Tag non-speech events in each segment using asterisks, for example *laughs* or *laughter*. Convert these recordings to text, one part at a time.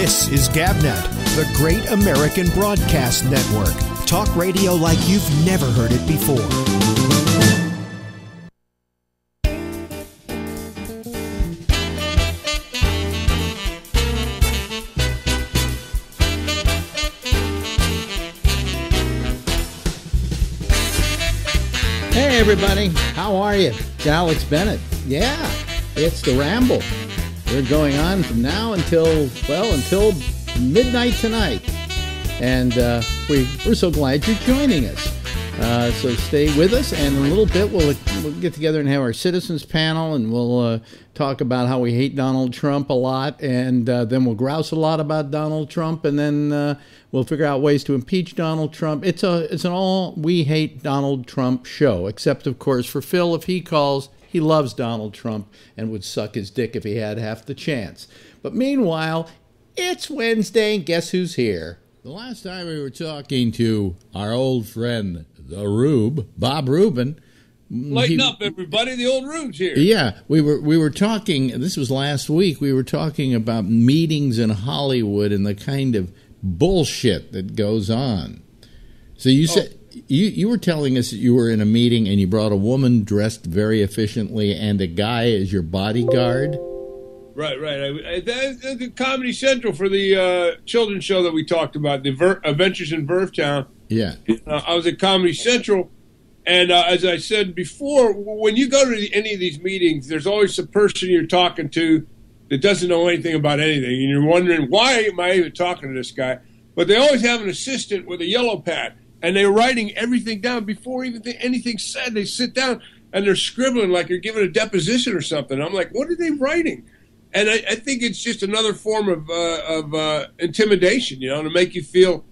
This is GabNet, the Great American Broadcast Network. Talk radio like you've never heard it before. Hey, everybody. How are you? It's Alex Bennett. Yeah, it's the Ramble. We're going on from now until, well, until midnight tonight. And uh, we, we're so glad you're joining us. Uh, so stay with us, and in a little bit we'll, we'll get together and have our citizens panel, and we'll uh, talk about how we hate Donald Trump a lot, and uh, then we'll grouse a lot about Donald Trump, and then uh, we'll figure out ways to impeach Donald Trump. It's a it's an all we hate Donald Trump show, except of course for Phil if he calls. He loves Donald Trump and would suck his dick if he had half the chance. But meanwhile, it's Wednesday, and guess who's here? The last time we were talking to our old friend, the Rube, Bob Rubin. Mm, Lighten he, up, everybody! The old Rube's here. Yeah, we were we were talking. This was last week. We were talking about meetings in Hollywood and the kind of bullshit that goes on. So you oh. said you you were telling us that you were in a meeting and you brought a woman dressed very efficiently and a guy as your bodyguard. Right, right. I, I, the Comedy Central for the uh, children's show that we talked about, the Ver- Adventures in Vervetown. Yeah, uh, I was at Comedy Central, and uh, as I said before, when you go to the, any of these meetings, there's always a person you're talking to that doesn't know anything about anything, and you're wondering why am I even talking to this guy? But they always have an assistant with a yellow pad and they're writing everything down before even anything's said. They sit down and they're scribbling like they're giving a deposition or something. I'm like, what are they writing? And I, I think it's just another form of uh, of uh, intimidation, you know, to make you feel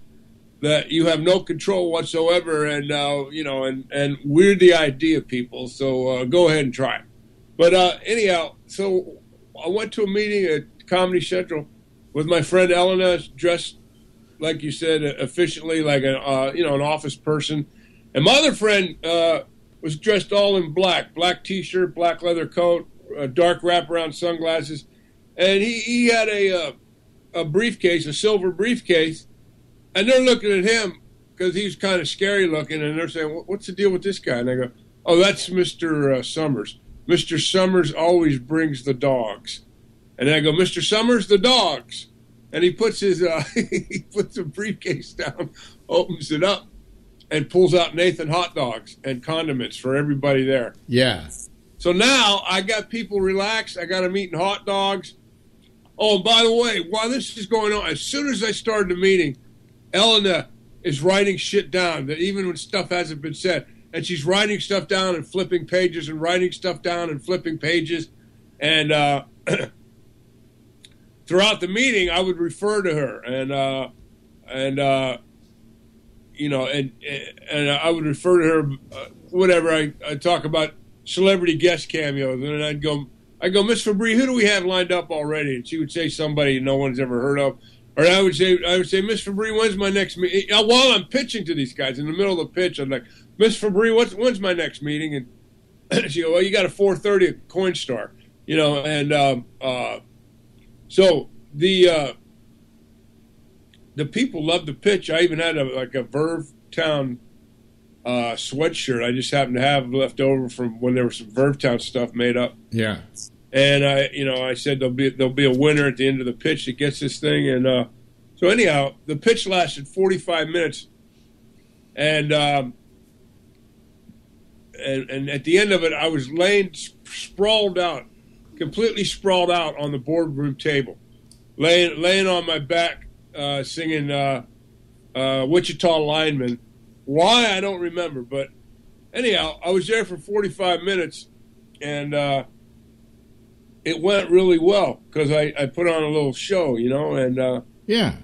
that you have no control whatsoever, and uh, you know, and and we're the idea people. So uh, go ahead and try it. But uh, anyhow, so I went to a meeting at Comedy Central with my friend Elena, dressed like you said, efficiently, like a uh, you know an office person. And my other friend uh, was dressed all in black, black T-shirt, black leather coat, uh, dark wraparound sunglasses, and he he had a uh, a briefcase, a silver briefcase, and they're looking at him because he's kind of scary looking, and they're saying, "What's the deal with this guy?" And I go, "Oh, that's Mister uh, Summers. Mister Summers always brings the dogs." And I go, "Mister Summers, the dogs." And he puts his uh, *laughs* he puts a briefcase down, opens it up, and pulls out Nathan hot dogs and condiments for everybody there. Yeah. So now I got people relaxed. I got them eating hot dogs. Oh, by the way, while this is going on, as soon as I started the meeting, Elena is writing shit down that even when stuff hasn't been said, and she's writing stuff down and flipping pages and writing stuff down and flipping pages, and uh, *clears throat* throughout the meeting, I would refer to her and uh, and uh, you know, and and I would refer to her uh, whatever I I talk about celebrity guest cameos, and I'd go I go Miss Fabry, who do we have lined up already? And she would say somebody no one's ever heard of. Or I would say, I would say, Miss Fabry, when's my next meeting? While I'm pitching to these guys in the middle of the pitch, I'm like, Miss Fabry, what's when's my next meeting? And *clears throat* she go, well, you got a 4:30 at Coinstar, you know, and um, uh, so the uh, the people love the pitch. I even had a like a Verve Town uh, sweatshirt. I just happened to have left over from when there was some Verve Town stuff made up. Yeah. And I, you know, I said there'll be there'll be a winner at the end of the pitch that gets this thing. And uh, so anyhow, the pitch lasted 45 minutes, and um, and and at the end of it, I was laying sprawled out, completely sprawled out on the boardroom table laying laying on my back, uh, singing uh, uh, Wichita Lineman. Why I don't remember, but anyhow, I was there for 45 minutes, and uh, it went really well because I, I put on a little show, you know, and uh, yeah.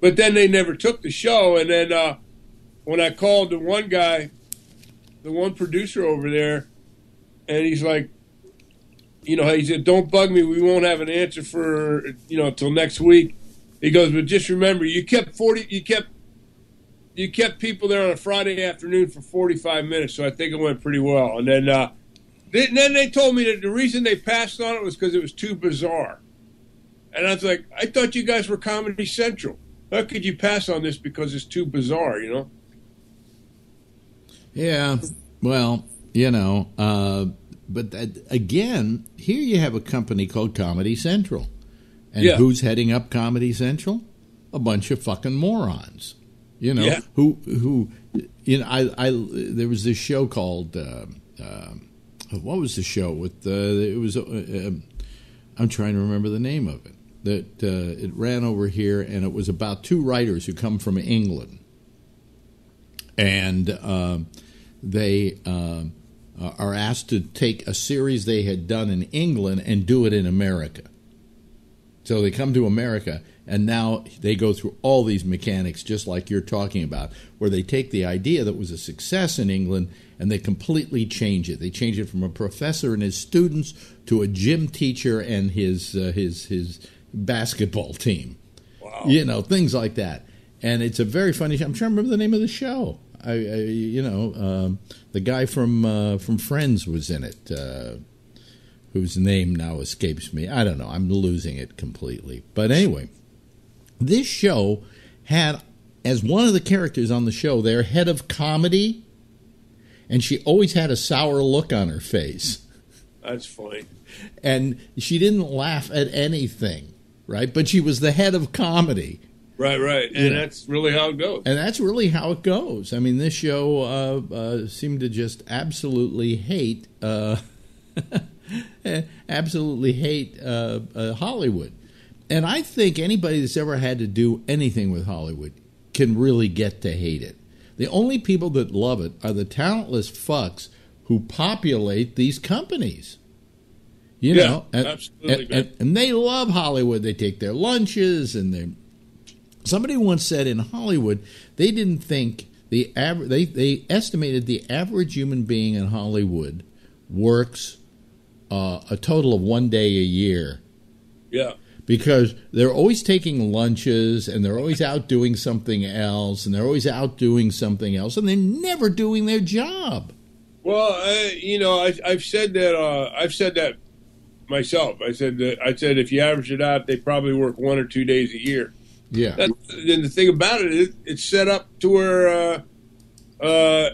But then they never took the show, and then uh, when I called the one guy, the one producer over there, and he's like, you know, he said, "Don't bug me. We won't have an answer for you know until next week." He goes, "But just remember, you kept forty. You kept." You kept people there on a Friday afternoon for 45 minutes, so I think it went pretty well. And then, uh, they, then they told me that the reason they passed on it was because it was too bizarre. And I was like, I thought you guys were Comedy Central. How could you pass on this because it's too bizarre, you know? Yeah, well, you know, uh, but that, again, here you have a company called Comedy Central. And Yeah. who's heading up Comedy Central? A bunch of fucking morons. You know, Yeah. who who you know, I I there was this show called uh, uh, what was the show with uh, it was uh, um, I'm trying to remember the name of it. That uh, it ran over here and it was about two writers who come from England. And um they um, uh, are asked to take a series they had done in England and do it in America. So they come to America, and now they go through all these mechanics, just like you're talking about, where they take the idea that was a success in England and they completely change it. They change it from a professor and his students to a gym teacher and his uh, his his basketball team. Wow. You know, things like that. And it's a very funny. show. I'm trying to remember the name of the show. I, I you know, um, the guy from uh, from Friends was in it. Uh, whose name now escapes me. I don't know. I'm losing it completely. But anyway, this show had as one of the characters on the show their head of comedy, and she always had a sour look on her face, That's funny. and she didn't laugh at anything, right? But she was the head of comedy. Right, right. And Yeah. that's really how it goes. And that's really how it goes. I mean, this show uh, uh, seemed to just absolutely hate, uh, *laughs* absolutely hate uh, uh, Hollywood. And I think anybody that's ever had to do anything with Hollywood can really get to hate it. The only people that love it are the talentless fucks who populate these companies. You Yeah, know, and, absolutely, and, and, and they love Hollywood. They take their lunches and they Somebody once said in Hollywood they didn't think the average they, they estimated the average human being in Hollywood works uh, a total of one day a year Yeah. because they're always taking lunches and they're always out doing something else and they're always out doing something else and they're never doing their job. Well, I, you know, I, I've said that. Uh, I've said that myself. I said that. I said if you average it out, they probably work one or two days a year. Yeah, That, and the thing about it is, it's set up to where uh, uh,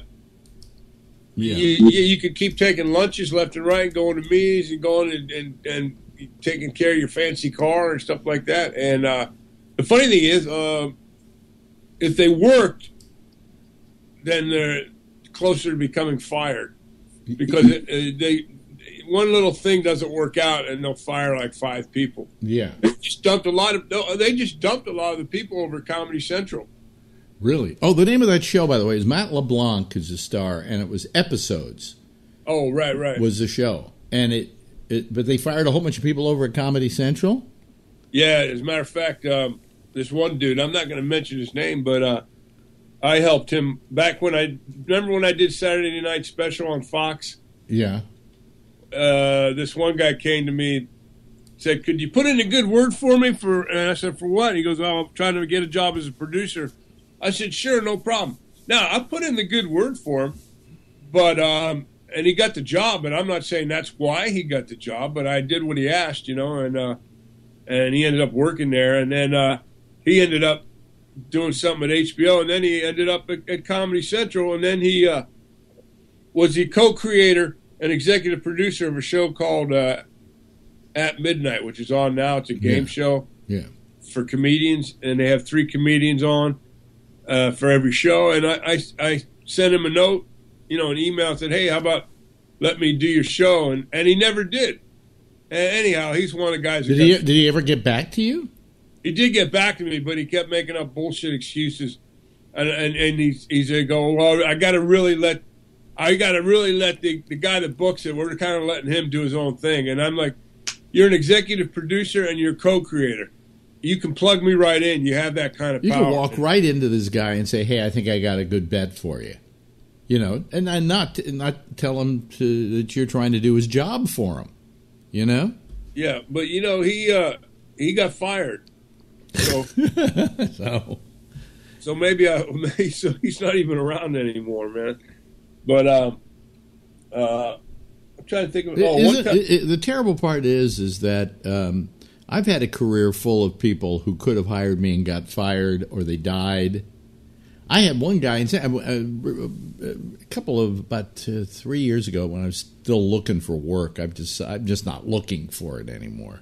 yeah, you, you, could keep taking lunches left and right, going to meetings and going and, and, and taking care of your fancy car and stuff like that. And uh, the funny thing is, uh, if they worked, then they're closer to becoming fired. Because it, uh, they one little thing doesn't work out and they'll fire like five people. yeah. They just dumped a lot of they just dumped a lot of the people over Comedy Central. Really? Oh, the name of that show, by the way, is Matt LeBlanc is the star, and it was episodes. Oh, right, right. was the show, and it, it but they fired a whole bunch of people over at Comedy Central. Yeah, as a matter of fact, um, this one dude, I'm not going to mention his name, but uh, I helped him back when I remember when I did Saturday Night Special on Fox. Yeah, Uh, this one guy came to me, said, "Could you put in a good word for me?" For and I said, "For what?" He goes, "Oh, I'm trying to get a job as a producer." I said, "Sure, no problem." Now I put in the good word for him, but um, and he got the job. And I'm not saying that's why he got the job, but I did what he asked, you know, and uh, and he ended up working there. And then uh, he ended up doing something at HBO, and then he ended up at, at Comedy Central, and then he uh, was the co-creator and executive producer of a show called uh, At Midnight, which is on now. It's a game Yeah. show yeah, for comedians, and they have three comedians on uh, for every show. And I, I, I sent him a note, you know, an email said, "Hey, how about let me do your show?" And and he never did. And anyhow, he's one of the guys. Did he did he ever get back to you? he did get back to me, but he kept making up bullshit excuses, and and, and he's he's a go. Well, I got to really let, I got to really let the the guy that books it. We're kind of letting him do his own thing, and I'm like, you're an executive producer and you're co-creator. You can plug me right in. You have that kind of You power. can walk right into this guy and say, "Hey, I think I got a good bet for you," you know, and, and not not tell him to, that you're trying to do his job for him. You know, Yeah, but you know he uh he got fired. So *laughs* so so maybe I *laughs* maybe so he's not even around anymore, man. But um uh I'm trying to think of oh one Isn't- time, it- it- the terrible part is is that um, I've had a career full of people who could have hired me and got fired or they died. I had one guy, in, a, a couple of about uh, three years ago, when I was still looking for work. I'm just I'm just not looking for it anymore.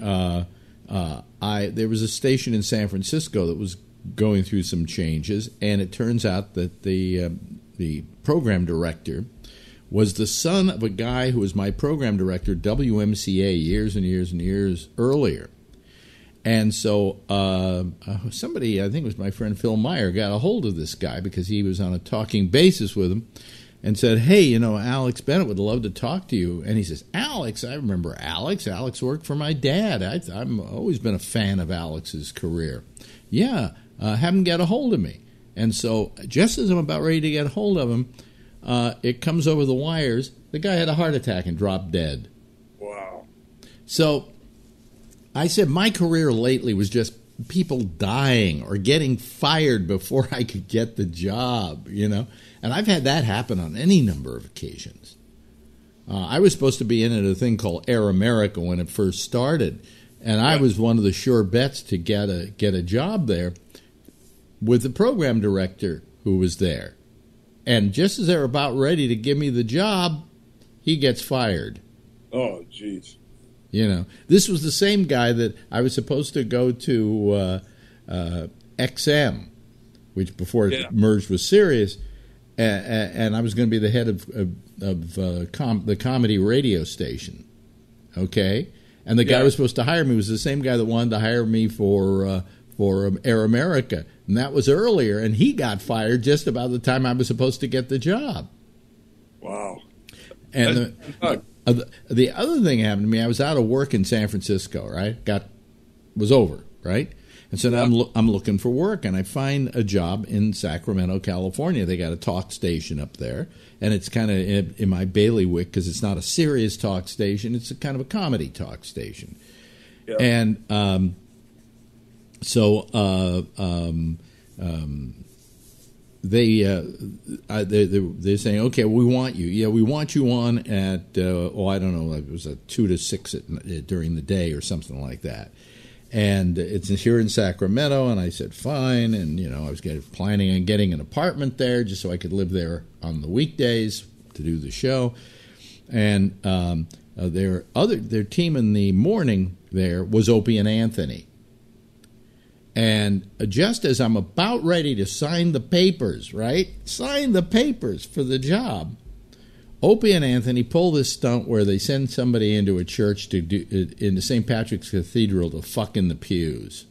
Uh, uh, I there was a station in San Francisco that was going through some changes, and it turns out that the uh, the program director was the son of a guy who was my program director WMCA years and years and years earlier. And so uh, uh, somebody, I think it was my friend Phil Meyer, got a hold of this guy because he was on a talking basis with him and said, Hey, you know, Alex Bennett would love to talk to you. And he says, Alex, I remember Alex. Alex worked for my dad. I, I've always been a fan of Alex's career. Yeah, uh, have him get a hold of me. And so just as I'm about ready to get hold of him, uh, it comes over the wires. The guy had a heart attack and dropped dead. Wow. So I said my career lately was just people dying or getting fired before I could get the job, you know? And I've had that happen on any number of occasions. Uh, I was supposed to be in at a thing called Air America when it first started, and I was one of the sure bets to get a get a job there with the program director who was there. And just as they're about ready to give me the job, he gets fired. Oh, jeez. You know, this was the same guy that I was supposed to go to uh, uh, XM, which before it merged with Sirius, and, and I was going to be the head of of, of uh, com- the comedy radio station. Okay, and the guy who was supposed to hire me was the same guy that wanted to hire me for uh, for Air America, and that was earlier, and he got fired just about the time I was supposed to get the job. Wow. And the, uh, the, the other thing happened to me. I was out of work in San Francisco. Right, got was over. Right, and so now I'm loo- I'm looking for work, and I find a job in Sacramento, California. They got a talk station up there, and it's kind of in, in my bailiwick because it's not a serious talk station. It's a kind of a comedy talk station, Yeah. and um, so uh, um, um, they, uh, uh, they, they they're saying, okay, we want you. Yeah, we want you on at uh, oh, I don't know, it was a two to six at, uh, during the day or something like that. And it's here in Sacramento, and I said fine. And you know, I was getting, planning on getting an apartment there just so I could live there on the weekdays to do the show. And um, uh, their other their team in the morning there was Opie and Anthony. And just as I'm about ready to sign the papers, right? Sign the papers for the job. Opie and Anthony pull this stunt where they send somebody into a church to do into St. Patrick's Cathedral to fuck in the pews.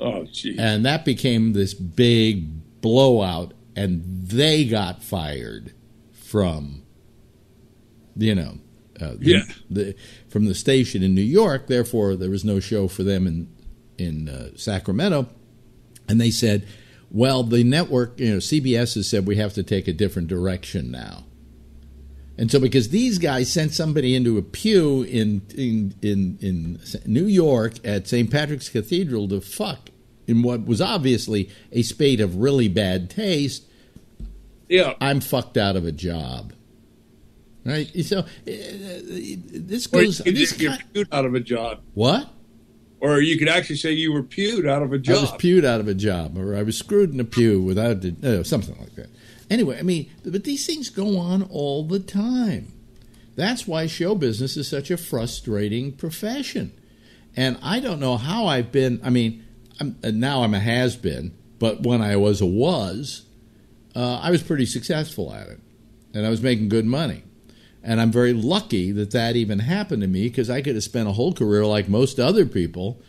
Oh, jeez. And that became this big blowout and they got fired from you know uh, the, Yeah. the, from the station in New York. Therefore, there was no show for them in in uh, Sacramento, and they said, "Well, the network, you know, CBS has said we have to take a different direction now." And so, because these guys sent somebody into a pew in in in, in New York at St. Patrick's Cathedral to fuck in what was obviously a spate of really bad taste, yeah. I'm fucked out of a job. Right? So uh, this you goes. could This get ki- out of a job. what? Or you could actually say you were pewed out of a job. I was pewed out of a job, or I was screwed in a pew without uh, something like that. Anyway, I mean, but these things go on all the time. That's why show business is such a frustrating profession. And I don't know how I've been. I mean, I'm, now I'm a has been, but when I was a was, uh, I was pretty successful at it, and I was making good money. And I'm very lucky that that even happened to me because I could have spent a whole career like most other people,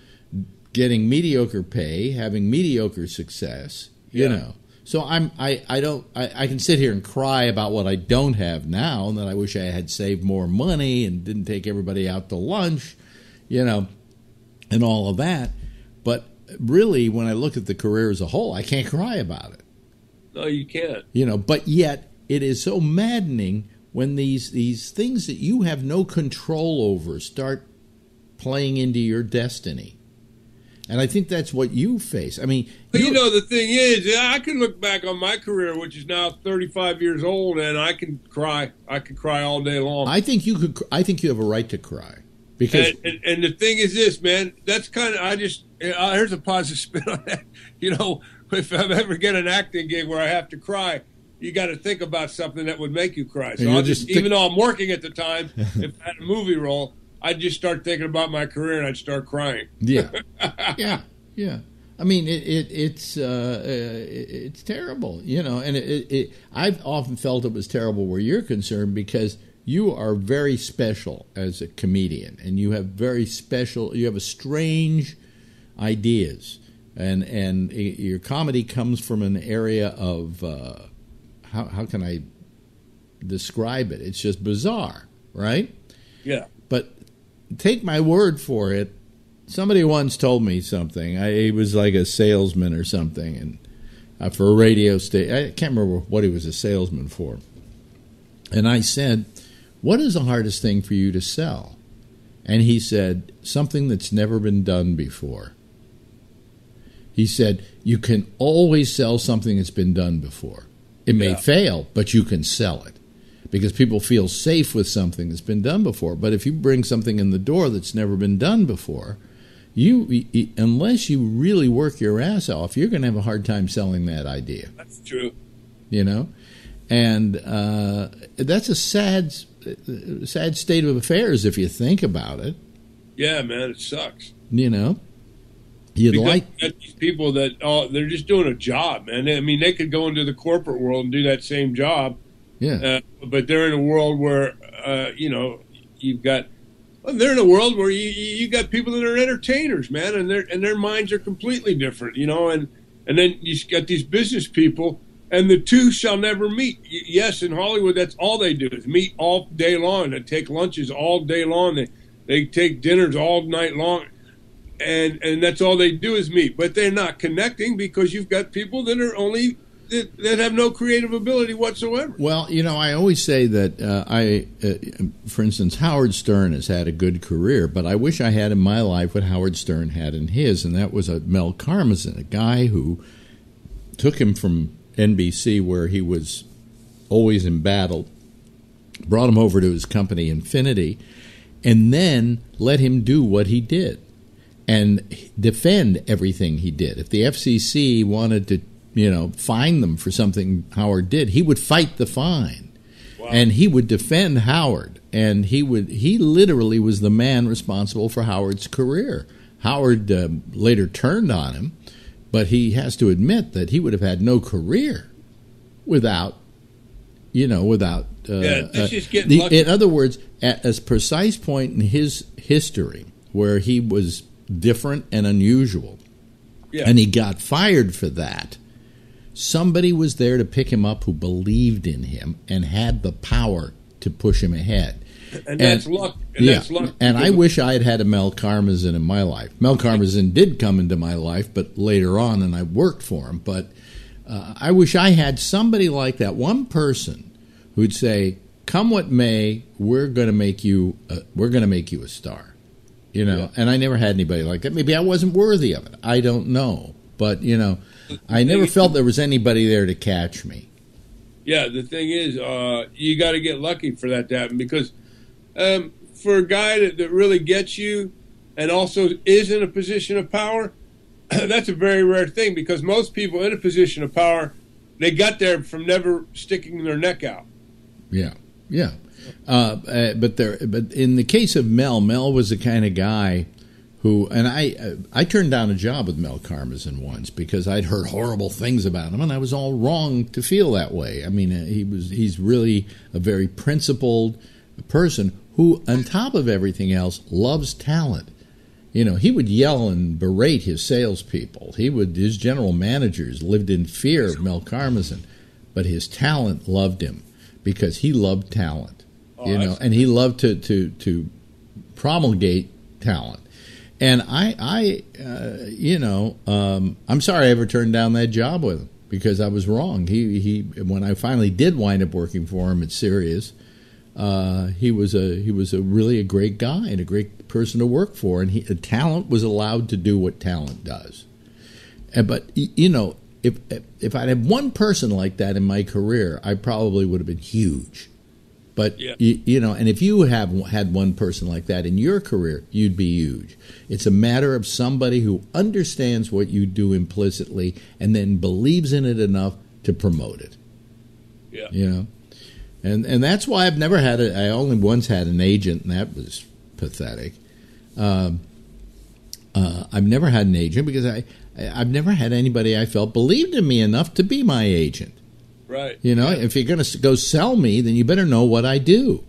getting mediocre pay, having mediocre success. You Yeah. know, so I'm I I don't I, I can sit here and cry about what I don't have now, and that I wish I had saved more money and didn't take everybody out to lunch, you know, and all of that. But really, when I look at the career as a whole, I can't cry about it no, you can't. you know but yet it is so maddening when these these things that you have no control over start playing into your destiny and i think that's what you face i mean you you- know, the thing is, I can look back on my career, which is now 35 years old, and I can cry. I can cry all day long. i think you could i think you have a right to cry Because and, and, and the thing is this, man, that's kind of I just uh, here's a positive spin on that. *laughs* You know, if I ever get an acting gig where I have to cry, you got to think about something that would make you cry. So I'll just, just think- even though I'm working at the time, *laughs* if I had a movie role, I'd just start thinking about my career and I'd start crying. Yeah, *laughs* yeah, yeah. I mean, it, it it's uh, uh, it, it's terrible, you know. And it, it, it, I've often felt it was terrible where you're concerned because you are very special as a comedian, and you have very special. You have a strange ideas, and and i your comedy comes from an area of uh, how how can I describe it? It's just bizarre, right? Yeah. But take my word for it. Somebody once told me something. I, he was like a salesman or something, and uh, for a radio station. I can't remember what he was a salesman for. And I said, "What is the hardest thing for you to sell?" And he said, "Something that's never been done before." He said, "You can always sell something that's been done before. It may Yeah. fail, but you can sell it." because people feel safe with something that's been done before. But if you bring something in the door that's never been done before, you unless you really work your ass off, you're going to have a hard time selling that idea. That's true. You know, and uh, that's a sad, sad state of affairs if you think about it. Yeah, man, it sucks. You know, you'd Because like you these people that oh, they're just doing a job, man. I mean, they could go into the corporate world and do that same job, yeah. uh, but they're in a world where uh, you know you've got. Well, they're in a world where you you you got people that are entertainers, man, and their and their minds are completely different, you know, and and then you got these business people, and the two shall never meet. Yes, in Hollywood, that's all they do is meet all day long. They take lunches all day long. They they take dinners all night long and and that's all they do is meet. But they're not connecting because you've got people that are only that, that have no creative ability whatsoever. Well, you know, I always say that uh, I, uh, for instance, Howard Stern has had a good career, but I wish I had in my life what Howard Stern had in his, and that was a Mel Karmazin, a guy who took him from NBC, where he was always in battle, brought him over to his company Infinity, and then let him do what he did and defend everything he did. If the FCC wanted to, you know, fine them for something Howard did, he would fight the fine. And he would defend Howard, and he would he literally was the man responsible for Howard's career. Howard uh, later turned on him, but he has to admit that he would have had no career without, you know, without. Uh, Yeah, uh, just getting the- lucky. In other words, at a precise point in his history where he was different and unusual, Yeah. and he got fired for that. Somebody was there to pick him up who believed in him and had the power to push him ahead. and that's luck. And yeah, that's luck. and I wish I had had a Mel Karmazin in my life. Mel Karmazin did come into my life, but later on, and I worked for him. But uh, I wish I had somebody like that, one person who'd say, "Come what may, we're going to make you, a, we're going to make you a star." You know, Yeah. and I never had anybody like that. Maybe I wasn't worthy of it. I don't know, but you know, I never felt there was anybody there to catch me. Yeah, the thing is, uh, you got to get lucky for that to happen because um, for a guy that, that really gets you and also is in a position of power, *clears throat* that's a very rare thing because most people in a position of power, they got there from never sticking their neck out. Yeah, yeah. Uh, uh, but there, but in the case of Mel, Mel was the kind of guy who, and I, uh, I turned down a job with Mel Karmazin once because I'd heard horrible things about him, and I was all wrong to feel that way. I mean, uh, he was, he's really a very principled person who, on top of everything else, loves talent. You know, he would yell and berate his salespeople. He would, his general managers lived in fear of Mel Karmazin, but his talent loved him because he loved talent. You know, and he loved to to to promulgate talent. And I, I, uh, you know, um, I'm sorry I ever turned down that job with him because I was wrong. He, he, when I finally did wind up working for him at Sirius, uh, he was a he was a really a great guy and a great person to work for, and he, talent was allowed to do what talent does. And, but you know, if if I'd had one person like that in my career, I probably would have been huge. But Yeah. you, you know, and if you have had one person like that in your career, you'd be huge. It's a matter of somebody who understands what you do implicitly and then believes in it enough to promote it. Yeah. You know, and and that's why I've never had a. I only once had an agent, and that was pathetic. Um, uh, I've never had an agent because I, I I've never had anybody I felt believed in me enough to be my agent. Right. You know, if you're going to go sell me, then you better know what I do.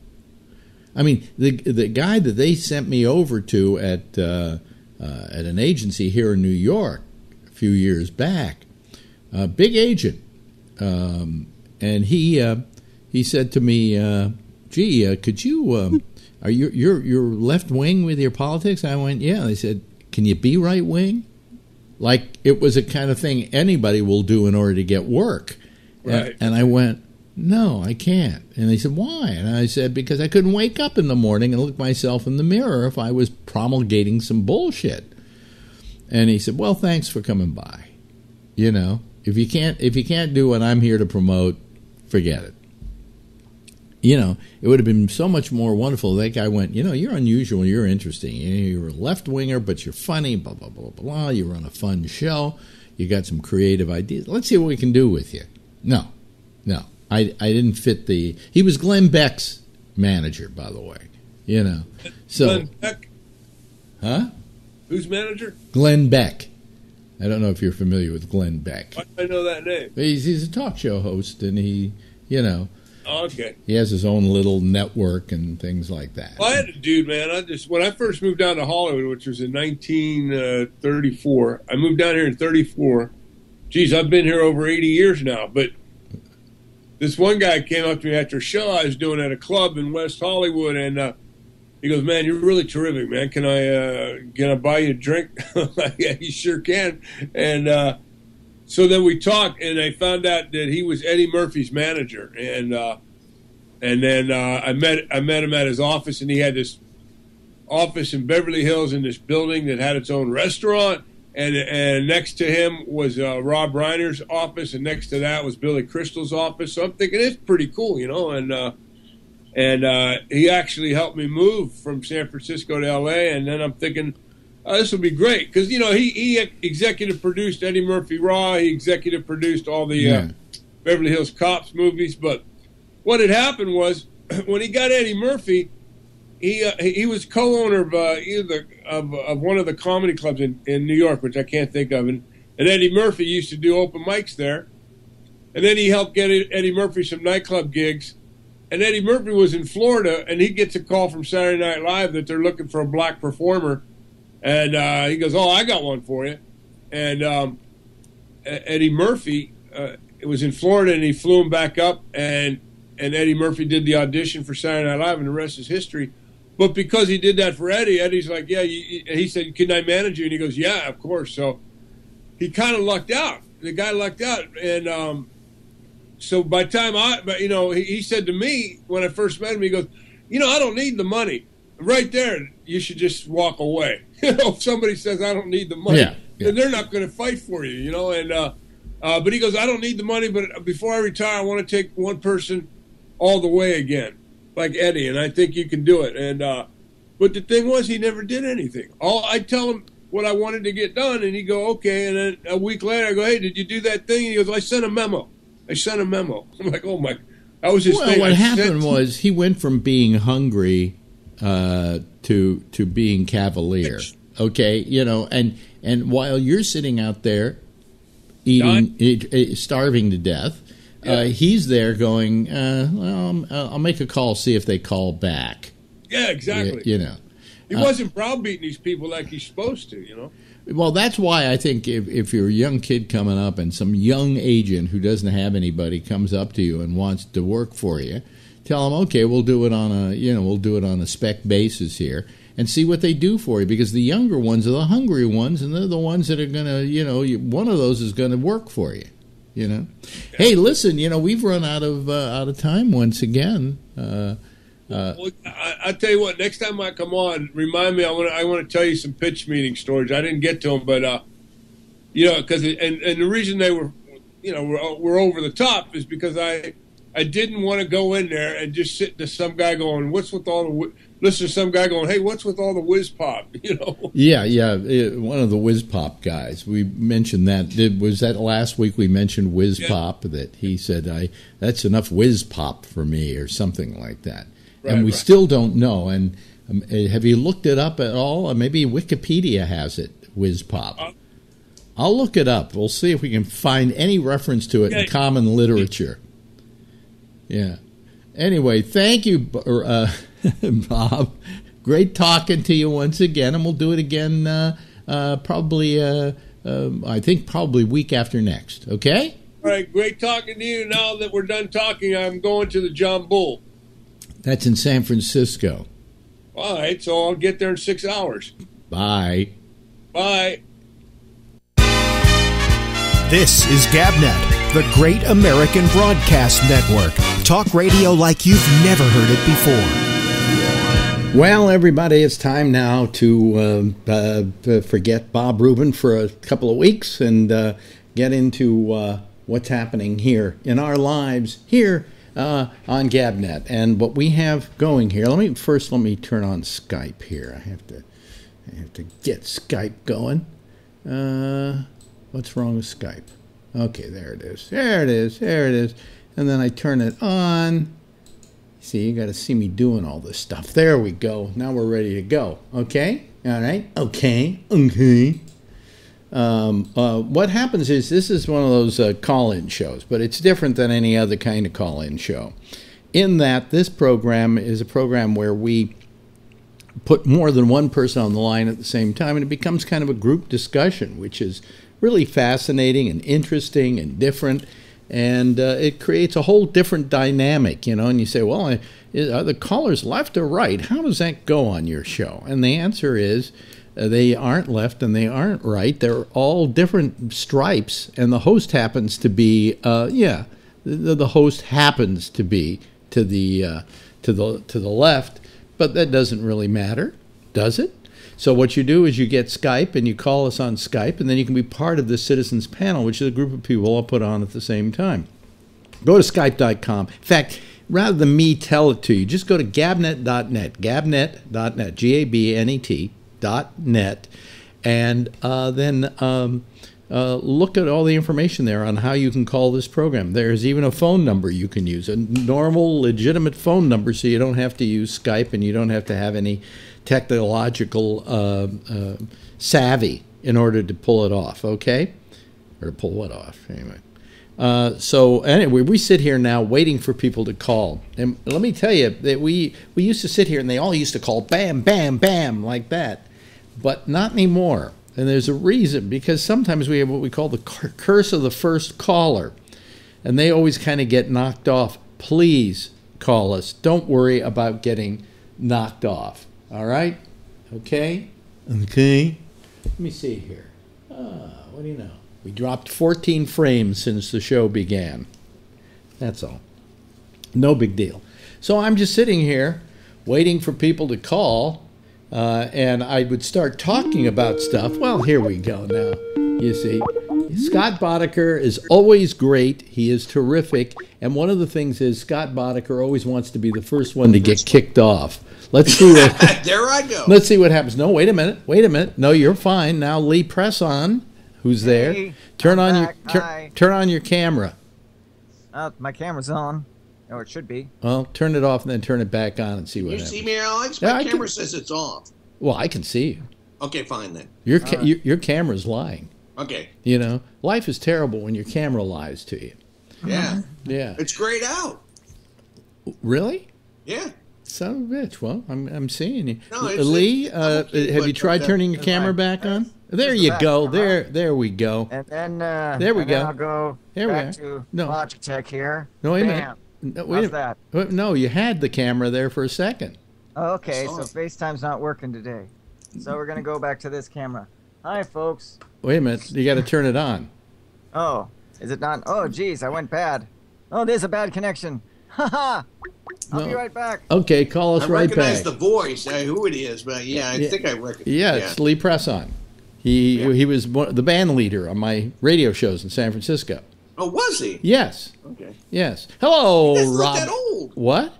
I mean, the the guy that they sent me over to at uh, uh, at an agency here in New York a few years back, a big agent, um, and he uh, he said to me, uh, "Gee, uh, could you um, are you you're you're left wing with your politics?" I went, "Yeah." They said, "Can you be right wing?" Like it was a kind of thing anybody will do in order to get work. And- Right. And, I went, no, I can't. And they said, why? And I said, because I couldn't wake up in the morning and look myself in the mirror if I was promulgating some bullshit. And he said, well, thanks for coming by. You know, if you can't if you can't do what I'm here to promote, forget it. You know, it would have been so much more wonderful. That guy went, you know, you're unusual, you're interesting. You're a left winger, but you're funny. Blah blah blah blah. You run a fun show. You got some creative ideas. Let's see what we can do with you. No, no, I I didn't fit the. He was Glenn Beck's manager, by the way. You know, so Glenn Beck, huh? who's manager? Glenn Beck. I don't know if you're familiar with Glenn Beck. I know that name? He's, he's a talk show host, and he, you know, Oh, okay. he has his own little network and things like that. Well, I had a dude, man. I just when I first moved down to Hollywood, which was in 1934. Uh, I moved down here in 34. Geez, I've been here over 80 years now. But this one guy came up to me after a show I was doing at a club in West Hollywood, and uh, he goes, "Man, you're really terrific, man. Can I uh, can I buy you a drink?" *laughs* Yeah, you sure can. And uh, so then we talked, and I found out that he was Eddie Murphy's manager, and. Uh, and then uh, I met I met him at his office, and he had this office in Beverly Hills in this building that had its own restaurant. And and next to him was uh, Rob Reiner's office, and next to that was Billy Crystal's office. So I'm thinking it's pretty cool, you know. And uh, and uh, he actually helped me move from San Francisco to L.A. And then I'm thinking. Uh, this will be great because you know he, he executive produced Eddie Murphy Raw. He executive produced all the uh, Yeah. Beverly Hills Cops movies. But what had happened was *clears throat* when he got Eddie Murphy, he uh, he was co-owner of uh, either of, of one of the comedy clubs in, in New York, which I can't think of, and, and Eddie Murphy used to do open mics there, and then he helped get Eddie Murphy some nightclub gigs, and Eddie Murphy was in Florida, and he gets a call from Saturday Night Live that they're looking for a black performer, and uh, he goes, "Oh, I got one for you," and um, Eddie Murphy uh, was in Florida, and he flew him back up, and and Eddie Murphy did the audition for Saturday Night Live, and the rest is history. But because he did that for Eddie, Eddie's like, yeah. He said, "Can I manage you?" And he goes, "Yeah, of course." So he kind of lucked out. The guy lucked out, and um, so by the time I, but you know, he, he said to me when I first met him, he goes, "You know, I don't need the money. Right there, you should just walk away. *laughs* You know, if somebody says I don't need the money, Yeah, yeah. then they're not going to fight for you. You know, and uh, uh, but he goes, I don't need the money, but before I retire, I want to take one person all the way again, like Eddie, and I think you can do it. And uh, but the thing was, he never did anything. All I tell him what I wanted to get done, and he go, okay. And then a week later, I go, hey, did you do that thing? And he goes, I sent a memo. I sent a memo. *laughs* I'm like, oh my, that was his Well, thing. what I happened sent- was he went from being hungry uh, to to being cavalier. Okay, you know, and and while you're sitting out there eating, eat, eh, starving to death, uh, he's there going, uh, well, uh, I'll make a call, see if they call back. yeah, exactly. You know. He wasn't browbeating these people like he's supposed to. You know. Well, that's why I think if, if you're a young kid coming up and some young agent who doesn't have anybody comes up to you and wants to work for you, tell them, okay, we'll do it on a you know we'll do it on a spec basis here and see what they do for you because the younger ones are the hungry ones and they're the ones that are gonna you know one of those is gonna work for you. You know, hey, listen, you know we've run out of uh, out of time once again. Uh, Well, I, I tell you what. Next time I come on, remind me. I want to. I want to tell you some pitch meeting stories. I didn't get to them, but uh, you know, because and and the reason they were, you know, were, were over the top is because I I didn't want to go in there and just sit to some guy going, "What's with all the?" Listen to some guy going, "Hey, what's with all the whiz pop?" *laughs* You know. Yeah, yeah. It, one of the whiz pop guys. We mentioned that. Did, was that last week? We mentioned whiz Yeah. pop. That he said, "I that's enough whiz pop for me," or something like that. Right, and we right. still don't know. And um, uh, have you looked it up at all? Or maybe Wikipedia has it. Whiz pop. Uh, I'll look it up. We'll see if we can find any reference to it in common literature. Yeah. Anyway, thank you, uh, *laughs* Bob. Great talking to you once again, and we'll do it again uh, uh, probably, uh, um, I think, probably week after next. Okay? All right, great talking to you. Now that we're done talking, I'm going to the John Bull. That's in San Francisco. All right, so I'll get there in six hours. Bye. Bye. This is GabNet, the Great American Broadcast Network. Talk radio like you've never heard it before. Well, everybody, it's time now to uh, uh, forget Bob Rubin for a couple of weeks and uh, get into uh, what's happening here in our lives here uh, on Gabnet and what we have going here. Let me first let me turn on Skype here. I have to I have to get Skype going. Uh, what's wrong with Skype? Okay, there it is. There it is. There it is. And then I turn it on. See, you got to see me doing all this stuff. There we go. Now we're ready to go. Okay? All right? Okay. Okay. Um, uh, what happens is this is one of those uh, call in shows, but it's different than any other kind of call in show. In that, this program is a program where we put more than one person on the line at the same time, and it becomes kind of a group discussion, which is really fascinating and interesting and different. And uh, it creates a whole different dynamic, you know. And you say, well, I- are the callers left or right? How does that go on your show? And the answer is uh, they aren't left and they aren't right. They're all different stripes, and the host happens to be, uh, yeah, the, the host happens to be to the uh, to the to the left, but that doesn't really matter, does it? So what you do is you get Skype and you call us on Skype, and then you can be part of the citizens panel, which is a group of people all put on at the same time. Go to skype.com. In fact, rather than me tell it to you, just go to gabnet.net, gabnet.net, G A B N E T dot net, and uh, then um, uh, look at all the information there on how you can call this program. There's even a phone number you can use, a normal, legitimate phone number, so you don't have to use Skype and you don't have to have any technological uh, uh, savvy in order to pull it off, okay? Or to pull what off, anyway. Uh, so anyway, we sit here now waiting for people to call, and let me tell you that we we used to sit here and they all used to call bam, bam, bam like that, but not anymore. And there's a reason because sometimes we have what we call the curse of the first caller, and they always kind of get knocked off. Please call us. Don't worry about getting knocked off. All right? Okay? Okay. Let me see here. Ah, what do you know? We dropped 14 frames since the show began. That's all. No big deal. So I'm just sitting here waiting for people to call, uh, and I would start talking about stuff. Well, here we go now. You see, Scott Boddicker is always great. He is terrific. And one of the things is Scott Boddicker always wants to be the first one to get kicked off. Let's see what. *laughs* there I go. Let's see what happens. No, wait a minute. Wait a minute. No, you're fine. Now Lee Presson. Who's there? Hey, turn I'm on back. your tur- Hi. turn on your camera. Uh, my camera's on. Oh, it should be. Well, turn it off and then turn it back on and see what you happens. see me, Alex? Yeah, My I camera can- says it's off. Well, I can see you. Okay, fine then. Your ca- your, your camera's lying. Okay. You know, life is terrible when your camera lies to you. Yeah. Yeah. It's grayed out. Really? Yeah. Son of a bitch. Well, I'm I'm seeing you. No, it's- Lee, it's- uh, okay, have you tried but, uh, turning your camera back on? There There's the you back go. There there we go. And then uh, There we and then go. I'll go There we back are. to No. Logitech here. No, wait a minute. No, wait How's a- that? No, you had the camera there for a second. Oh, okay, so FaceTime's not working today. So we're gonna go back to this camera. Hi, folks. Wait a minute. You got to turn it on. Oh, is it not? Oh, geez, I went bad. Oh, there's a bad connection. *laughs* Haha. I'll be right back. Okay, call us I right recognize back. the voice, uh, who it is, but yeah, I Yeah. think I recognize. Yeah, it's Lee Presson. He Yeah. he was one, the band leader on my radio shows in San Francisco. Oh, was he? Yes, Okay. yes. Hello, He doesn't look Rob. that old. What?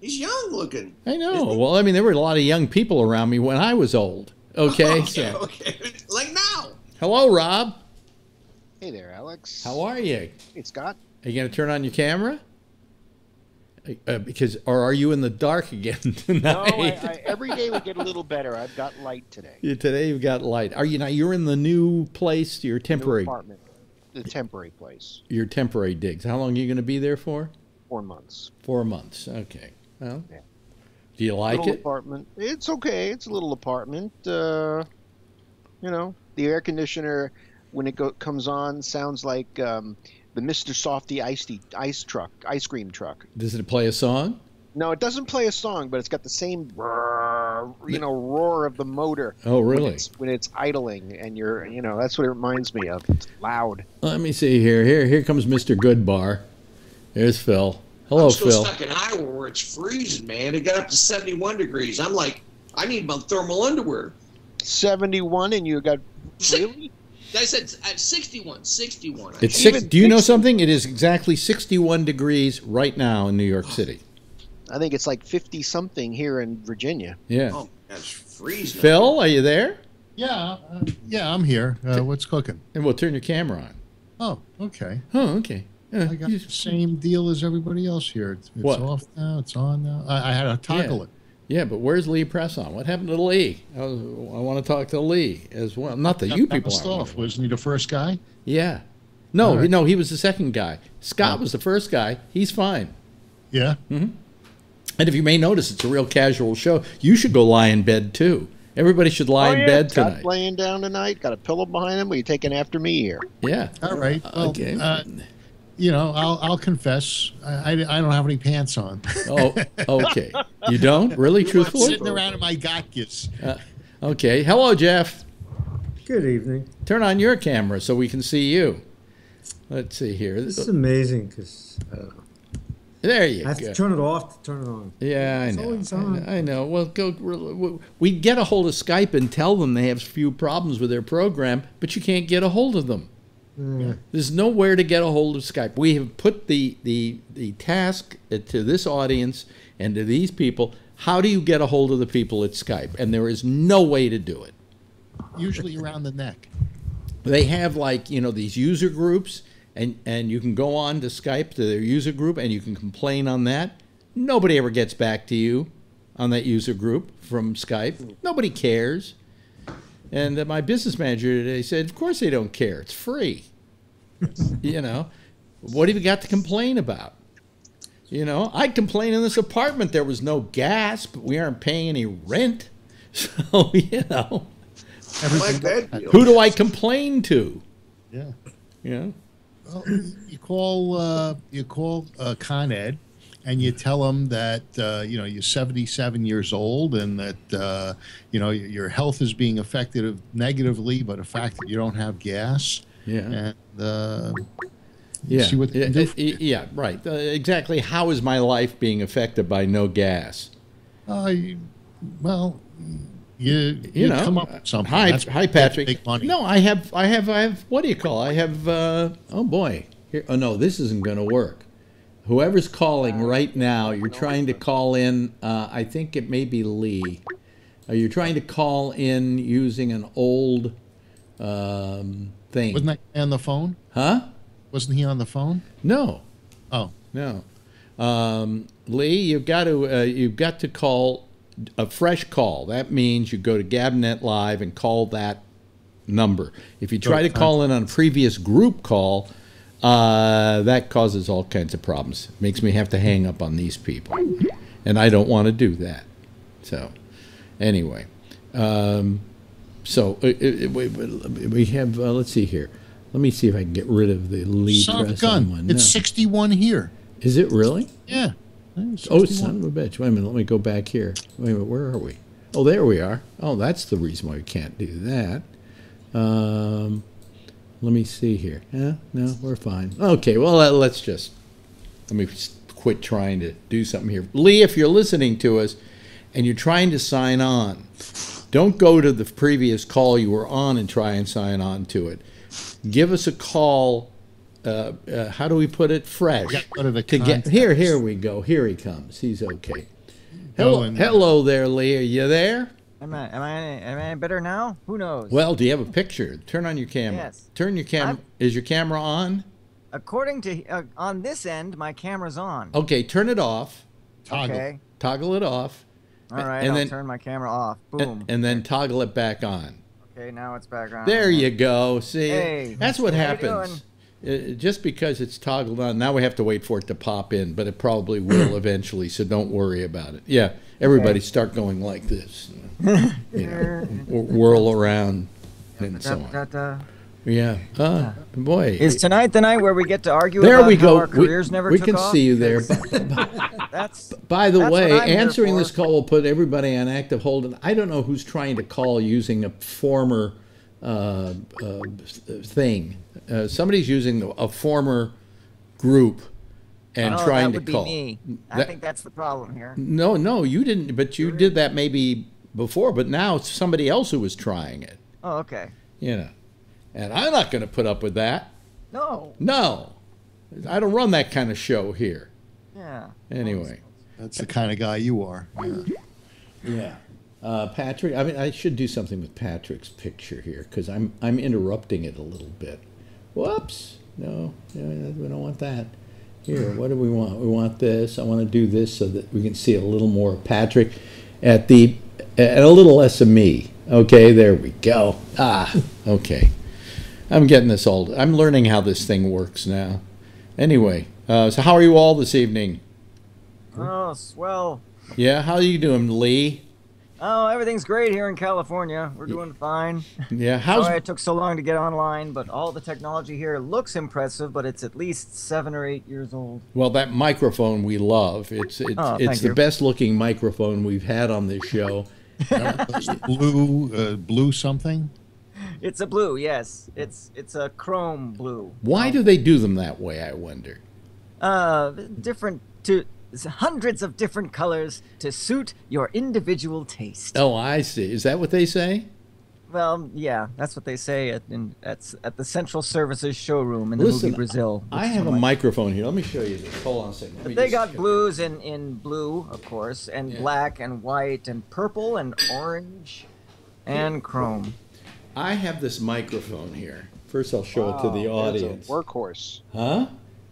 He's young looking. I know. Well, I mean, there were a lot of young people around me when I was old. Okay. *laughs* Okay, so- okay. Like now. Hello, Rob. Hey there, Alex. How are you? Hey, Scott. Are you going to turn on your camera? Uh, because, or are you in the dark again *laughs* tonight? No, I, I, every day we get a little better. I've got light today. Yeah, today you've got light. Are you now? You're in the new place. Your New temporary, apartment, the temporary place, your temporary digs. How long are you going to be there for? four months. Four months. Okay. Well, Yeah. Do you like little it? apartment. It's okay. It's a little apartment. Uh, you know, the air conditioner when it go, comes on sounds like um, the Mister Softee ice ice truck, ice cream truck. Does it play a song? No, it doesn't play a song, but it's got the same, you know, roar of the motor. Oh, when really? it's, when it's idling, and you're, you know, that's what it reminds me of. It's loud. Let me see here. Here, here comes Mr. Goodbar. There's Phil. Hello, I'm still Phil. stuck in Iowa where it's freezing, man. It got up to 71 degrees. I'm like, I need my thermal underwear. 71 and you got *laughs* really I said at 61, 61. It's six. Do you know something? It is exactly 61 degrees right now in New York City. i think it's like 50 something here in virginia Yeah. Oh, that's freezing. Phil, are you there? Yeah, uh, yeah, I'm here. Uh, what's cooking? And we'll turn your camera on. Oh, okay. Oh, okay. Uh, I got the same deal as everybody else here. It's, it's What? off now. It's on now. I, I had to toggle Yeah. it. yeah, but where's Lee Presson? What happened to Lee? I, was, I want to talk to Lee as well. Not that you Got people bounced aren't. off. Wasn't he the first guy? Yeah. No, All right. no, he was the second guy. Scott Oh. was the first guy. He's fine. Yeah. And if you may notice, it's a real casual show. You should go lie in bed too. Everybody should lie oh, in yeah. bed Scott tonight. laying down tonight got a pillow behind him are you taking after me here Yeah. All right. Well, Okay. uh, you know, I'll I'll confess. I, I, I don't have any pants on. Oh, okay. You don't *laughs* really, I'm truthfully? sitting around in my gatkis. Uh, okay. Hello, Jeff. Good evening. Turn on your camera so we can see you. Let's see here. This is amazing because uh, There you go. I have go. to turn it off to turn it on. Yeah, I It's know. always I on. know. I know. Well, go. We get a hold of Skype and tell them they have a few problems with their program, but you can't get a hold of them. Yeah. There's nowhere to get a hold of Skype. We have put the the the task to this audience and to these people. How do you get a hold of the people at Skype? And there is no way to do it. Usually around the neck. They have like you know these user groups, and and you can go on to Skype to their user group, and you can complain on that. Nobody ever gets back to you on that user group from Skype. Nobody cares. And uh, my business manager today said, "Of course they don't care. It's free. You know, what have you got to complain about? You know, I complain in this apartment there was no gas, but we aren't paying any rent. *laughs* So you know, like who do I complain to? Yeah. You know." Well, you call uh, you call uh, Con Ed, and you tell them that uh, you know you're 77 years old, and that uh, you know your health is being affected negatively by the fact that you don't have gas, Yeah. and uh, Yeah. see what yeah, can do uh, for you. yeah, right. Uh, exactly. How is my life being affected by no gas? uh, well, you you, You know. come up with something. Hi, That's hi, Patrick. Big money. No, I have, I have, I have. What do you call? I have. Uh, oh boy. Here. Oh no, this isn't going to work. Whoever's calling right now, you're trying to call in. Uh, I think it may be Lee. Uh, you're trying to call in using an old um, thing. wasn't that on the phone? huh? Wasn't he on the phone? No. Oh, No, um, Lee, you've got to uh, you've got to call a fresh call. That means you go to Gabnet Live and call that number. If you try to call in on a previous group call, uh, that causes all kinds of problems. Makes me have to hang up on these people, and I don't want to do that. So, anyway, um, so uh, uh, we, we have. Uh, let's see here. Let me see if I can get rid of the Lee son of press gun! one. It's No. 61 here. Is it really? Yeah. Oh, son of a bitch. Wait a minute. Let me go back here. Wait a minute. Where are we? Oh, there we are. Oh, that's the reason why we can't do that. Um, let me see here. Yeah, no, we're fine. Okay, well, let- let's just let me quit trying to do something here. Lee, if you're listening to us and you're trying to sign on, don't go to the previous call you were on and try and sign on to it. Give us a call uh, uh, how do we put it? Fresh. gotta go to the get here. Here we go. Here he comes. He's okay. Hello, and- hello there, Lee. Are you there? Am I am I am I better now? Who knows? Well, do you have a picture? Turn on your camera. Yes. Turn your camera. Is your camera on? According to uh, on this end, my camera's on. Okay, turn it off. Toggle. Okay. Toggle it off. All right. and I'll then- turn my camera off. Boom. And, then toggle it back on. okay. Now it's back on. There you go. See, Hey, that's what happens. Uh, just because it's toggled on, now we have to wait for it to pop in, but it probably will *clears throat* eventually. So don't worry about it. Yeah, everybody start going like this, *laughs* you know, whirl around and so on. Da, da. Yeah. Uh, boy. Is tonight the night where we get to argue there about we how go. our We, careers never we took can off? see you there. *laughs* That's By the That's way, what I'm here answering this call will put everybody on active hold. And I don't know who's trying to call using a former uh, uh, thing. Uh, somebody's using a former group and oh, trying that would to call. be me. I That- think that's the problem here. no, no, you didn't. But you did that maybe before. But now it's somebody else who was trying it. Oh, okay. You know, and I'm not going to put up with that. No. No, I don't run that kind of show here. Yeah. Anyway. That's the kind of guy you are. Yeah. Yeah. Uh, Patrick, I mean, I should do something with Patrick's picture here because I'm I'm interrupting it a little bit. Whoops! No, no, we don't want that. Here, what do we want? We want this. I want to do this so that we can see a little more of Patrick at the and a little less of me. Okay, there we go. Ah, okay. I'm getting this old. I'm learning how this thing works now. Anyway, uh, so how are you all this evening? Oh, swell. Yeah, how are you doing, Lee? Oh, everything's great here in California. We're doing fine. Yeah, how's Sorry it took so long to get online, but all the technology here looks impressive, but it's at least seven or eight years old. Well, that microphone we love. It's it's Oh, it's the you. best looking microphone we've had on this show. *laughs* blue, uh, blue something. It's a blue, yes. It's it's a chrome blue. Why do they do them that way? I wonder. Uh, different to hundreds of different colors to suit your individual taste. Oh, I see. Is that what they say? Well, yeah, that's what they say at in, at, at the Central Services showroom in the Listen, movie Brazil. I have a my- microphone here. Let me show you this. Hold on a second. They got blues in, in blue, of course, and Yeah. black and white and purple and orange and chrome. I have this microphone here. First, I'll show it to the Wow, there's a audience. workhorse. Huh?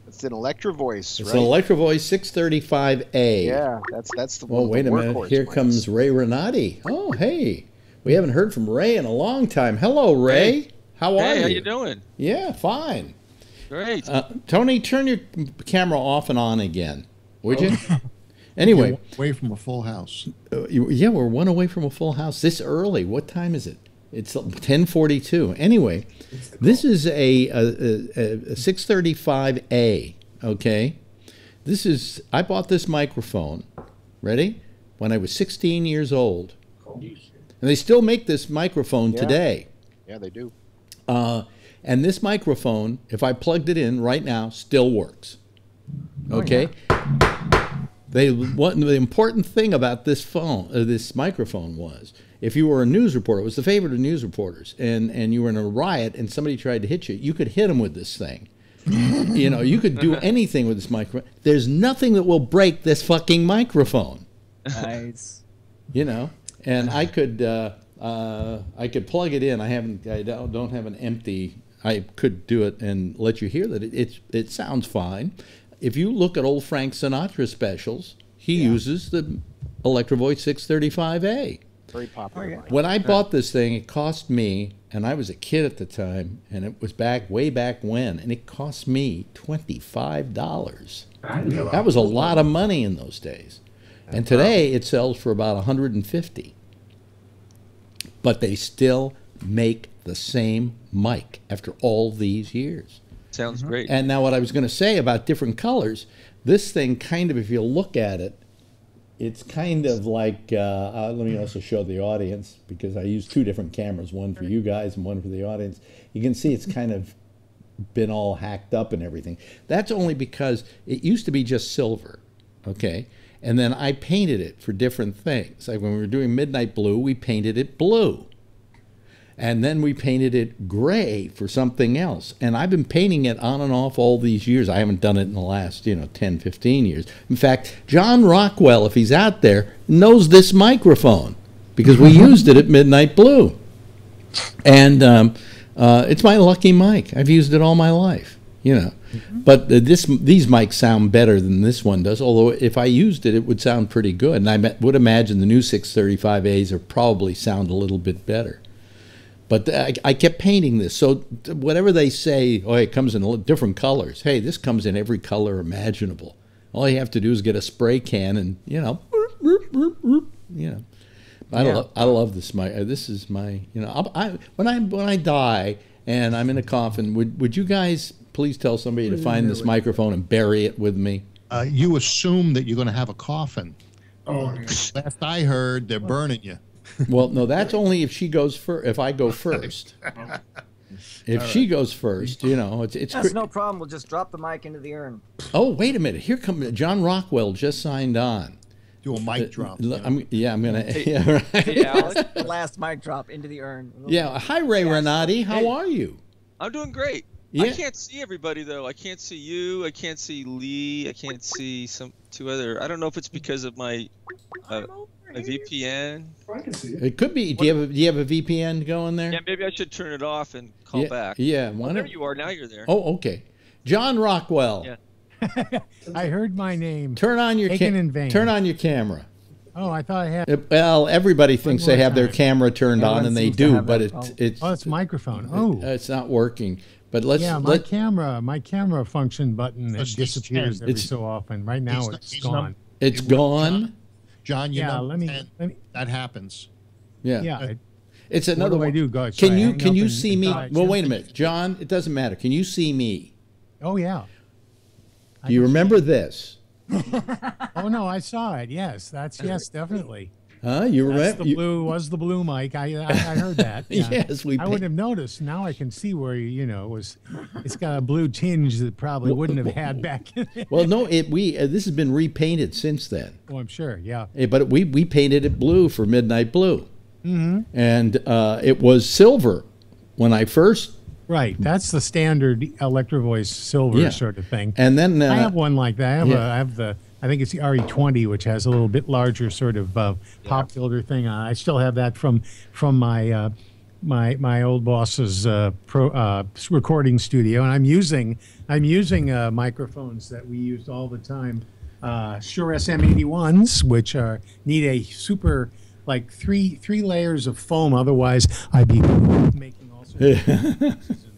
It's an Electro Voice, It's right? an Electro Voice 635A. yeah, that's that's the one. Well, of wait the a minute. Here ones. comes Ray Renati. Oh, hey. We haven't heard from Ray in a long time. Hello, Ray. How are Hey, you? how you doing? Yeah, fine. Great. Uh, Tony, turn your camera off and on again, would you? *laughs* anyway, away from a full house. uh, you- yeah, we're one away from a full house this early. What time is it? It's 10:42. Anyway, this is a, a, a, a 635A. Okay, this is I bought this microphone. Ready? When I was 16 years old, and they still make this microphone Yeah. today. Yeah, they do. Uh, and this microphone, if I plugged it in right now, still works. Okay. They what the important thing about this phone, uh, this microphone was, if you were a news reporter, it was the favorite of news reporters, and and you were in a riot and somebody tried to hit you, you could hit them with this thing. *laughs* you know, you could do anything with this microphone. There's nothing that will break this fucking microphone Nice. you know and i could uh, uh, i could plug it in i haven't i don't don't have an empty i could do it and let you hear that it it's, it sounds fine if you look at old frank sinatra specials he uses the electro voice 635a Very popular. mic. when i bought this thing it cost me and i was a kid at the time and it was back way back when and it cost me $25 that was a lot of money in those days. And today it sells for about 150 but they still make the same mic after all these years. Sounds great. and now what i was going to say about different colors this thing kind of if you look at it it's kind of like uh, uh, let me also show the audience because i use two different cameras one for you guys and one for the audience. You can see it's kind of been all hacked up and everything. That's only because it used to be just silver okay? And then i painted it for different things. Like when we were doing midnight blue we painted it blue and then we painted it gray for something else. And I've been painting it on and off all these years. I haven't done it in the last, you know, 10, 15 years. In fact, John Rockwell, if he's out there, knows this microphone because we *laughs* used it at Midnight Blue. And um, uh, it's my lucky mic. I've used it all my life, you know. But uh, this these mics sound better than this one does. Although if I used it, it would sound pretty good. And I would imagine the new 635As are probably sound a little bit better. But I, I kept painting this. So whatever they say, oh, it comes in different colors. Hey, this comes in every color imaginable. All you have to do is get a spray can and you know, you know. I Yeah. love I love this. My uh, this is my you know. I'll- I, when I when I die and I'm in a coffin, would would you guys please tell somebody to find this microphone and bury it with me? Uh, you assume that you're going to have a coffin. Oh, Last I heard, they're burning you. Well, no, that's only if she goes first. If I go *laughs* first. If she goes first, you know, it's it's. That's cri- no problem. We'll just drop the mic into the urn. Oh, wait a minute! Here come John Rockwell just signed on. Do a mic drop. L- you know. I'm, yeah, I'm gonna. *laughs* Yeah, right. Hey, Alex. Last mic drop into the urn. yeah. Hi, Ray Renati. How Hey. are you? I'm doing great. Yeah. I can't see everybody though. I can't see you. I can't see Lee. I can't see some two other. I don't know if it's because of my uh, my VPN. It could be. Do you have a, do you have a VPN going there? Yeah, maybe I should turn it off and call yeah, back. Yeah. Why there don't- you are. Now you're there. Oh, okay. John Rockwell. Yeah. *laughs* I heard my name. Turn on your Taken ca- in vain. turn on your camera. Oh, I thought I had. Well, everybody thinks they more have their camera turned on, and they do, but that it, phone. it's Oh, it's microphone. Oh, uh, it's not working. But let's yeah. My let camera, my camera function button it disappears every It's- so often. Right now, He's- it's he's gone. not- it's It will- gone. John, you Yeah, know, let me. and Let me. that happens. Yeah. Yeah. it- It's What another do I one. do? Go. Can I you can you and- see and me? die? Well, wait a minute, John. It doesn't matter. Can you see me? Oh yeah. Do you remember this? *laughs* Oh no, I saw it. Yes, that's yes, definitely. Huh? You remember? the blue was the blue mic. I I, I heard *laughs* that. Yeah. Yes, we I wouldn't have noticed. Now I can see where you know it was. It's got a blue tinge that probably wouldn't have had back. well, no. It we uh, this has been repainted since then. Oh, I'm sure. Yeah. Eh, but we we painted it blue for Midnight Blue, mm-hmm. and uh, it was silver when I first. Right. That's the standard Electro Voice silver Yeah. sort of thing. And then uh, I have one like that. I have, yeah. a, I have the. I think it's the RE20, which has a little bit larger sort of uh, pop filter thing on. I still have that from from my uh, my my old boss's uh, pro uh, recording studio, and I'm using I'm using uh, microphones that we used all the time. Uh, Shure SM81s, which are need a super like three three layers of foam. Otherwise, I'd be *laughs* making all sorts of *laughs* noises and,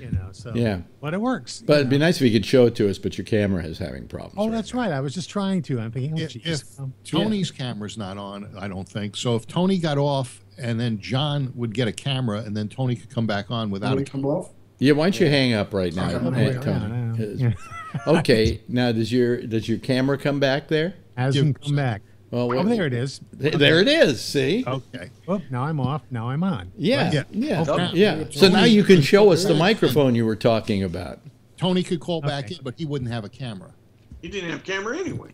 you know. So Yeah. but it works. But it'd be nice if you could show it to us. But your camera is having problems. Oh, right that's right. I was just trying to. I'm thinking, oh, If, geez. if Um, Tony's camera's not on, I don't think. So if Tony got off and then John would get a camera and then Tony could come back on without a camera. Yeah, why don't you hang up right now, Okay. Yeah, Tony? I know. Is- Yeah. okay, now does your does your camera come back there? hasn't come back. Well, Oh, there it is. Th- There it is. See? Okay. Oh, now I'm off. Now I'm on. Yeah, Yeah. yeah, Okay. yeah. So now you can show us the microphone you were talking about. Tony could call back in, but he wouldn't have a camera. He didn't have camera anyway.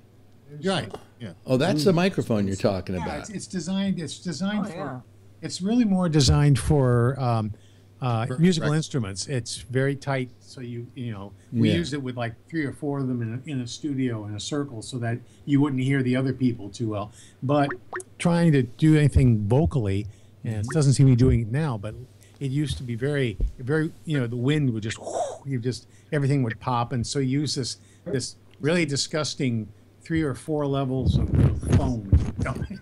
Right. Yeah. Oh, that's the microphone you're talking Yeah, about. it's, it's designed. It's designed Oh, for. yeah. It's really more designed for um, uh, musical rec- instruments. It's very tight, so you you know we Yeah. used it with like three or four of them in a, in a studio in a circle, so that you wouldn't hear the other people too well. But trying to do anything vocally, and it doesn't seem to be doing it now, but it used to be very very you know the wind would just you just everything would pop, and so you use this this really disgusting three or four levels of foam.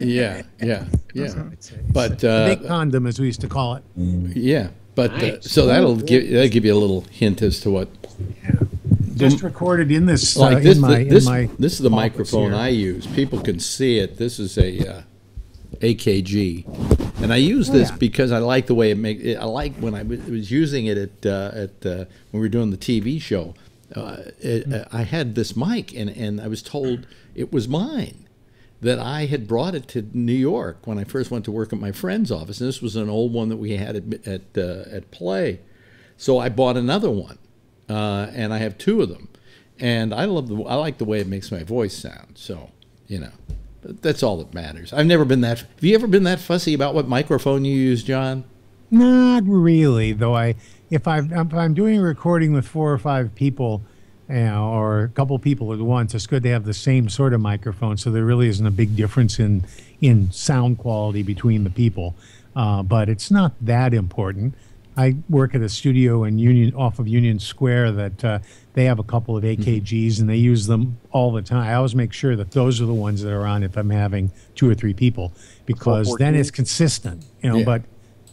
Yeah, yeah, yeah. It's a- But it's a uh, big condom, as we used to call it. yeah, but uh, Nice. so that'll give that'll give you a little hint as to what Just recorded in this, uh, like this. in my, this in my this is the microphone here. I use. People can see it. This is a uh, AKG, and I use this yeah. because I like the way it makes. I like when I was was using it at uh, at uh, when we were doing the TV show. Uh, it, uh, I had this mic, and and I was told it was mine. That I had brought it to New York when I first went to work at my friend's office, and this was an old one that we had at at, uh, at Play. So I bought another one, uh, and I have two of them, and I love the I like the way it makes my voice sound. So you know, that's all that matters. I've never been that. Have you ever been that fussy about what microphone you use, John? Not really, though. I if I if I'm doing a recording with four or five people, you know, or a couple people at once, it's good to have the same sort of microphone, so there really isn't a big difference in in sound quality between the people. Uh, but it's not that important. I work at a studio in Union off of Union Square that uh, they have a couple of AKGs and they use them all the time. I always make sure that those are the ones that are on if I'm having two or three people because then it's consistent, you know. Yeah. But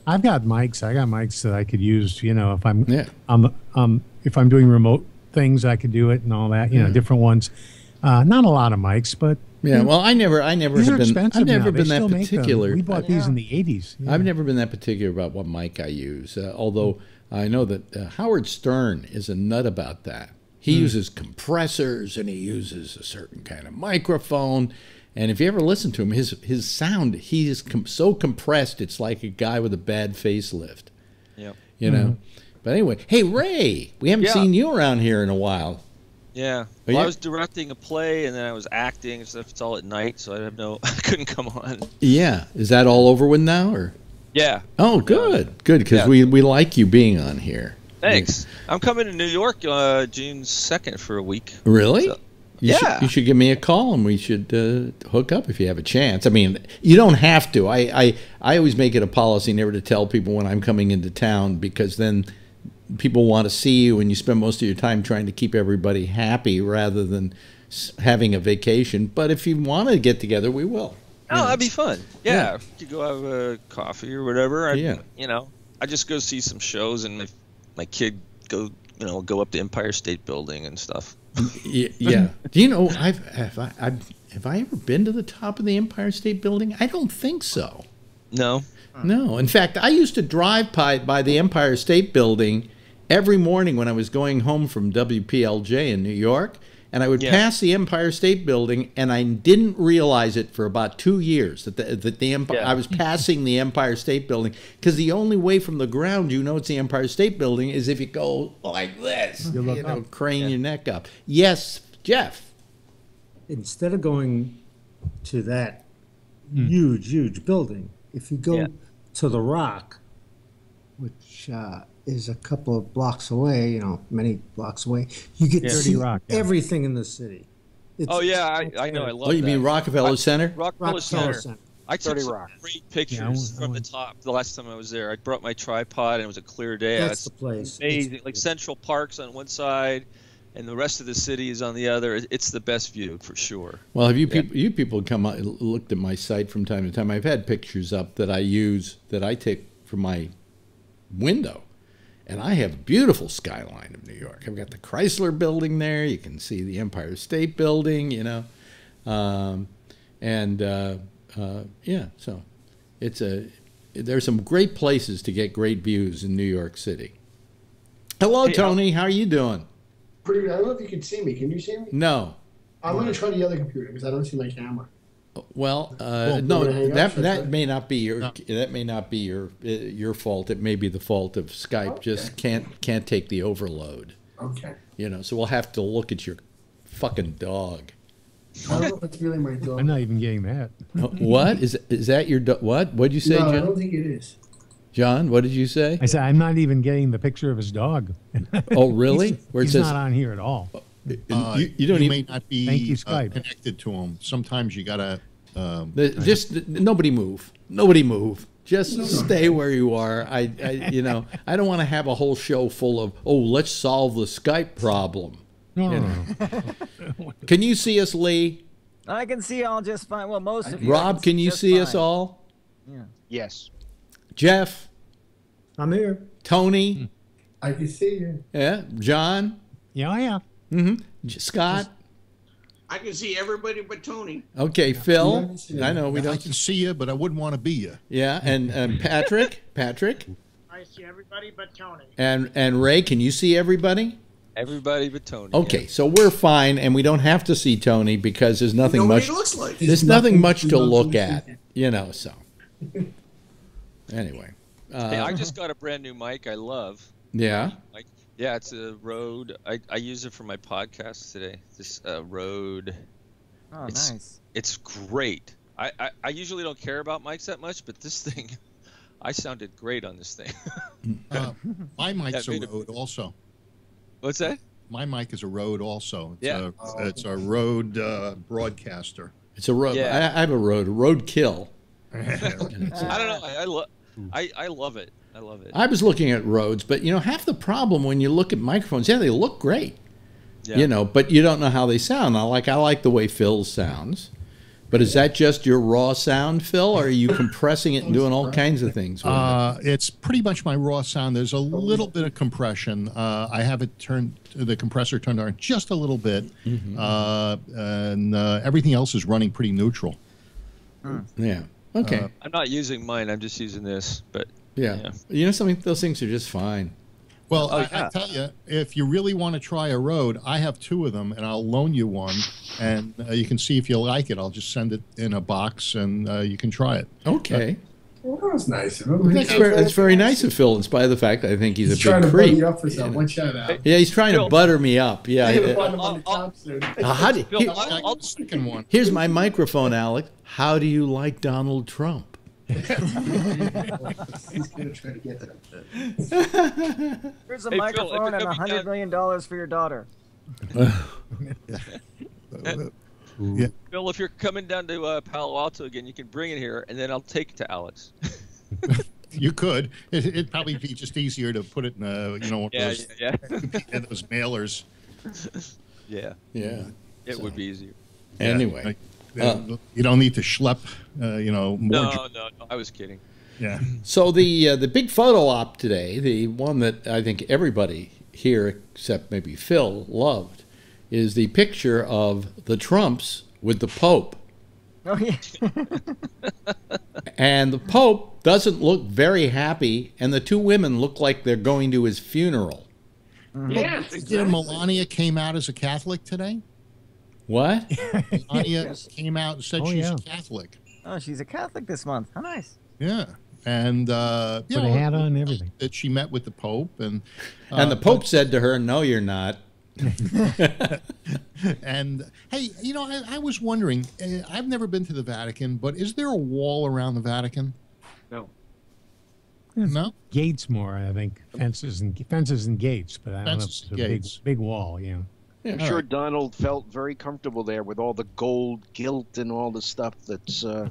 I've got mics. I got mics that I could use. You know, if I'm, Yeah. um, um, if I'm doing remote things, I could do it and all that. You know, different ones. Uh, not a lot of mics, but Yeah, well, I never, I never these have are been, expensive I've never now. They been that still make them. particular. We bought these in the '80s. Yeah. I've never been that particular about what mic I use. Uh, although I know that uh, Howard Stern is a nut about that. He Hmm. uses compressors and he uses a certain kind of microphone. And if you ever listen to him, his his sound he is com- so compressed, it's like a guy with a bad facelift. Yep. You know. But anyway, hey Ray, we haven't Yeah. seen you around here in a while. Yeah. Well, you- I was directing a play and then I was acting and stuff. It's all at night, so I have no, *laughs* I couldn't come on. Yeah, is that all over with now, or? Yeah. Oh, good, good, because Yeah. we we like you being on here. Thanks. I'm coming to New York uh, June 2nd for a week. Really? So- You Yeah. Should, you should give me a call and we should uh, hook up if you have a chance. I mean, you don't have to. I, I, I always make it a policy never to tell people when I'm coming into town because then people want to see you and you spend most of your time trying to keep everybody happy rather than having a vacation. But if you want to get together, we will. Oh, that'd be fun. Yeah. Yeah. You go have a coffee or whatever. I, Yeah. You know, I just go see some shows and my, my kid go, you know, go up to Empire State Building and stuff. Yeah. *laughs* Do you know I've have I I've, have I ever been to the top of the Empire State Building? I don't think so. No. No. In fact, I used to drive by by the Empire State Building every morning when I was going home from WPLJ in New York, and I would Yeah. pass the Empire State Building, and I didn't realize it for about two years that the, that the Empire, Yeah. I was passing the Empire State Building because the only way from the ground you know it's the Empire State Building is if you go like this, You you, look know, up. crane your neck up. Yes, Jeff. Instead of going to that huge, huge building, if you go Yeah. to the Rock, which uh, is a couple of blocks away, you know, many blocks away, you get Yeah. to see Rock, yeah. everything in the city. It's- Oh, yeah. I, I know. I love Oh, you mean that. Rockefeller Center? Rockefeller Rockefeller Center. Center. I took Dirty some Rock. great pictures Yeah, I went- I from the top the last time I was there. I brought my tripod and it was a clear day. That's It's the place. amazing. It's- like Central Park's on one side, and the rest of the city is on the other. It's the best view for sure. Well, have you people you people come out, looked at my site from time to time? I've had pictures up that I use that I take from my window, and I have a beautiful skyline of New York. I've got the Chrysler Building there. You can see the Empire State Building. You know, um, and uh, uh, yeah, so it's a there's some great places to get great views in New York City. Hello, Hey, Tony. How are you doing? Pretty good. I don't know if you can see me. Can you see me? No. I'm going to try the other computer because I don't see my camera. Well, uh, Well, no, we're gonna hang up, that that may not be your that may not be your uh, your fault. It may be the fault of Skype. Just can't can't take the overload. Okay. You know, so we'll have to look at your fucking dog. I don't know if it's really my dog. I'm not even getting that. Uh, what is is that your dog? What? What did you say, no, I don't think it is. John, what did you say? I said I'm not even getting the picture of his dog. Oh, really? he's, Where it he's says- not on here at all. Uh, you, you don't may even not be Thank you, uh, Skype. connected to him. Sometimes you gotta. Um, the, just nobody move. Nobody move. Just stay where you are. I, I you know, I don't want to have a whole show full of oh, let's solve the Skype problem. No, You know. no. *laughs* Can you see us, Lee? I can see all just fine. Well, most of you. Rob, can you just see us fine. all? Yes. Jeff, I'm here. Tony, I can see you. yeah, John, Yeah, yeah. mm-hmm. Scott. I can see everybody but Tony. Okay, You Phil. don't I know we don't. I can see you, but I wouldn't want to be you. Yeah, and and Patrick, Patrick, I see everybody but Tony. and and Ray. Can you see everybody? Everybody but Tony. Okay, so we're fine, and we don't have to see Tony because there's nothing Nobody much. looks like. There's There's nothing nothing- much to look at, you know. So anyway, Yeah. Hey, uh, I just got a brand new mic. I love. yeah. Like, yeah, it's a Rode. I, I use it for my podcast today. This uh, Rode. Oh, It's- nice. It's great. I, I, I usually don't care about mics that much, but this *laughs* thing, I sounded great on this thing. *laughs* Uh, my *laughs* mic's That a made a- Rode also. What's that? My mic is a Rode also. It's Yeah. A, it's a Rode uh, broadcaster. It's a Rode. Yeah. I, I have a road. Road kill. I don't know. I, I, lo- I, I love it. I love it. I was looking at Rodes, but you know, half the problem when you look at microphones, yeah, they look great. Yeah. You know, but you don't know how they sound. I like I like the way Phil sounds. But is that just your raw sound, Phil, or are you compressing it and doing all kinds of things with it? Uh, it's pretty much my raw sound. There's a little bit of compression. Uh, I have it turned, the compressor turned on just a little bit, Mm-hmm. uh, and uh, everything else is running pretty neutral. Yeah. Okay. Uh, I'm not using mine. I'm just using this. But yeah. You know something? Those things are just fine. Well, Oh, I, I tell you, if you really want to try a Rode, I have two of them, and I'll loan you one, and uh, you can see if you like it. I'll just send it in a box, and uh, you can try it. Okay. Well, that was nice of him. That's very, that's very nice of Phil, in spite of the fact that I think he's, He's a trying big to butter creep. you up for something. Watch that out. Yeah, he's trying to butter me up. Yeah. I'm gonna I- find him on the top soon. Uh, how do- Phil, here- I'll, I'll, Second one. here's my microphone, Alec. How do you like Donald Trump? He's gonna try to get that. Here's a Hey, microphone you're and a coming hundred down- million dollars for your daughter. *laughs* Yeah. Phil, if you're coming down to uh, Palo Alto again, you can bring it here, and then I'll take it to Alex. *laughs* You could. It, it'd probably be just easier to put it in, a, you know, one of Yeah, those, yeah, in *laughs* those mailers. yeah. Yeah. It would be easier. Anyway. Like, Uh, you don't need to schlep, uh, you know, more. No, dr- no, no. I was kidding. Yeah. *laughs* So the uh, the big photo op today, the one that I think everybody here except maybe Phil loved, is the picture of the Trumps with the Pope. Oh yeah. *laughs* And the Pope doesn't look very happy, and the two women look like they're going to his funeral. Yes, Yeah, Melania came out as a Catholic today. What? *laughs* Melania came out and said Oh, she's yeah. Catholic. Oh, she's a Catholic this month. How nice. Yeah. And uh, you Put a hat on and everything. that she met with the Pope and uh, and the Pope said to her, "No, you're not." *laughs* *laughs* and hey, you know, I, I was wondering. Uh, I've never been to the Vatican, but is there a wall around the Vatican? No. No. Gates more, I think. Fences and fences and gates, but I don't know if Fences it's a big gates. big wall. Yeah. I'm sure right. Donald felt very comfortable there with all the gold gilt and all the stuff that's uh,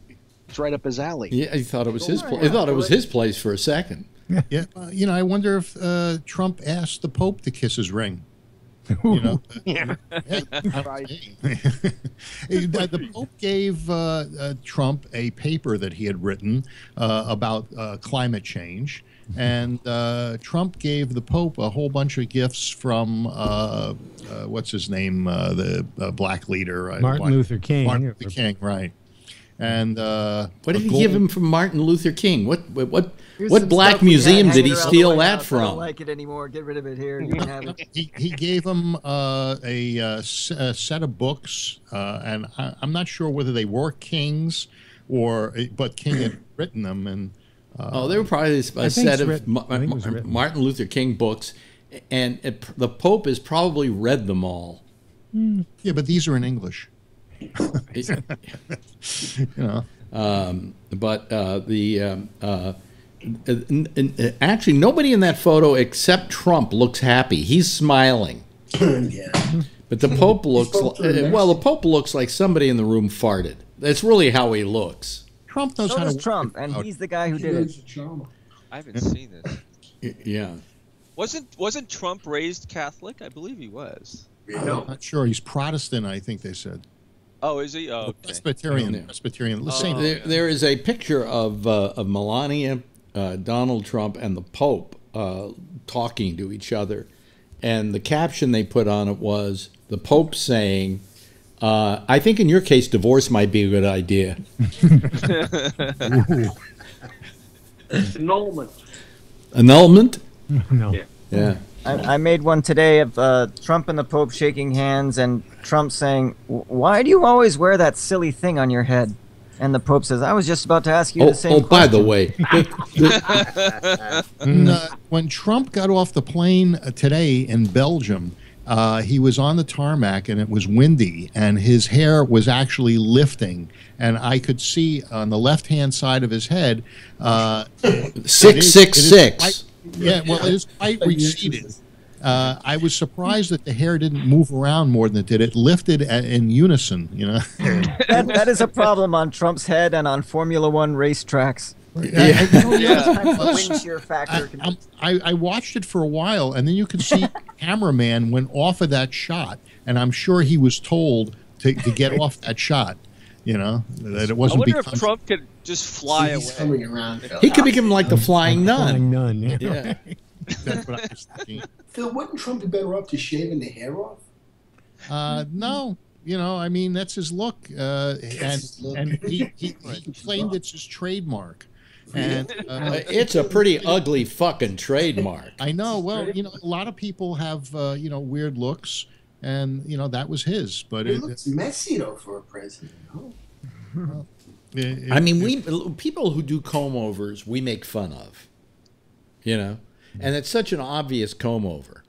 it's right up his alley. Yeah, he thought it was his. Pl- he thought it was his place for a second. Yeah. Uh, you know, I wonder if uh, Trump asked the Pope to kiss his ring. *laughs* You know. Yeah. Hey, *laughs* the *laughs* the Pope gave uh, uh, Trump a paper that he had written uh, about uh, climate change, and uh, Trump gave the Pope a whole bunch of gifts from uh, uh, what's his name, uh, the uh, black leader, uh, Martin Martin- Luther King. Martin Luther King, right? And uh, What did he gold- give him from Martin Luther King? What what what, what black stuff we got museum did he steal White that House. I don't from? like it anymore. Get rid of it here. You can have it. *laughs* he, he gave him uh, a, uh, set of books, uh, and I, I'm not sure whether they were King's or, but King had written them, and uh, Oh, they were probably a set it's of written. Ma- I think it was Ma- written. Martin Luther King books, and it, the Pope has probably read them all. yeah, but these are in English. *laughs* You know, um, but uh, the um, uh, n- n- actually nobody in that photo except Trump looks happy. He's smiling. *coughs* yeah. But the Pope looks Pope li- turned well. The Pope looks like somebody in the room farted. That's really how he looks. Trump knows So how does to Trump, and he's the guy who did it. I haven't seen this. Yeah. Wasn't wasn't Trump raised Catholic? I believe he was. I'm not sure. He's Protestant, I think they said. Oh, is he? Oh, okay. Presbyterian. Yeah. Presbyterian. The Oh. same. There, there is a picture of uh, of Melania, uh, Donald Trump, and the Pope uh, talking to each other, and the caption they put on it was the Pope saying, uh, "I think in your case, divorce might be a good idea." *laughs* Annulment. Annulment? *laughs* no. Yeah. Yeah. I, I made one today of uh, Trump and the Pope shaking hands, and Trump saying, "Why do you always wear that silly thing on your head?" And the Pope says, "I was just about to ask you Oh, the same." oh by the way, *laughs* the- When, uh, when Trump got off the plane uh, today in Belgium, uh, he was on the tarmac and it was windy, and his hair was actually lifting, and I could see on the left hand side of his head. Uh, Six, it is- six, six. quite- yeah, well, it is quite receded. Uh, I was surprised that the hair didn't move around more than it did. It lifted a- in unison, you know. *laughs* That, that is a problem on Trump's head and on Formula One racetracks. Yeah. Sometimes the wind shear factor can I, I watched it for a while, and then you can see *laughs* cameraman went off of that shot, and I'm sure he was told to, to get *laughs* off that shot. You know that it I wasn't I wonder if Trump could just fly He's away. coming around. He could become like the flying nun. Flying nun. Yeah. Yeah. *laughs* that's what I was thinking. Phil, wouldn't Trump be better off to shaving the hair off? Uh, no, you know, I mean that's his look, uh, and his look. and he, he, he claimed it's his trademark, and *laughs* uh, It's a pretty ugly fucking trademark. I know. Well, you know, a lot of people have uh, you know weird looks, and you know that was his, but It it, looks messy though for a president. No? it- I mean, we people who do comb overs, we make fun of. You know, and it's such an obvious comb over.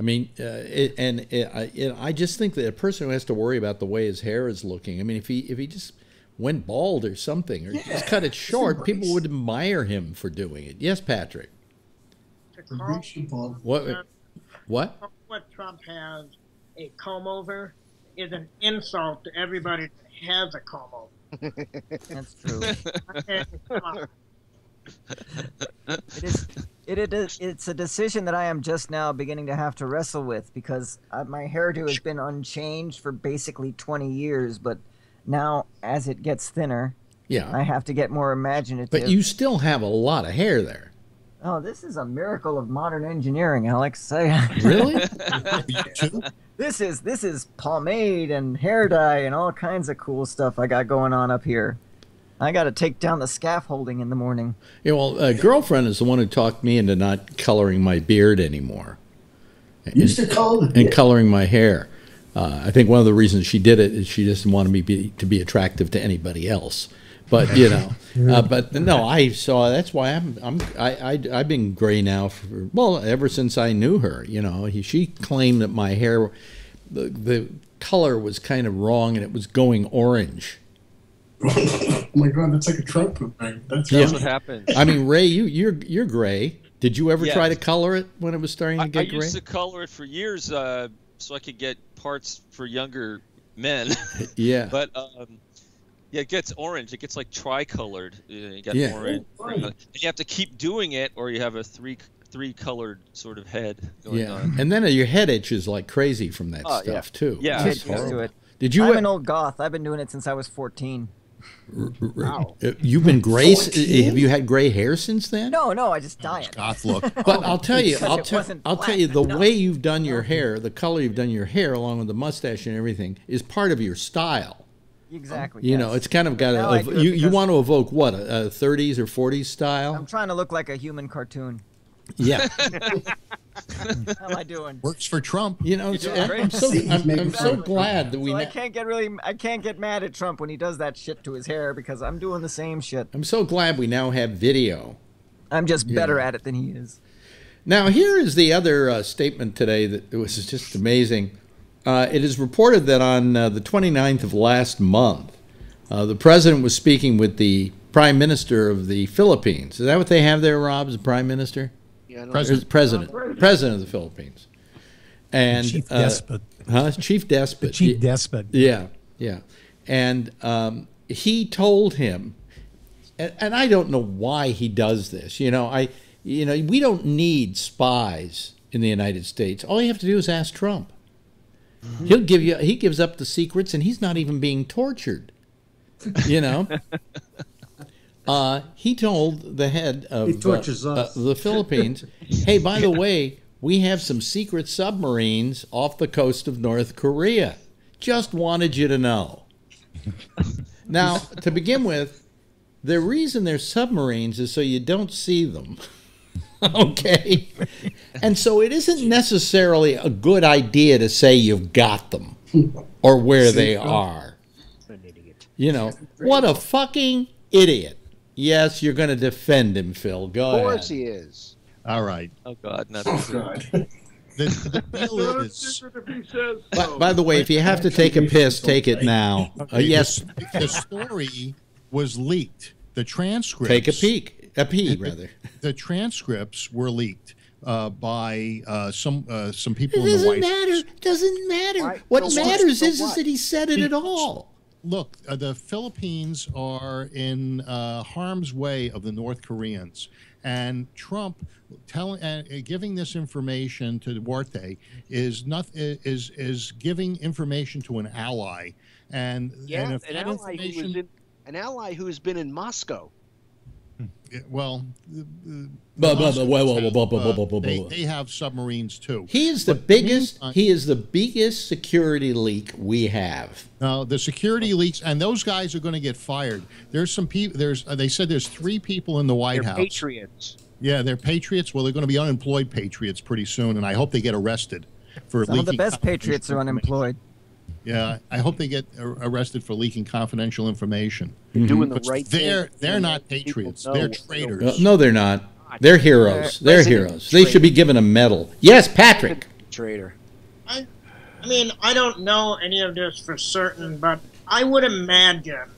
I mean, uh, it, and it, I, it, I just think that a person who has to worry about the way his hair is looking. I mean, if he if he just went bald or something, or Yeah, just cut it short, people embrace. would admire him for doing it. Yes, Patrick. To call Embrace your bald. What? What? what Trump has a comb over is an insult to everybody that has a comb over. *laughs* That's true. Okay, come on. It is. It, it is. It's a decision that I am just now beginning to have to wrestle with because uh, my hairdo has been unchanged for basically 20 years, but now as it gets thinner, Yeah. I have to get more imaginative. But you still have a lot of hair there. Oh, this is a miracle of modern engineering, Alex. *laughs* Really? *laughs* this is this is pomade and hair dye and all kinds of cool stuff I got going on up here. I got to take down the scaffolding in the morning. Yeah, well, a girlfriend is the one who talked me into not coloring my beard anymore. Used to color and coloring my hair. Uh, I think one of the reasons she did it is she just wanted me be, to be attractive to anybody else. But you know, *laughs* uh, but no, I saw that's why I'm I'm I, I I've been gray now for well ever since I knew her. You know, he, she claimed that my hair, the the color was kind of wrong and it was going orange. *laughs* oh my god, that's like a Trump thing. That's Yeah. What happened. I mean, Ray, you you're you're gray. Did you ever Yes. try to color it when it was starting to I, I get gray? used to color it for years uh, so I could get parts for younger men. *laughs* Yeah. but um, yeah, it gets orange. It gets like tricolored. You, know, you got Yeah. orange. Oh, and you have to keep doing it, or you have a three three colored sort of head going Yeah, on. and then your head itches like crazy from that Oh, yeah. stuff too. Yeah. Get It's used to horrible. it. Did you? I'm an old goth. I've been doing it since I was 14. Wow. uh, You've been gray. s- 14? Have you had gray hair since then? No, no, I just dye it. goth look. But I'll *laughs* tell you, I'll it tell, wasn't I'll tell you, the enough. way you've done your hair, the color you've done your hair, along with the mustache and everything, is part of your style. Exactly. You know, it's kind of got Now I a. do it You you want to evoke what a, a 30s or 40s style? I'm trying to look like a human cartoon. Yeah. *laughs* How am I doing? Works for Trump. You know, doing I'm. *laughs* I'm so I'm, I'm so glad that we. So I can't get really, I can't get mad at Trump when he does that shit to his hair because I'm doing the same shit. I'm so glad we now have video. I'm just better at it than he is. Now, here is the other uh, statement today that was just amazing. Uh, it is reported that on uh, the 29th of last month, uh, the president was speaking with the prime minister of the Philippines. Is that what they have there, Rob, as the prime minister? Yeah, President. President. President of the Philippines. And Chief uh, despot. Huh? Chief despot. The chief despot. yeah, yeah. And um, he told him, and, and I don't know why he does this. You know, I, you know, we don't need spies in the United States. All you have to do is ask Trump. He'll give you. He gives up the secrets, and he's not even being tortured. You know. *laughs* Uh, he told the head of He uh, us. uh, the Philippines, *laughs* "Hey, by the way, we have some secret submarines off the coast of North Korea. Just wanted you to know." *laughs* Now, to begin with, the reason they're submarines is so you don't see them. *laughs* okay? And so it isn't necessarily a good idea to say you've got them or where they are. You know, what a fucking idiot. Yes, you're going to defend him, Phil. Go Of course ahead. he is. All right. Oh God, not Oh god. the, the deal *laughs* is. By, by the way, if you have to take a piss, take it now. Uh, yes, the story was leaked. The transcripts. take a peek. A pee, rather. The transcripts were leaked uh, by uh, some uh, some people It in the White House. doesn't White matter. Doesn't matter. What So matters So is, is that he said it at all. Look, uh, the Philippines are in uh, harm's way of the North Koreans, and Trump telling, uh, giving this information to Duterte is not is is giving information to an ally, and Yeah, and an ally who in, an ally who has been in Moscow. Well, blah, blah, blah, they, they have submarines too. He is the But biggest. meantime- He is the biggest security leak we have. No, the security leaks, and those guys are going to get fired. There's some people. There's uh, they said there's three people in the White They're House. patriots. Yeah, they're patriots. Well, they're going to be unemployed patriots pretty soon, and I hope they get arrested for Some of the best patriots are unemployed. Yeah, I hope they get arrested for leaking confidential information. Mm-hmm. Doing the But right They're they're not patriots. They're traitors. No, they're not. They're heroes. They're They're heroes. They should be given a medal. Yes, Patrick. Traitor. I, I mean, I don't know any of this for certain, but I would imagine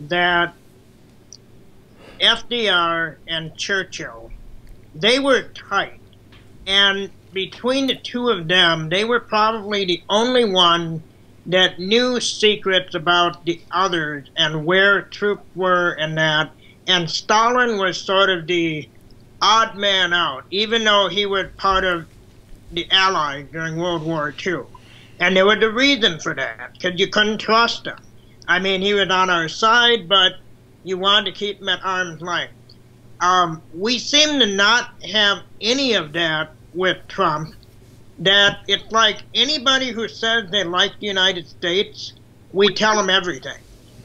that FDR and Churchill, they were tight, and between the two of them, they were probably the only one that knew secrets about the others and where troops were and that. And Stalin was sort of the odd man out, even though he was part of the Allies during World War II. And there was a reason for that, because you couldn't trust him. I mean, he was on our side, but you wanted to keep him at arm's length. Um, we seem to not have any of that with Trump. That it's like anybody who says they like the United States, we tell them everything.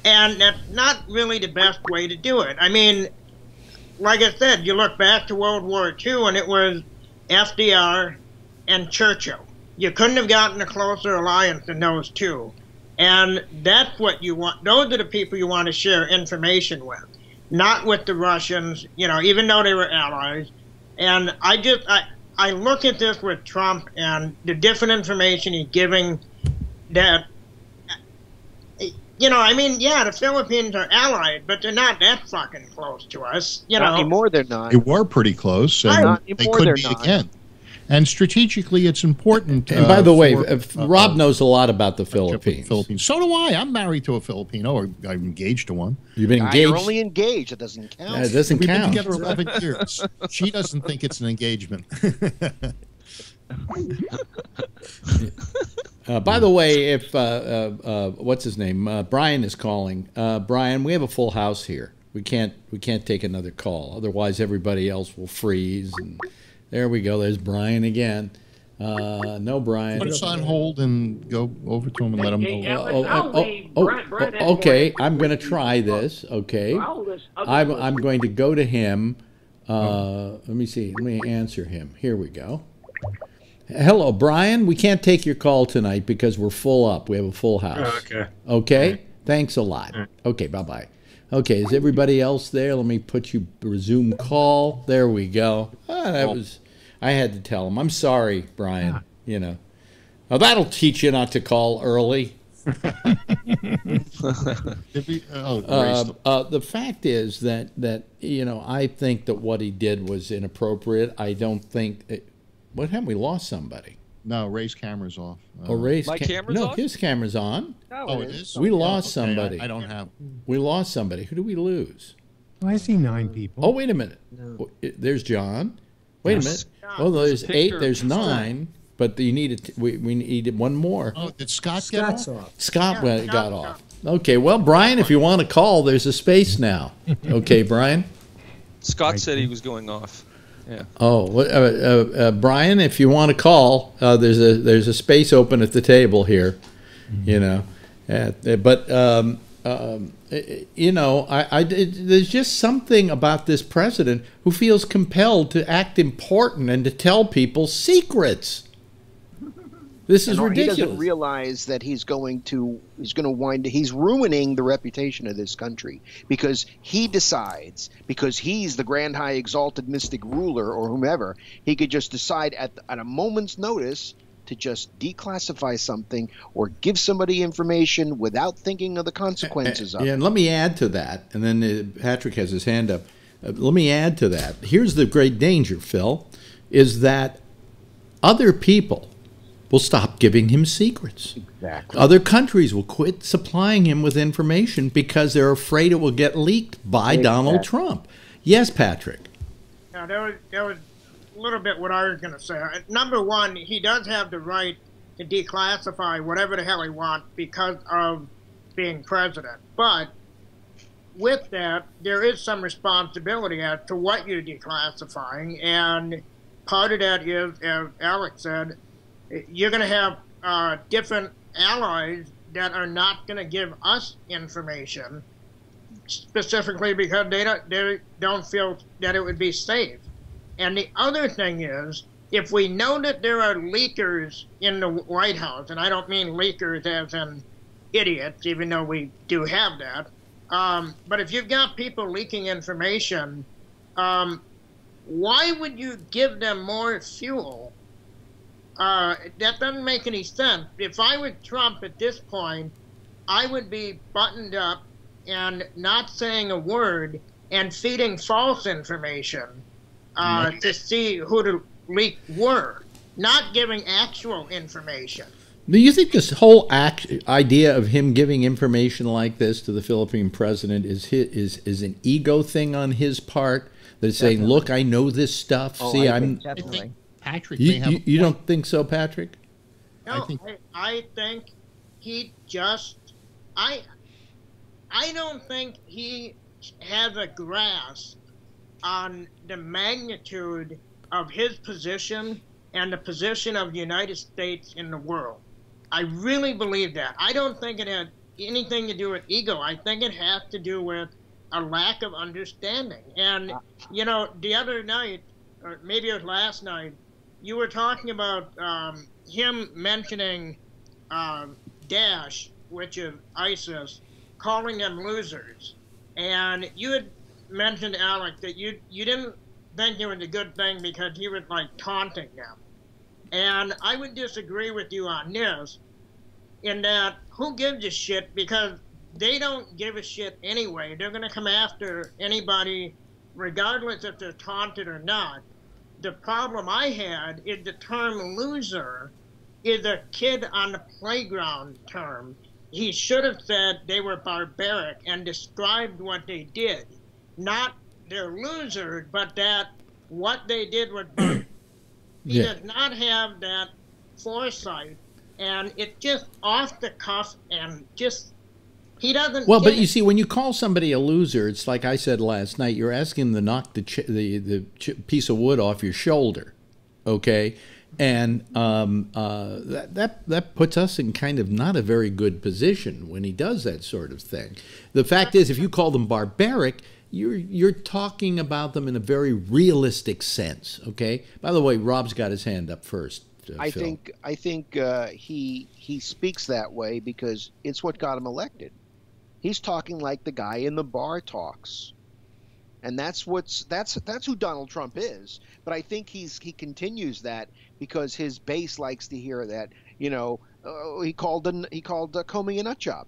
And that's not really the best way to do it. I mean, like I said, you look back to World War II and it was FDR and Churchill. You couldn't have gotten a closer alliance than those two. And that's what you want. Those are the people you want to share information with, not with the Russians, you know, even though they were allies. And I just, I, I look at this with Trump and the different information he's giving that, you know, I mean, yeah, the Philippines are allied, but they're not that fucking close to us, you know. Not anymore, they're not. They were pretty close, and Not they anymore, could they're be not. again. And strategically, it's important. And by uh, the way, for- if uh, Rob knows a lot about the Philippines. Philippines. So do I. I'm married to a Filipino, or I'm engaged to one. You've been engaged. You're only engaged. It doesn't count. Yeah, it doesn't We've count. been together 11 years. She doesn't think it's an engagement. *laughs* Uh, by the way, if uh, uh, uh, what's his name, uh, Brian is calling. Uh, Brian, we have a full house here. We can't we can't take another call. Otherwise, everybody else will freeze. And there we go. There's Brian again. Uh, no, Brian. Put us on hold and go over to him and let him know. Alex, Oh, oh, oh, Brian- Brian oh, okay, I'm going to try this. Okay, I'll listen- I'll I'm. I'm going to go to him. Uh, let me see. Let me answer him. Here we go. Hello, Brian. We can't take your call tonight because we're full up. We have a full house. okay. Okay. Thanks a lot. Okay. Bye bye. Okay. Is everybody else there? Let me put you resume call. There we go. Ah, that was. I had to tell him. I'm sorry, Brian. You know. Now that'll teach you not to call early. *laughs* Oh, Uh, uh, the fact is that that you know I think that what he did was inappropriate. I don't think. It, what happened? We lost somebody. no, Ray's camera's off. Uh, Oh, Ray's My ca- camera's no, off? his camera's on. Oh, it is. We Oh, lost okay, somebody. I, don't have. We lost somebody. Who do we lose? Well, I see nine people. Oh, wait a minute. Oh, it- There's John. Wait a minute. Oh, there's eight. There's nine. But you need needed. We we needed one more. Oh, did Scott get Scott's off? off. Scott Yeah, went, Scott got got off. Okay. Well, Brian, if you want to call, there's a space now. *laughs* Okay, Brian. Scott said he was going off. Yeah. Oh, wh- uh, uh, uh, Brian, if you want to call, uh, there's a there's a space open at the table here, you know. Uh, but um, um, uh, you know, I, I it- there's just something about this president who feels compelled to act important and to tell people secrets. This is And He ridiculous. doesn't realize that he's going to he's going to wind he's ruining the reputation of this country because he decides because he's the grand high exalted mystic ruler or whomever he could just decide at at a moment's notice to just declassify something or give somebody information without thinking of the consequences of Yeah, it. and let me add to that. And then uh, Patrick has his hand up. Uh, let me add to that. Here's the great danger, Phil, is that other people will stop giving him secrets. Exactly. Other countries will quit supplying him with information because they're afraid it will get leaked by Donald Trump. Yes, Patrick. Now, that was, that was a little bit what I was going to say. Number one, he does have the right to declassify whatever the hell he wants because of being president. But with that, there is some responsibility as to what you're declassifying. And part of that is, as Alex said, you're going to have uh, different allies that are not going to give us information specifically because they don't they don't feel that it would be safe. And the other thing is, if we know that there are leakers in the White House, and I don't mean leakers as in idiots, even though we do have that, um, but if you've got people leaking information, um, why would you give them more fuel? Uh, that doesn't make any sense. If I were Trump at this point, I would be buttoned up and not saying a word and feeding false information uh, to see who the leak were, not giving actual information. Do you think this whole act, idea of him giving information like this to the Philippine president is hi- is is an ego thing on his part? That is saying, "Look, I know this stuff. Oh, See, I I'm." definitely. Patrick You, may have you, you don't think so, Patrick? No, I, I, think he just I I don't think he has a grasp on the magnitude of his position and the position of the United States in the world. I really believe that. I don't think it had anything to do with ego. I think it has to do with a lack of understanding. And you know, the other night, or maybe it was last night, you were talking about um, him mentioning um, Daesh, which is ISIS, calling them losers. And you had mentioned, Alec, that you you didn't think it was a good thing because he was like taunting them. And I would disagree with you on this, in that who gives a shit because they don't give a shit anyway. They're to come after anybody, regardless if they're taunted or not. The problem I had is the term loser is a kid on the playground term. He should have said they were barbaric and described what they did. Not they're losers, but that what they did was *clears throat* barbaric. He Yeah. does not have that foresight, and it's just off the cuff and just he doesn't. Well, but it. you see, when you call somebody a loser, it's like I said last night. You're asking them to knock the ch- the the ch- piece of wood off your shoulder, okay? And um, uh, that that that puts us in kind of not a very good position when he does that sort of thing. The fact is, if you call them barbaric, you're you're talking about them in a very realistic sense, okay? By the way, Rob's got his hand up first. uh, I Phil. think I think uh, he he speaks that way because it's what got him elected. He's talking like the guy in the bar talks, and that's what's that's that's who Donald Trump is. But I think he's he continues that because his base likes to hear that. You know, uh, he called an, he called uh, Comey a nut job.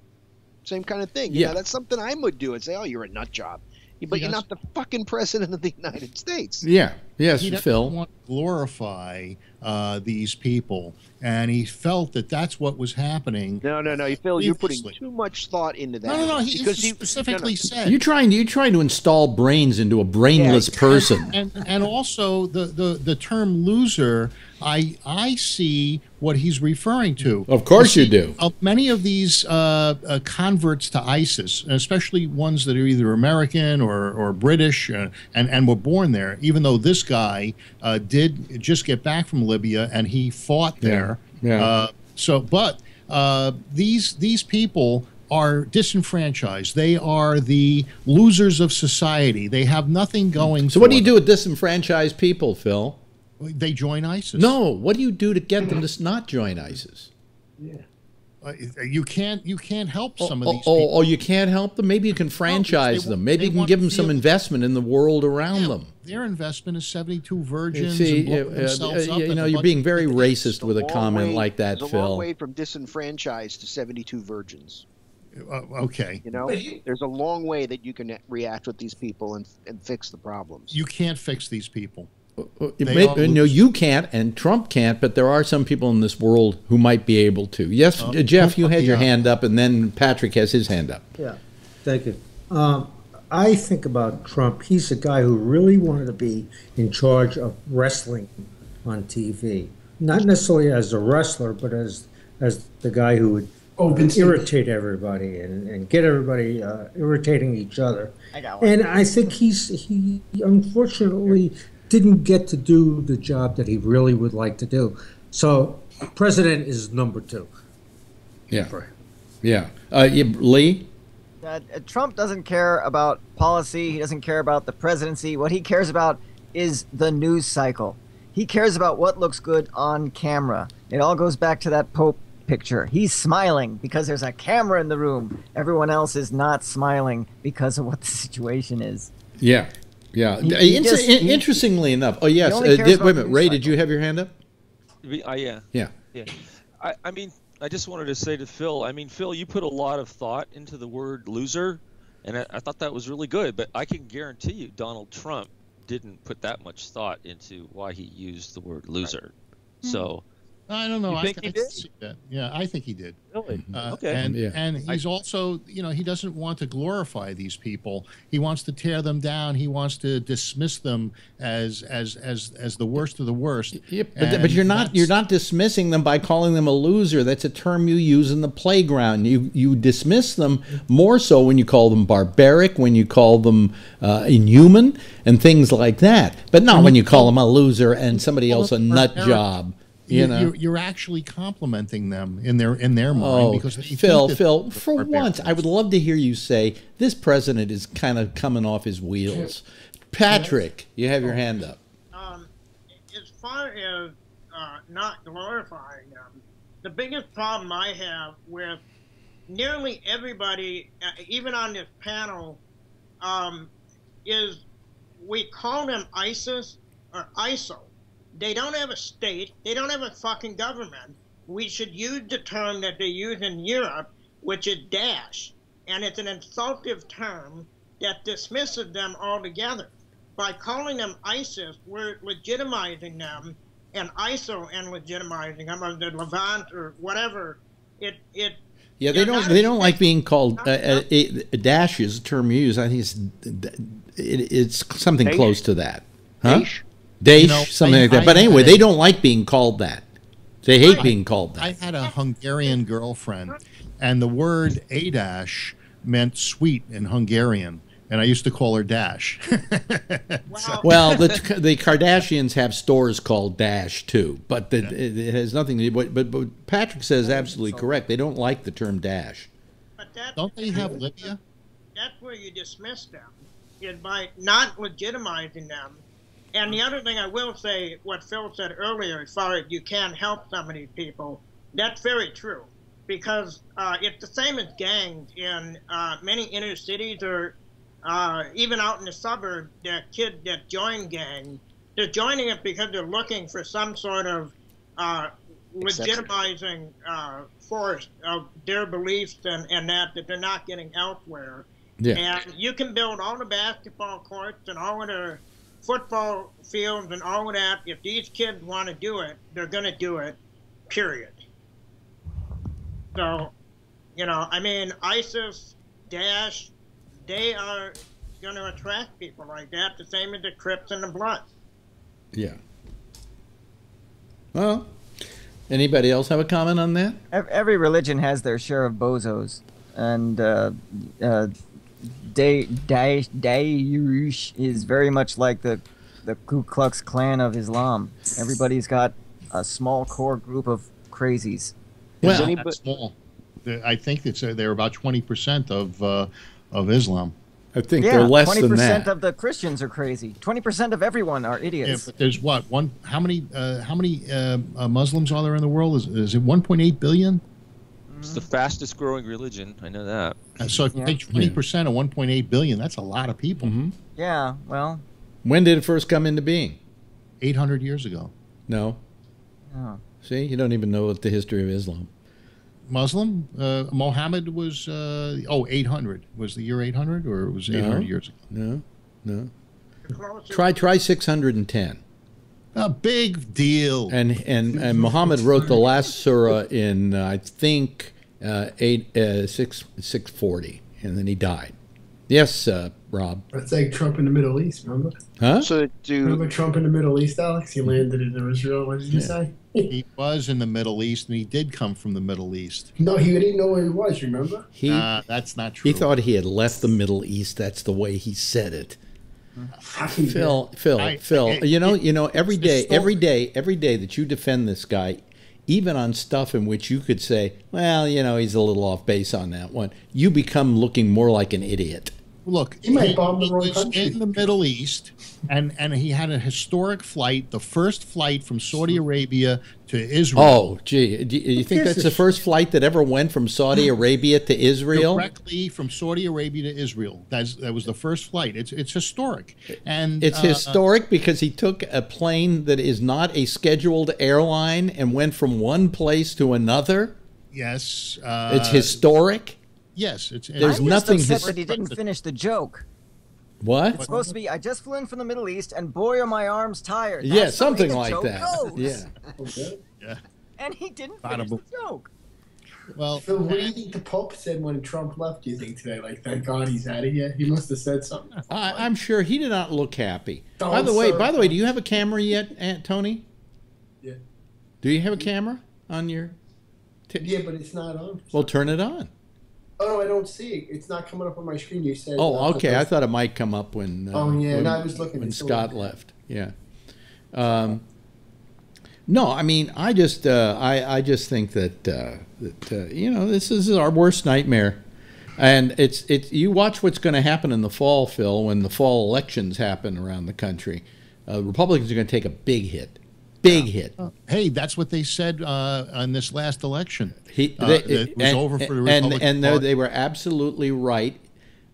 Same kind of thing. You Yeah. know, that's something I would do and say, "Oh, you're a nut job," but you're not the fucking president of the United States. Yeah. Yes, he doesn't Phil. want to glorify uh, these people, and he felt that that's what was happening. No, no, no, Phil, you're putting too much thought into that. No, no, no. He because he specifically no, no. said You're trying you're trying to install brains into a brainless person. and and also the, the the term loser i i see what he's referring to Of course you do. uh, many of these uh, uh, converts to isis especially ones that are either american or or british uh, and and were born there even though this guy uh, did just get back from libya and he fought there Yeah. Uh, so but uh, these these people are disenfranchised. They are the losers of society. They have nothing going. So what do you do with disenfranchised people, Phil? They join ISIS. No, what do you do to get them to not join ISIS? Uh, you can't. You can't help some of Oh, these oh, people. oh, you can't help them. Maybe you can franchise they them. Maybe you can give them some investment in the world around them. Their investment is seventy-two virgins. See, and blowing uh, uh, up you know, you're being very racist with a comment way- like that, There's a long Phil. way from disenfranchised to 72 virgins. Uh, okay. You know, there's a long way that you can react with these people and and fix the problems. You can't fix these people. It may- all no, you can't, and Trump can't, but there are some people in this world who might be able to. Yes, Uh, Jeff, you had your hand up, and then Patrick has his hand up. Yeah, thank you. Um, I think about Trump. He's a guy who really wanted to be in charge of wrestling on TV, not necessarily as a wrestler, but as as the guy who would Oh, irritate everybody and, and get everybody uh, irritating each other. I got one. And I think he's he unfortunately didn't get to do the job that he really would like to do. So president is number two. Yeah, yeah. Uh, yeah, Lee. Uh, uh, Trump doesn't care about policy. He doesn't care about the presidency. What he cares about is the news cycle. He cares about what looks good on camera. It all goes back to that Pope picture. He's smiling because there's a camera in the room. Everyone else is not smiling because of what the situation is. Yeah, yeah. He- he inter- just- in- he- interestingly enough, oh yes. Uh, did, wait a minute, news Ray. Did you have your hand up? We- uh, yeah. Yeah. Yeah. I, I mean, I just wanted to say to Phil, I mean, Phil, you put a lot of thought into the word loser, and I, I thought that was really good, but I can guarantee you Donald Trump didn't put that much thought into why he used the word loser. So, I don't know. You I, think I he can did? see that. Yeah, I think he did. really? Uh, okay. And Yeah. and he's also, you know, he doesn't want to glorify these people. He wants to tear them down. He wants to dismiss them as as as as the worst of the worst. Yep, but, but you're not you're not dismissing them by calling them a loser. That's a term you use in the playground. You you dismiss them more so when you call them barbaric, when you call them uh, inhuman, and things like that. But not when you call them a loser and somebody else a nut barbaric. job. You You know. you're, you're actually complimenting them in their in their mind Oh, because they Phil, Phil, for once, I would love to hear you say this president is kind of coming off his wheels. Patrick, you have your hand up. um, as far as uh, not glorifying them, the biggest problem I have with nearly everybody, uh, even on this panel, um, is we call them ISIS or ISIL. They don't have a state. They don't have a fucking government. We should use the term that they use in Europe, which is Daesh, and it's an insultive term that dismisses them altogether by calling them ISIS, we're legitimizing them, and ISIL and legitimizing them, or the Levant or whatever. It it Yeah, they don't. They don't like being called uh, uh, a, a dash is a term used. I think it's it, it's something Daesh? close to that, huh? Daesh? Daesh, You know, something I- like that. I But anyway, a- they don't like being called that. They hate being called that. I had a Hungarian girlfriend, and the word "adash" meant sweet in Hungarian, and I used to call her Dash. *laughs* well, Well, the the Kardashians have stores called Dash too, but the, it, it has nothing to do. But, but but Patrick says absolutely correct. They don't like the term Dash. but that, Don't they have Libya? that's where you dismiss them, is by not legitimizing them. And the other thing I will say, what Phil said earlier, as far as you can't help some of these people, that's very true. Because uh, it's the same as gangs in uh, many inner cities or uh, even out in the suburbs, the kids that join gangs, they're joining it because they're looking for some sort of uh, legitimizing uh, force of their beliefs and, and that that they're not getting elsewhere. Yeah. And you can build all the basketball courts and all of the football fields and all of that. If these kids want to do it, they're going to do it, period. So, you know, I mean, ISIS, Daesh, they are going to attract people like that, the same as the Crips and the Bloods. Yeah. Well, anybody else have a comment on that? Every religion has their share of bozos, and uh, uh, Da- Da- Daesh is very much like the the Ku Klux Klan of Islam. Everybody's got a small core group of crazies. Well, anybody- not small. I think it's uh, they're about twenty percent of uh, of Islam. I think yeah, they're less twenty than percent that. of the Christians are crazy. Twenty percent of everyone are Yeah, idiots. but there's what one? How many? Uh, how many uh, uh, Muslims are there in the world? Is, is it 1.8 billion? It's the fastest growing religion. I know that. Uh, so if you Yeah. take 20 percent of 1.8 billion, that's a lot of people. Mm-hmm. Yeah, well, When did it first come into being? 800 years ago. No. oh. See, you don't even know what the history of Islam. Muslim. Uh, Mohammed was uh, oh 800 was the year 800 or it was 800 No. years ago. No, no. Try try six hundred and ten. A big deal. And and and Muhammad wrote the last surah in uh, I think uh, eight uh, six six forty, and then he died. Yes, uh, Rob. It's like Trump in the Middle East, remember? Huh? So do Remember Trump in the Middle East, Alex? He landed in Israel. What did you Yeah. say? he was in the Middle East, and he did come from the Middle East. No, he didn't know where he was, remember? He Uh, that's not true. he thought he had left the Middle East. That's the way he said it. How can you- Phil, Phil, I- Phil. I- you know, it- you know. Every day, every day, every day that you defend this guy, even on stuff in which you could say, "Well, you know, he's a little off base on that one," you become looking more like an idiot. Look, He might bomb the wrong was country. in the Middle East, and and he had a historic flight, the first flight from Saudi Arabia to Israel. Oh, gee, do you, you think that's the first flight that ever went from Saudi Arabia to Israel? directly from Saudi Arabia to Israel. That's that was the first flight. It's it's historic, and It's uh, historic because he took a plane that is not a scheduled airline and went from one place to another. Yes, uh, It's historic. Yes, it's There's I'm just nothing upset his- that he didn't finish the joke. What? It's supposed to be, I just flew in from the Middle East, and boy, are my arms tired. Yeah, That's the way something the like joke that. goes. Yeah. Okay. And he didn't Bada finish the joke. Well, Phil, what do you think the Pope said when Trump left, do you think, today? Like, thank God he's out of here? He must have said something. I, I'm sure he did not look happy. Don't, by the way, by the way, do you have a camera yet, Aunt Tony? Yeah. Do you have a camera on your? T- Yeah, but it's not on. Well, turn it on. Oh, no, I don't see it. It's not coming up on my screen. You said. Oh, uh, okay. I thought it might come up when. Uh, Oh, yeah, When, no, I was looking. when Scott left. Yeah. Um, no, I mean, I just, uh, I, I just think that, uh, that uh, you know, this is our worst nightmare, and it's, it's. You watch what's going to happen in the fall, Phil, when the fall elections happen around the country. Uh, Republicans are going to take a big hit, big hit. hey, that's what they said uh, on this last election. He, Uh, they, that it was and, over for the Republican and they- Party. they were absolutely right.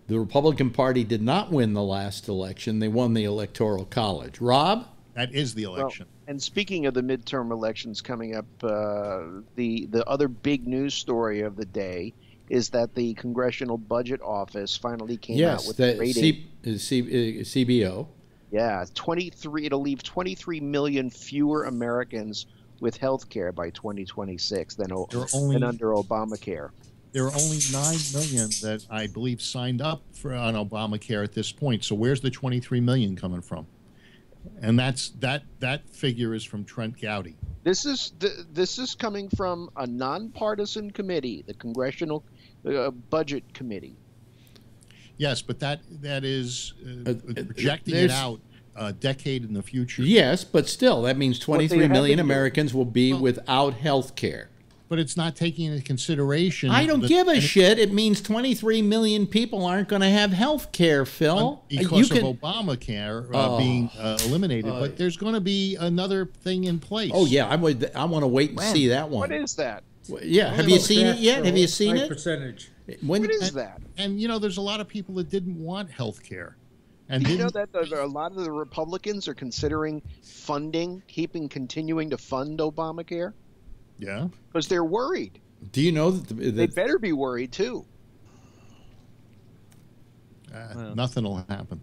The Republican Party did not win the last election; they won the Electoral College. Rob, That is the Well, election. and speaking of the midterm elections coming up, uh, the the other big news story of the day is that the Congressional Budget Office finally came out with the a rating. C, uh, C, uh, CBO. Yeah, 23. It'll leave 23 million fewer Americans with health care by 2026 than, o- There are only- than under Obamacare. There are only nine million that I believe signed up for on Obamacare at this point. So where's the 23 million coming from? And that's that that figure is from Trent Gowdy. This is th- this is coming from a nonpartisan committee, the Congressional uh, Budget Committee. Yes, but that that is uh, Uh, projecting it out a decade in the future. Yes, but still, that means What they 23 have million been doing. Americans will be without health care. But it's not taking into consideration. I don't the- give a shit. It means 23 million people aren't going to have health care, Phil. because you can, of Obamacare uh, Oh. being uh, eliminated. but there's going to be another thing in place. Oh yeah, I would. I want to wait and When? see that one. What is that? yeah, have you seen it yet? Have you seen it? percentage. When What is that? And you know, there's a lot of people that didn't want health care, and you know that the- a lot of the Republicans are considering funding, keeping, continuing to fund Obamacare yeah. because they're worried. do you know that, the, They that better be worried too. Uh, Nothing will happen.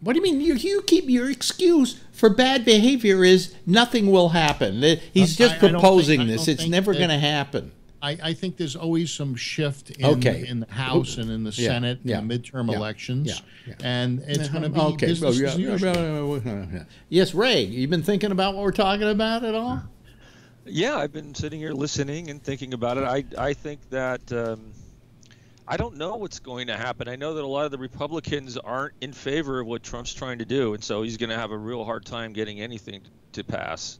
What do you mean? You, you keep your excuse for bad behavior is nothing will happen. He's just I don't proposing think- this. It's never going to happen. I, I think there's always some shift in, Okay. in the House and in the Yeah, Senate yeah, in the midterm yeah, elections, yeah, yeah. and it's going to be okay. business well, as usual. Yes, Ray. you've been thinking about what we're talking about at all? Yeah, I've been sitting here listening and thinking about it. I I think that um, I don't know what's going to happen. I know that a lot of the Republicans aren't in favor of what Trump's trying to do, and so he's going to have a real hard time getting anything to pass.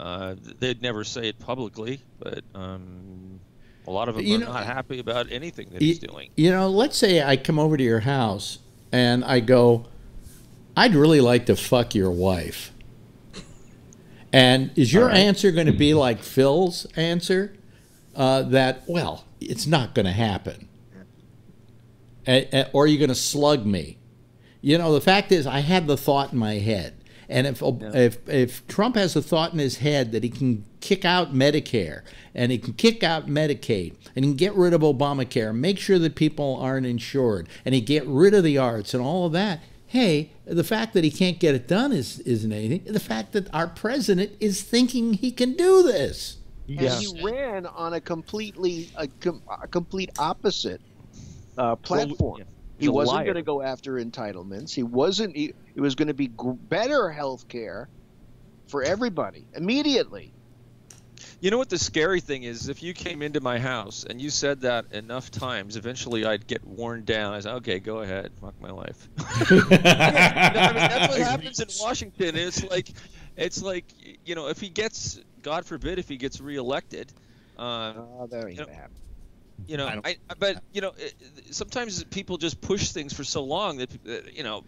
Uh, they'd never say it publicly, but um, a lot of them You are know- not happy about anything that he's doing. You know, let's say I come over to your house and I go, I'd really like to fuck your wife. And is your right. answer going to be like Phil's answer? Uh, that, well, it's not going to happen. Or are you going to slug me? You know, the fact is, I had the thought in my head. And if, if, if Trump has a thought in his head that he can kick out Medicare and he can kick out Medicaid and he can get rid of Obamacare, make sure that people aren't insured, and he get rid of the arts and all of that, hey, the fact that he can't get it done is, isn't anything. The fact that our president is thinking he can do this. And he ran on a completely a, com- a complete opposite uh, platform. yeah. He He's a wasn't going to go after entitlements. He wasn't. He, it was going to be gr- better health care for everybody immediately. You know what the scary thing is? If you came into my house and you said that enough times, eventually I'd get worn down. I said, "Okay, go ahead, fuck my life." *laughs* *laughs* Yeah, no, I mean, that's what happens in *laughs* Washington. It's like, it's like, you know, if he gets, God forbid, if he gets reelected, uh, Oh, that ain't you know, gonna happen. You know, I, I- but you know, it, sometimes people just push things for so long that uh, you know,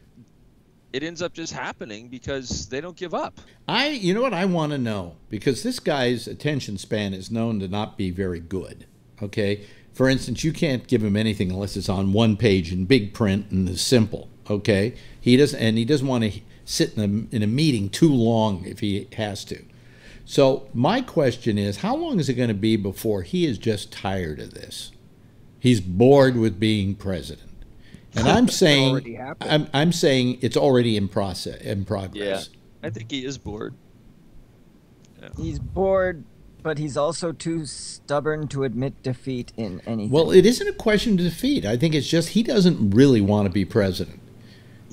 it ends up just happening because they don't give up. I, you know what I want to know because this guy's attention span is known to not be very good. Okay, for instance, you can't give him anything unless it's on one page in big print and is simple. Okay, he doesn't, and he doesn't want to sit in a in a meeting too long if he has to. So my question is, how long is it going to be before he is just tired of this? He's bored with being president. And I'm *laughs* saying. I'm, I'm saying it's already in process, in progress. Yeah. I think he is bored. He's bored, but he's also too stubborn to admit defeat in anything. Well, it isn't a question of defeat. I think it's just he doesn't really want to be president.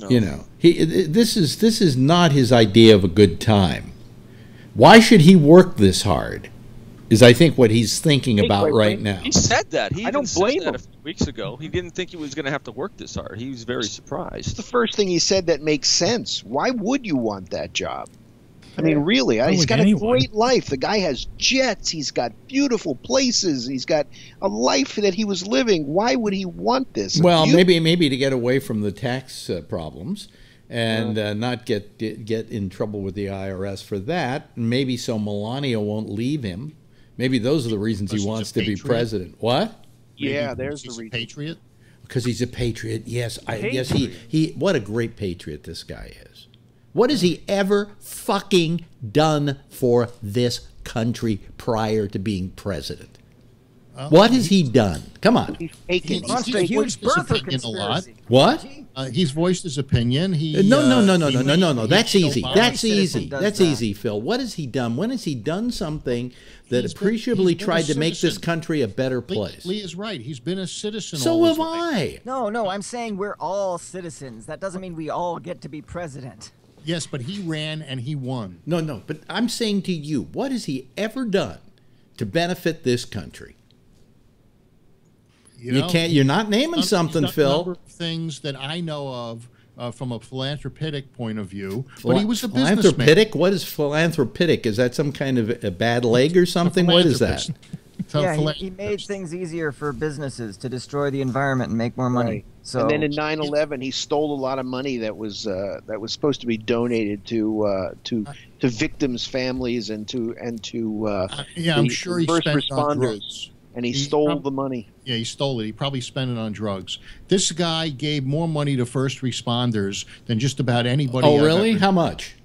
You know, he this is this is not his idea of a good time. Why should he work this hard? Is I think what he's thinking about right now. He said that. He I don't said blame that him. a few weeks ago. He didn't think he was going to have to work this hard. He was very surprised. The first thing he said that makes sense. Why would you want that job? I mean, really, Why he's would got anyone? a great life. The guy has jets. He's got beautiful places. He's got a life that he was living. Why would he want this? Well, You- maybe maybe to get away from the tax uh, problems and uh, not get get in trouble with the IRS for that. Maybe so Melania won't leave him. Maybe those are the reasons Because he wants to be president. What? Yeah, Maybe there's the a reason. Patriot. Because he's a patriot. Yes, I, yes. He he. What a great patriot this guy is. What has he ever fucking done for this country prior to being president? What has he done? Come on. He's taken. Launched he's a huge voiced his birther opinion a lot. What? Uh, he's voiced his opinion. He Uh, No, no, uh, no, no, he no, no, no, no. That's easy. That's easy. That's that. easy, Phil. What has he done? When has he done something that He's appreciably been tried to make this country a better place? Lee is right. He's been a citizen. So all have life. I. No, no, I'm saying we're all citizens. That doesn't mean we all get to be president. Yes, but he ran and he won. No, no, but I'm saying to you, what has he ever done to benefit this country? You, know, can't. You're not naming He's done- something, he's done a Phil. things that I know of uh, from a philanthropic point of view, but he was a businessman. philanthropic. What is philanthropic? Is that some kind of a bad leg or something? What is that? yeah, *laughs* he, he made things easier for businesses to destroy the environment and make more money. Right. So and then in 9/11, he stole a lot of money that was uh, that was supposed to be donated to uh, to to victims' families and to and to uh, Uh, yeah, I'm sure he first spent responders. And he, He stole prob- the money. Yeah, he stole it. He probably spent it on drugs. This guy gave more money to first responders than just about anybody. Oh, I've really? ever- How much?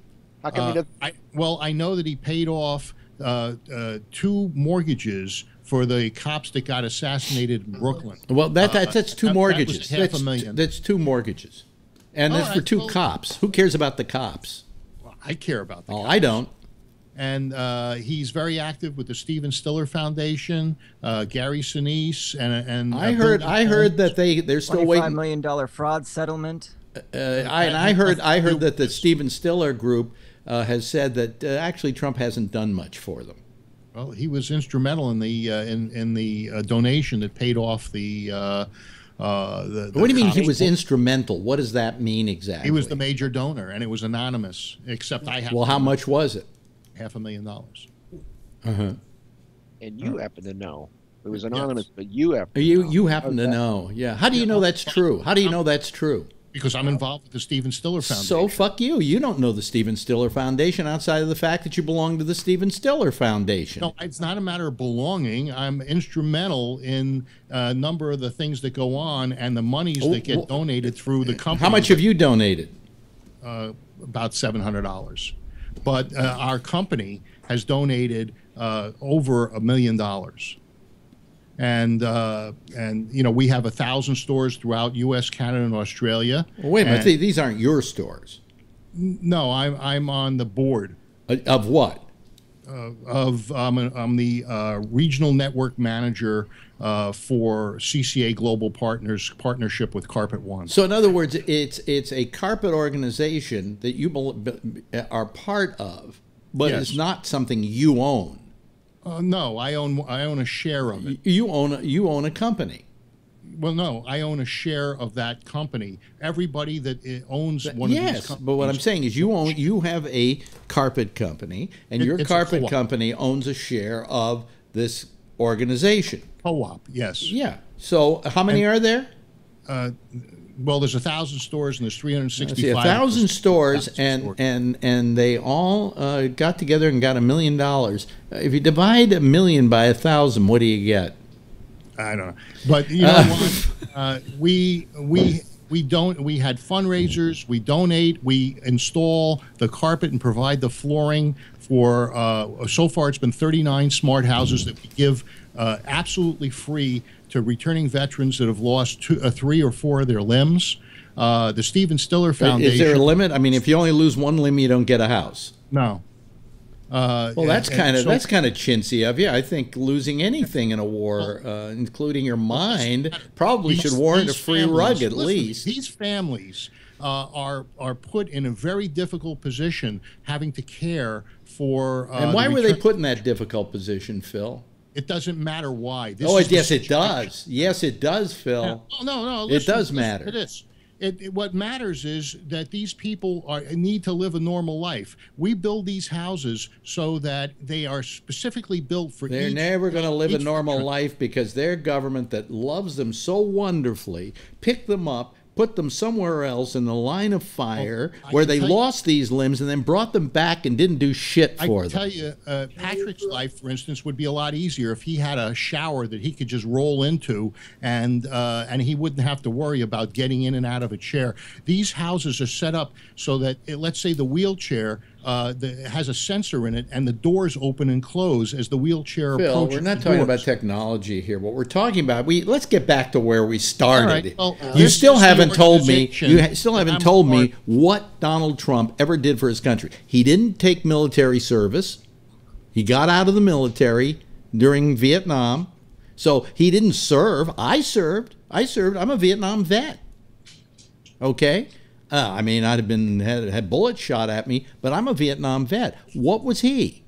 How come Uh, doesn't? I, well, I know that he paid off uh, uh, two mortgages for the cops that got assassinated in Brooklyn. Well, that, Uh, that that's two that- that was mortgages. half a that's, million. that's two mortgages, and All that's for right, two well- cops. Who cares about the cops? I care about the Oh, cops. I don't. And uh, he's very active with the Stephen Siller Foundation, uh, Gary Sinise, and and uh, I heard. Bill I heard that they they're still twenty-five waiting. million dollar fraud settlement. Uh, I, and I heard I heard that the Stephen Siller group uh, has said that uh, actually Trump hasn't done much for them. Well, he was instrumental in the uh, in in the uh, donation that paid off the. Uh, uh, the, the what do you mean he cops. was instrumental? What does that mean exactly? He was the major donor, and it was anonymous. Except I have. well, how much was it? Half a million dollars. Uh-huh. And you happen to know. It was anonymous, but you happen. To You know. you happen to know, yeah. How do you know that's true? How do you know that's true? because I'm involved with the Steven Siller Foundation. So fuck you. You don't know the Steven Siller Foundation outside of the fact that you belong to the Steven Siller Foundation. No, it's not a matter of belonging. I'm instrumental in a number of the things that go on and the monies Oh, that get well, donated through the company. How much have you donated? Uh, about seven hundred dollars, but uh, our company has donated uh, over a million dollars. And uh, and you know we have a thousand stores throughout U.S., Canada, and Australia. Well, wait a minute. These aren't your stores. no, I'm I'm on the board. Of what? Uh, of um, I'm the uh, regional network manager uh, for CCA Global Partners partnership with Carpet One. So, in other words, it's it's a carpet organization that you are part of, but Yes. it's not something you own. Uh, no, I own I own a share of it. You own a, you own a company. Well, no, I own a share of that company. Everybody that owns one of these yes, companies. but what I'm saying is you own you have a carpet company, and It- your carpet company owns a share of this organization. Co-op, yes. Yeah. So, how many are there? Uh, well, there's a thousand stores and there's 365. See, a thousand stores, and and and they all uh, got together and got a million dollars. If you divide a million by a thousand, what do you get? I don't know, but you know Uh, what? *laughs* Uh, we we we don't. We had fundraisers. We donate. We install the carpet and provide the flooring for. Uh, so far, it's been 39 smart houses that we give uh, absolutely free to returning veterans that have lost two, uh, three or four of their limbs. Uh, the Stephen Siller Foundation. Is there a limit? I mean, if you only lose one limb, you don't get a house. No. Uh, Well, that's kind of so- that's kind of chintzy of you. I think losing anything in a war, uh, including your mind, probably should warrant a free families- rug at listen, least. These families uh, are are put in a very difficult position, having to care for. Uh, and why the were they put in that difficult position, Phil? It doesn't matter why. This oh, is it, yes, it does. Yes, it does, Phil. Yeah. Oh, no, no. it does listen matter. to this. It, it- what matters is that these people are need to live a normal life. We build these houses so that they are specifically built for. They're each, never going to live a normal life because their government that loves them so wonderfully picked them up, put them somewhere else in the line of fire I where they tell you- lost these limbs and then brought them back and didn't do shit I for can them. tell you, uh, Patrick's life, for instance, would be a lot easier if he had a shower that he could just roll into, and uh, and he wouldn't have to worry about getting in and out of a chair. These houses are set up so that, uh, let's say, the wheelchair uh, the, has a sensor in it, and the doors open and close as the wheelchair Phil, approaches. we're not talking doors. about technology here. What we're talking about, we let's get back to where we started. right, well, you still haven't told me. You ha- still haven't I'm told part- me what Donald Trump ever did for his country. He didn't take military service. He got out of the military during Vietnam, so he didn't serve. I served. I served. I'm a Vietnam vet. Okay. Uh, I mean, I'd have been had, had bullets shot at me, but I'm a Vietnam vet. What was he?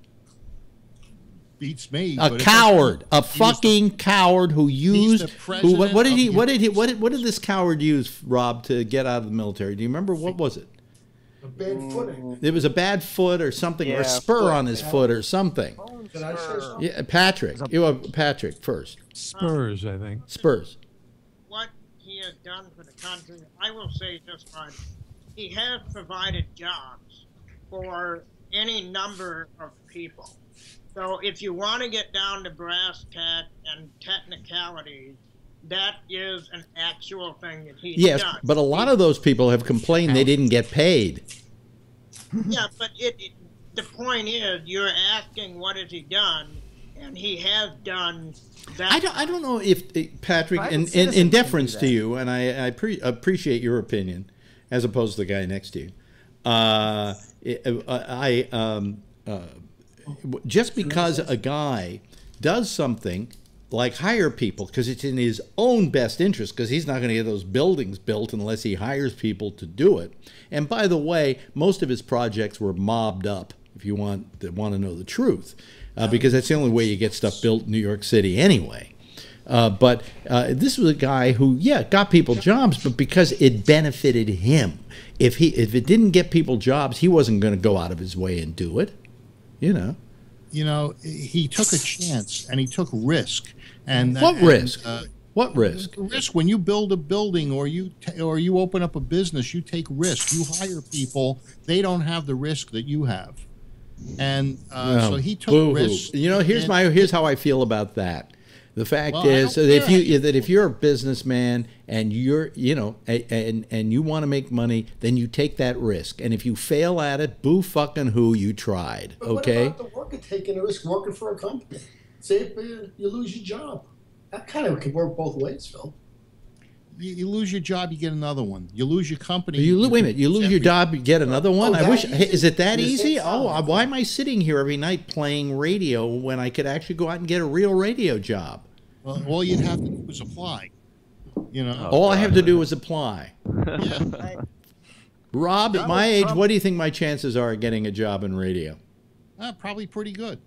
Beats me. a coward, a he was the- fucking coward who used. the Who, what, what did president he? What did he? What did, what did this coward use, Rob, to get out of the military? Do you remember what was it? A bad footing. It was a bad foot or something, or a spur foot, on his yeah. foot or something. Did I say? Yeah, Patrick. You uh, Patrick first. Spurs, I think. Spurs. what he has done for the country, I will say this much. He has provided jobs for any number of people. So if you want to get down to brass tack and technicalities, that is an actual thing that he's Yes, done. but a lot of those people have complained they didn't get paid. yeah, but it, it the point is you're asking what has he done, and he has done that. I don't. I don't know if uh, Patrick, Private in, in, in deference to you, and I, I pre- appreciate your opinion, as opposed to the guy next to you. Uh, I um, uh, just because a guy does something like hire people because it's in his own best interest because he's not going to get those buildings built unless he hires people to do it. And by the way, most of his projects were mobbed up. If you want to want to know the truth, uh, because that's the only way you get stuff built in New York City anyway. Uh, but uh, this was a guy who, yeah, got people jobs, but because it benefited him. If he if it didn't get people jobs, he wasn't going to go out of his way and do it. You know. you know, he took a chance and he took risk. And What and, risk? Uh, What risk? Risk when you build a building or you or you open up a business, you take risk. You hire people; they don't have the risk that you have, and uh, No. so he took Boo-hoo. risks. You know, here's my here's how I feel about that. The fact Well, is that if care. you that if you're a businessman and you're you know a, and and you want to make money, then you take that risk. And if you fail at it, boo fucking who you tried. But Okay. What about the worker taking a risk working for a company? Say if you lose your job. That kind of could work both ways, Phil. You, you lose your job, you get another one. You lose your company. You lo- wait a minute. You lose your job, you get another one. Oh, I wish. easy? Is it that Yes, easy? it's Oh, why am I sitting here every night playing radio when I could actually go out and get a real radio job? Well, all you'd have to do is apply. You know. All I have to do is apply. Yeah. *laughs* Rob, at my age, Trump- what do you think my chances are of getting a job in radio? Uh, probably pretty good.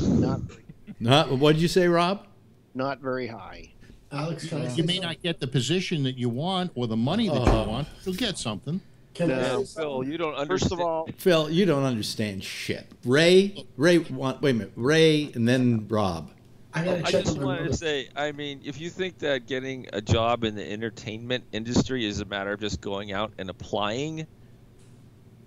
Not *laughs* Not, what did you say, Rob? not very high. Alex, can I say You may something? not get the position that you want or the money that Oh. you want. You'll get something. Can No, Phil, you don't understand. First of all, Phil, you don't understand shit. Ray, Ray, wait a minute. Ray, and then Rob. I gotta I just on my wanted to say, I mean, if you think that getting a job in the entertainment industry is a matter of just going out and applying,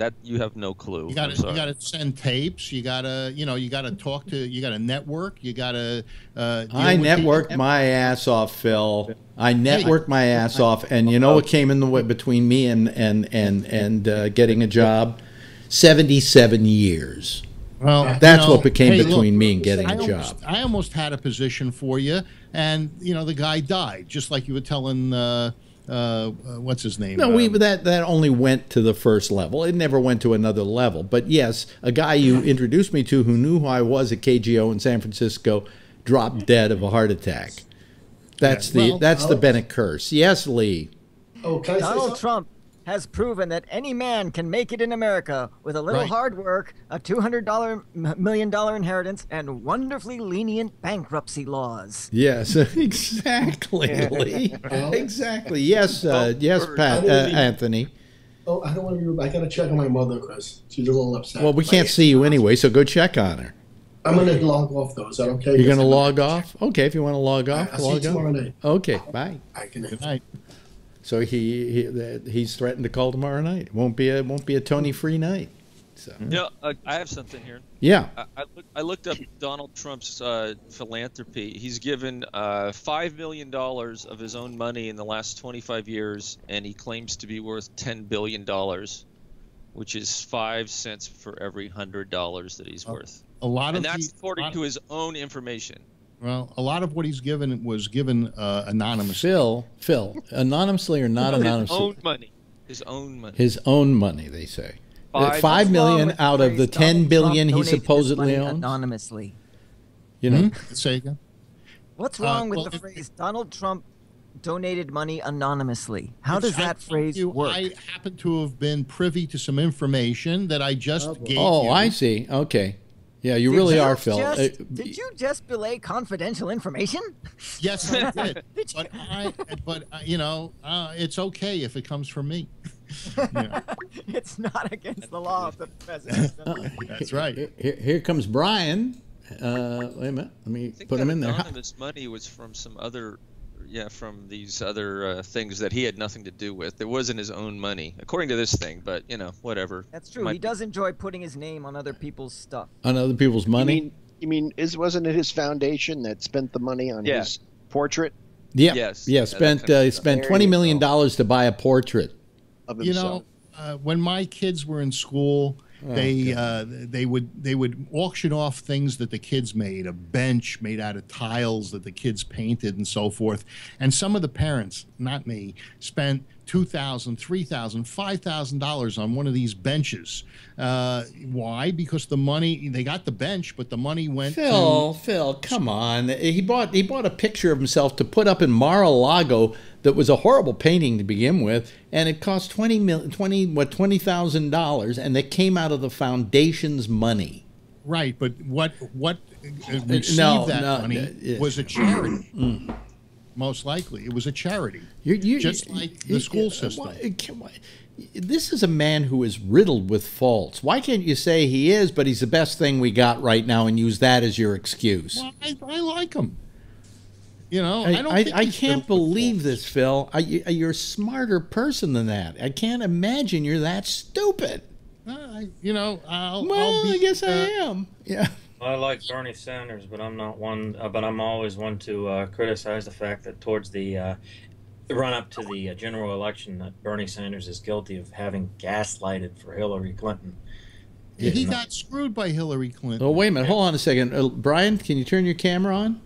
that you have no clue. You gotta, you got to send tapes. You got to you know you got to talk to. You got to network. You got to. Uh, I networked people. my ass off, Phil. I networked my ass off, and you know what came in the way between me and and and and uh, getting a job? Seventy-seven years. Well, That's you know, what became hey, between look, me and getting I a almost, job. I almost had a position for you, and you know the guy died, just like you were telling. Uh, uh, uh, what's his name? No, we Um, that that only went to the first level. It never went to another level. But yes, a guy you introduced me to who knew who I was at KGO in San Francisco dropped dead of a heart attack. That's Yeah. the Well, that's the Bennett curse. Yes, Lee. Oh, can I Donald something? Trump has proven that any man can make it in America with a little Right. hard work, a $200 m- million dollar inheritance, and wonderfully lenient bankruptcy laws. Yes, *laughs* exactly, Lee. Exactly. Yes, uh, yes, Pat, uh, Anthony. Oh, I don't want to be. I gotta check on my mother, Chris. She's a little upset. Well, we can't see you anyway, so go check on her. I'm gonna log off though. Is that okay? You're going to log off? Okay, if you want to log off, I'll see you log tomorrow off. night. Okay, bye. I can. Good night. So he, he he's threatened to call tomorrow night. It won't be a won't be a Tony free night. So Yeah, uh, I have something here. yeah, I, I, look, I looked up Donald Trump's uh, philanthropy. He's given uh, five million dollars of his own money in the last 25 years, and he claims to be worth 10 billion dollars, which is five cents for every hundred dollars that he's worth. A lot of And of that's the- according to his own information. Well, a lot of what he's given was given uh, anonymously. Phil, Phil, anonymously or not *laughs* his anonymously, own money. His own money. his own money. They say Uh, Five- five What's wrong million with the out of the ten Donald billion Trump he donated his supposedly money owns. Anonymously. You know, Hmm? Say again. What's Uh, wrong with well, the if- phrase Donald Trump donated money anonymously? How does that told phrase you, work? I happen to have been privy to some information that I just gave oh, you. I see. Okay, yeah, you Did really you are, Phil. Just, Uh, did you just belay confidential information? *laughs* Yes, I *laughs* did. Did but I, but uh, you know, uh, it's okay if it comes from me. *laughs* it's not against the law of the president. That's right. Here, here comes Brian. Uh, wait a minute. Let me put him in there. anonymous money was from some other, yeah, from these other uh, things that he had nothing to do with. It wasn't his own money, according to this thing. But you know, whatever. That's true. Might He be- does enjoy putting his name on other people's stuff. On other people's money. You mean, you mean is wasn't it his foundation that spent the money on Yeah. his portrait yeah, yes. yeah. Yeah, Spent kind of uh, stuff. spent There twenty you million go. dollars to buy a portrait. of himself. You know, uh, when my kids were in school, they uh, they would they would auction off things that the kids made, a bench made out of tiles that the kids painted and so forth. And some of the parents, not me, spent two thousand, three thousand, five thousand dollars on one of these benches. Uh, why? Because the money they got the bench, but the money went Phil, Phil, come on. He bought he bought a picture of himself to put up in Mar-a-Lago that was a horrible painting to begin with, and it cost 20 mil, 20 what twenty thousand dollars, and that came out of the foundation's money. right. But what what uh, received no, that no, money no, yeah. was a charity. *clears throat* Most likely, it was a charity. You, you, Just like the school system. Why- This is a man who is riddled with faults. Why can't you say he is, but he's the best thing we got right now, and use that as your excuse? Well, I, I like him. You know, I, I don't I, think I can't believe this, Phil. I, you- you're a smarter person than that. I can't imagine you're that stupid. Uh, I- you know, I'll, Well, I'll be, I guess I uh, am. Yeah. I like Bernie Sanders, but I'm not one. Uh, but I'm always one to uh, criticize the fact that towards the uh, run up to the uh, general election, that Bernie Sanders is guilty of having gaslighted for Hillary Clinton. He got screwed by Hillary Clinton. Oh, wait a minute. Hold on a second. Uh, Brian, can you turn your camera on?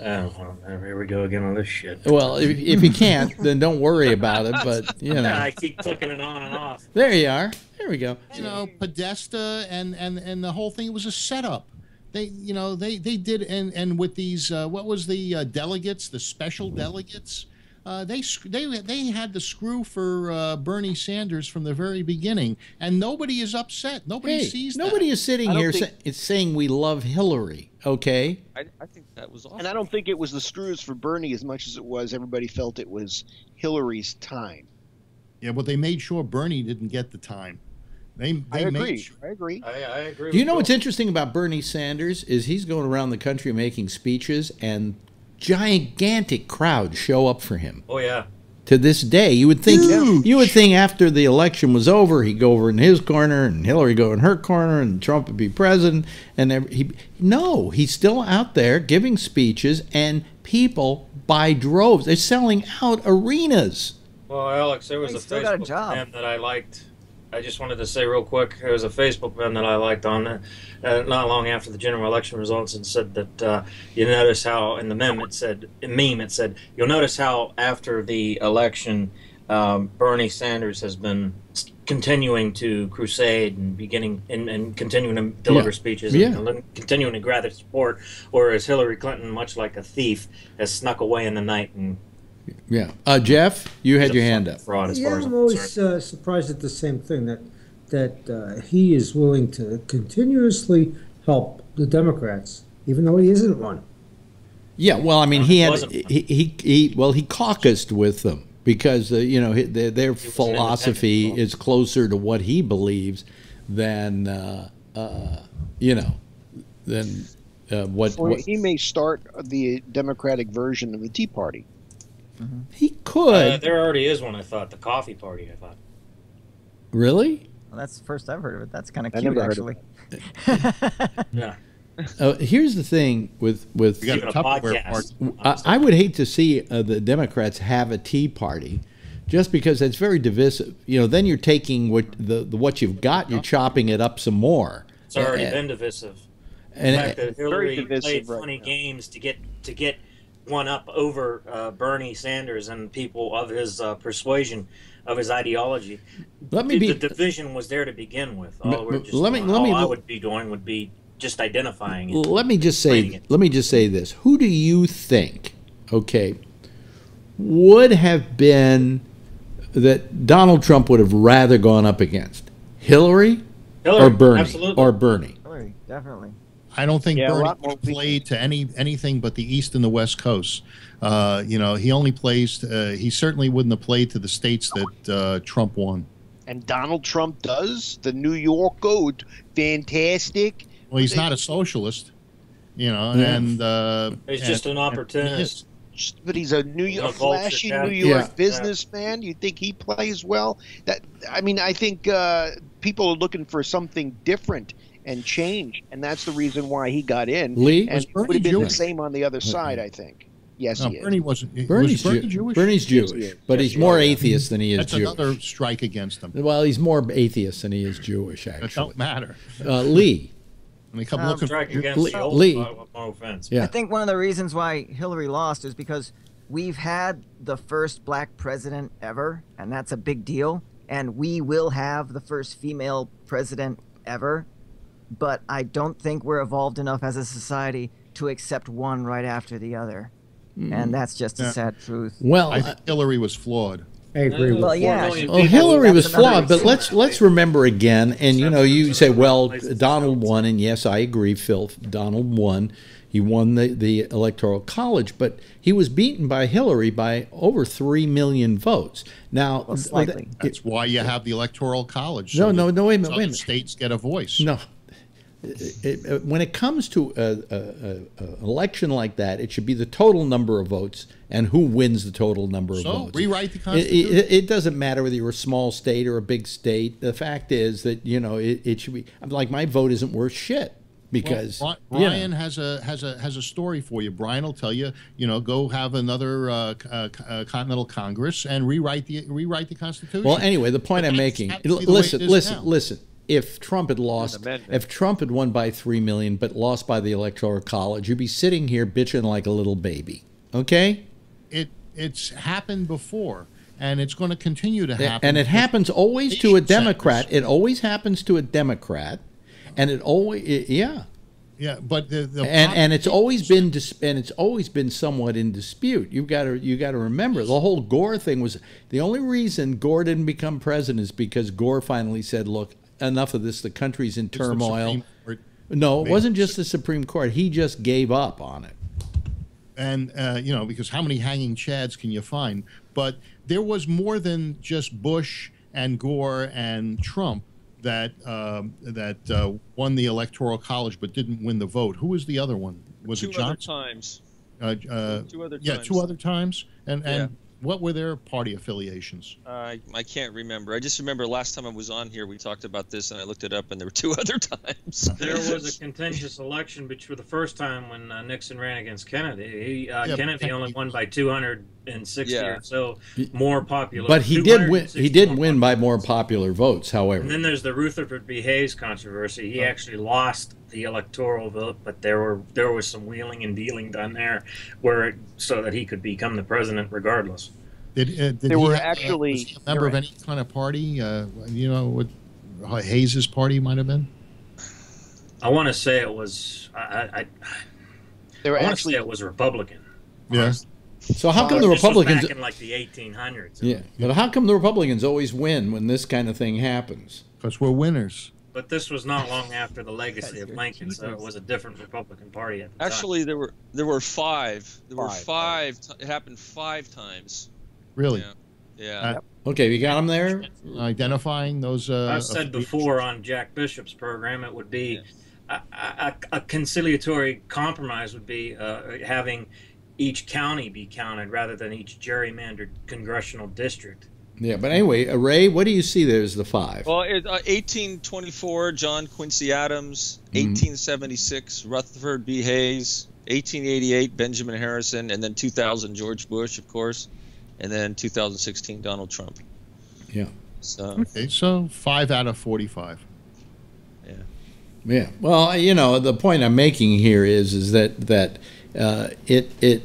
Oh, well, here we go again on this shit. Well, if, if you can't, then don't worry about it. But, you *laughs* know. I keep clicking it on and off. There you are. There we go. you know, Podesta and and and the whole thing was a setup. They, you know, they they did and and with these, uh, what was the uh, delegates, the special delegates. Uh, they they they had the screw for uh, Bernie Sanders from the very beginning, and nobody is upset. Nobody Hey, sees. nobody that. is sitting here think- sa- it's saying we love Hillary, okay? I, I think that was awesome. And I don't think it was the screws for Bernie as much as it was everybody felt it was Hillary's time. Yeah, but they made sure Bernie didn't get the time. They I they made agree. sure- I agree. I, I agree. Do you know Phil. what's interesting about Bernie Sanders is he's going around the country making speeches and gigantic crowds show up for him. Oh yeah. To this day, you would think Huge. you would think after the election was over, he'd go over in his corner and Hillary go in her corner and Trump would be president. And every- he no, he's still out there giving speeches and people by droves. They're selling out arenas. Well, Alex, there was He's a still got a Facebook job. that I liked. I just wanted to say real quick, there was a Facebook meme that I liked on uh, uh, not long after the general election results, and said that uh, you notice how in the meme it said, meme it said, you'll notice how after the election, um, Bernie Sanders has been continuing to crusade and beginning and, and continuing to deliver Yeah. speeches Yeah. and continuing to gather support, whereas Hillary Clinton, much like a thief, has snuck away in the night and Yeah. Uh, Jeff, you had your hand up. fraud as yeah, far as I'm I'm always uh, surprised at the same thing that that uh, he is willing to continuously help the Democrats, even though he isn't one. Yeah, well, I mean, Well, he he had he, he he well he caucused with them because uh, you know hi- their, their philosophy is closer to what he believes than uh, uh, you know than uh, what, Or what he may start the Democratic version of the Tea Party. He Uh, could there already is one. I thought the coffee party. I thought. really. Well, that's the first I've heard of it. That's kind of cute, never of actually. *laughs* Yeah. Uh, here's the thing with with You got Even a a Tupperware podcast. party. I, I would hate to see uh, the Democrats have a Tea Party, just because it's very divisive. You know, then you're taking what the, the what you've got, you're chopping it up some more. It's already Uh, been divisive. The and fact that Hillary divisive played right funny now. games to get to get one up over uh, Bernie Sanders and people of his uh, persuasion, of his ideology. let me the, be the division was there to begin with. All, M- we're just let me- doing- let me all I would be doing would be just identifying it. Let me just say. it. Let me just say this. Who do you think? Okay, would have been that Donald Trump would have rather gone up against Hillary, Hillary, or Bernie absolutely. or Bernie. Hillary, definitely. I don't think Yeah, a Bernie lot more played to any anything but the East and the West Coast. Uh, you know, he only plays. Uh, he certainly wouldn't have played to the states that uh, Trump won. And Donald Trump does the New York Code. Fantastic. Well, he's not a socialist, you know, Yeah. and uh, He's and- just an opportunist. Just- But he's a New York, A flashy. New York Yeah. businessman. You think he plays well? That I mean, I think uh, people are looking for something different and change, and that's the reason why he got in. Lee? and Was Bernie would have been the same on the other side. I think. Yes, No, he is. Bernie wasn't. Bernie's, was Bernie Jew- Jewish? Bernie's Yes, Jewish, he is. but Yes, he's he more is. atheist than he is Jewish. That's Jewish. another strike against him. Well, he's more atheist than he is Jewish, Actually, It actually. don't matter. Uh, Lee, When they come looking Strike against Lee- old Lee. no offense. Yeah. I think one of the reasons why Hillary lost is because we've had the first black president ever, and that's a big deal. And we will have the first female president ever. But I don't think we're evolved enough as a society to accept one right after the other. Hmm. And that's just a sad truth. well, I think Hillary was flawed. I agree with Well, yeah. million Well, Hillary was flawed, but let's let's remember again. And you know, you say, well, Donald won, and yes, I agree, Phil. Donald won. He won the the electoral college, but he was beaten by Hillary by over three million votes. Now, Well, slightly. That's why you have the electoral college. No, so no, that no, wait a minute, wait a minute. States get a voice. no, it, it, when it comes to an election like that, it should be the total number of votes and who wins the total number of So, votes. rewrite the It- Constitution. It, it doesn't matter whether you're a small state or a big state. The fact is that you know it, it should be I'm like my vote isn't worth shit because Well, Bri- you know, Brian has a has a has a story for you. Brian will tell you, you know, go have another uh, uh, uh, Continental Congress and rewrite the rewrite the Constitution. Well, anyway, the point I'm making. exactly the way listen, listen, now. listen. If Trump had lost, if Trump had won by three million but lost by the electoral college, you'd be sitting here bitching like a little baby. Okay, It it's happened before, and it's going to continue to happen. and it happens always to a Democrat. It always happens to a Democrat, and it always, it- yeah. Yeah, but the, the and and it's always been dis- and it's always been somewhat in dispute. You've got to you got to remember the whole Gore thing was the only reason Gore didn't become president is because Gore finally said, "Look, enough of this. The country's in It's turmoil." No, it made wasn't just the Supreme Court. He just gave up on it. and uh, you know because how many hanging chads can you find? But there was more than just Bush and Gore and Trump that um, that uh, won the electoral college but didn't win the vote. Who was the other one? Was Two it other times. Uh, uh, Two other times. yeah, times. two other times. And and Yeah. What were their party affiliations? I I can't remember. I just remember last time I was on here, we talked about this, and I looked it up, and there were two *laughs* other times. *laughs* There was a contentious election, but for the first time when uh, Nixon ran against Kennedy, he, uh, Yeah, but Kennedy only won by 260 Yeah. or so more popular. But he did win. He did win by more popular votes. However. And However, then there's the Rutherford B. Hayes controversy. He actually lost the electoral vote, but there were there was some wheeling and dealing done there, where it, so that he could become the president regardless. Did, uh, did There he were have, uh, actually- was he a member of any kind of party? Uh, you know what Hayes's party might have been. I want to say it was I I, I, They were I want to actually say it was Republican. Yeah. so how come the This was Republicans? back in like the 1800s. Yeah, but how come the Republicans always win when this kind of thing happens? Because we're winners. But this was not long after the legacy of Lincoln, so it was a different Republican Party at the time. Actually, there were there were five. There were Five, five. ti- it happened five times. Really, Yeah. Yeah. Uh, Okay, we got them there. identifying those. Uh, I've said before on Jack Bishop's program, it would be a, a, a conciliatory compromise would be uh, having each county be counted rather than each gerrymandered congressional district. Yeah, but anyway, uh, Ray, what do you see there as the five? Well, it, uh, 1824, John Quincy Adams. 1876, Rutherford B. Hayes. 1888, Benjamin Harrison, and then 2000, George Bush, of course, and then 2016, Donald Trump. Yeah. So Okay, so five out of forty-five. Yeah. Yeah. Well, you know, the point I'm making here is is that that uh, it it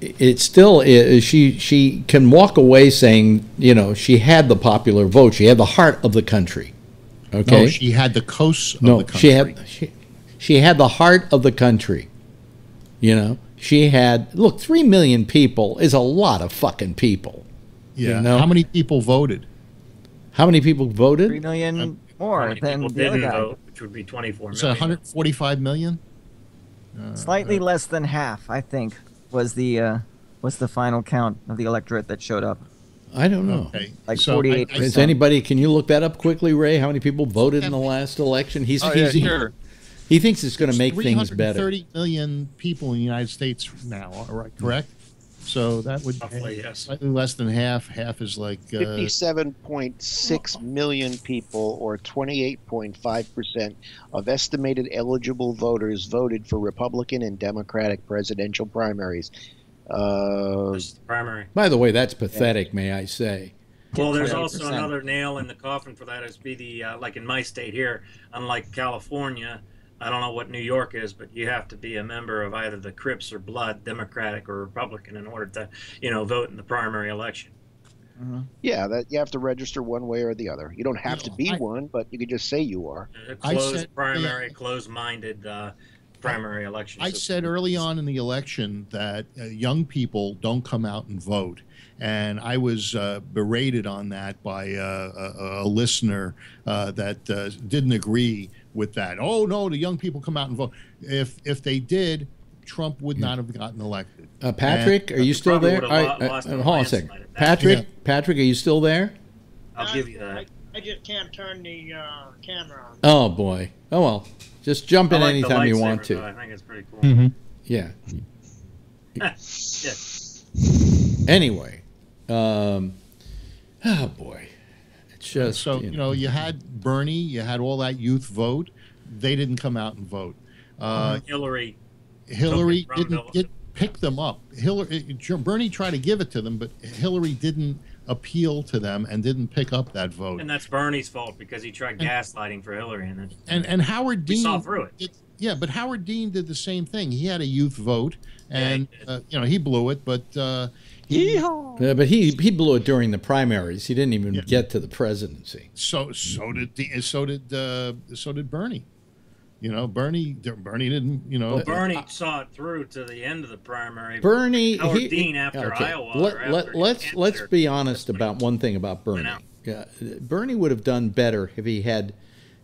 it still is, she she can walk away saying you know she had the popular vote she had the heart of the country okay No, she had the coast of no the country. she had she, she had the heart of the country you know she had look three million people is a lot of fucking people yeah. you know? How many people voted? how many people voted Three million How more than the other guy. vote, which would be 24 It's 145 million. Uh, Slightly less than half, I think, was the uh, was the final count of the electorate that showed up. I don't know. Okay. Like so 48 I- Is anybody? Can you look that up quickly, Ray? How many people voted in the last election? He's, Oh, yeah, he's sure. he thinks it's going to make things better. 330 million people in the United States now, all right, correct? So that would Roughly, yes. slightly less than half. Half is like uh, 57.6 million people, or 28.5% of estimated eligible voters, voted for Republican and Democratic presidential primaries. Uh, the primary. By the way, that's pathetic, may I say? Well, there's 28%. also another nail in the coffin for that is be the uh, like in my state here, unlike California, I don't know what New York is, but you have to be a member of either the Crips or Blood, Democratic or Republican, in order to you know vote in the primary election. yeah, that you have to register one way or the other. You don't have to be I- one, but you could just say you are. A I closed said- primary, closed-minded uh, primary election. I system. said early on in the election that uh, young people don't come out and vote. And I was uh, berated on that by uh, a, a listener uh, that uh, didn't agree with that. Oh no, the young people come out and vote. If if they did, Trump would not have gotten elected. Uh, Patrick, are you still there? would've All lo- right, lost in a hold on a second. landslide at that. Patrick, Yeah. Patrick, are you still there? I'll give you that. I just can't turn the uh, camera on. Oh boy. Oh well. Just jump in like anytime you want to. though. I think it's pretty cool. Mm-hmm. Yeah. *laughs* yeah. Anyway, um, oh boy, it's just so you know you had Bernie, you had all that youth vote. They didn't come out and vote. Uh, Hillary. Hillary took didn't Bill- get pick them up. Hillary Bernie tried to give it to them, but Hillary didn't appeal to them and didn't pick up that vote. And that's Bernie's fault because he tried gaslighting for Hillary, and it, And and Howard we Dean saw through it. did- yeah, but Howard Dean did the same thing. He had a youth vote, and uh, you know he blew it. But uh, he, Yeah, but he he blew it during the primaries. He didn't even get to the presidency. so so did the, so did uh, so did Bernie. You know, Bernie Bernie didn't. You know, Well, Bernie saw it through to the end of the primary. Bernie, Howard he- Dean after okay, Iowa. Let, or let, after let's Hampshire. let's be honest about one thing about Bernie. Yeah, Bernie would have done better if he had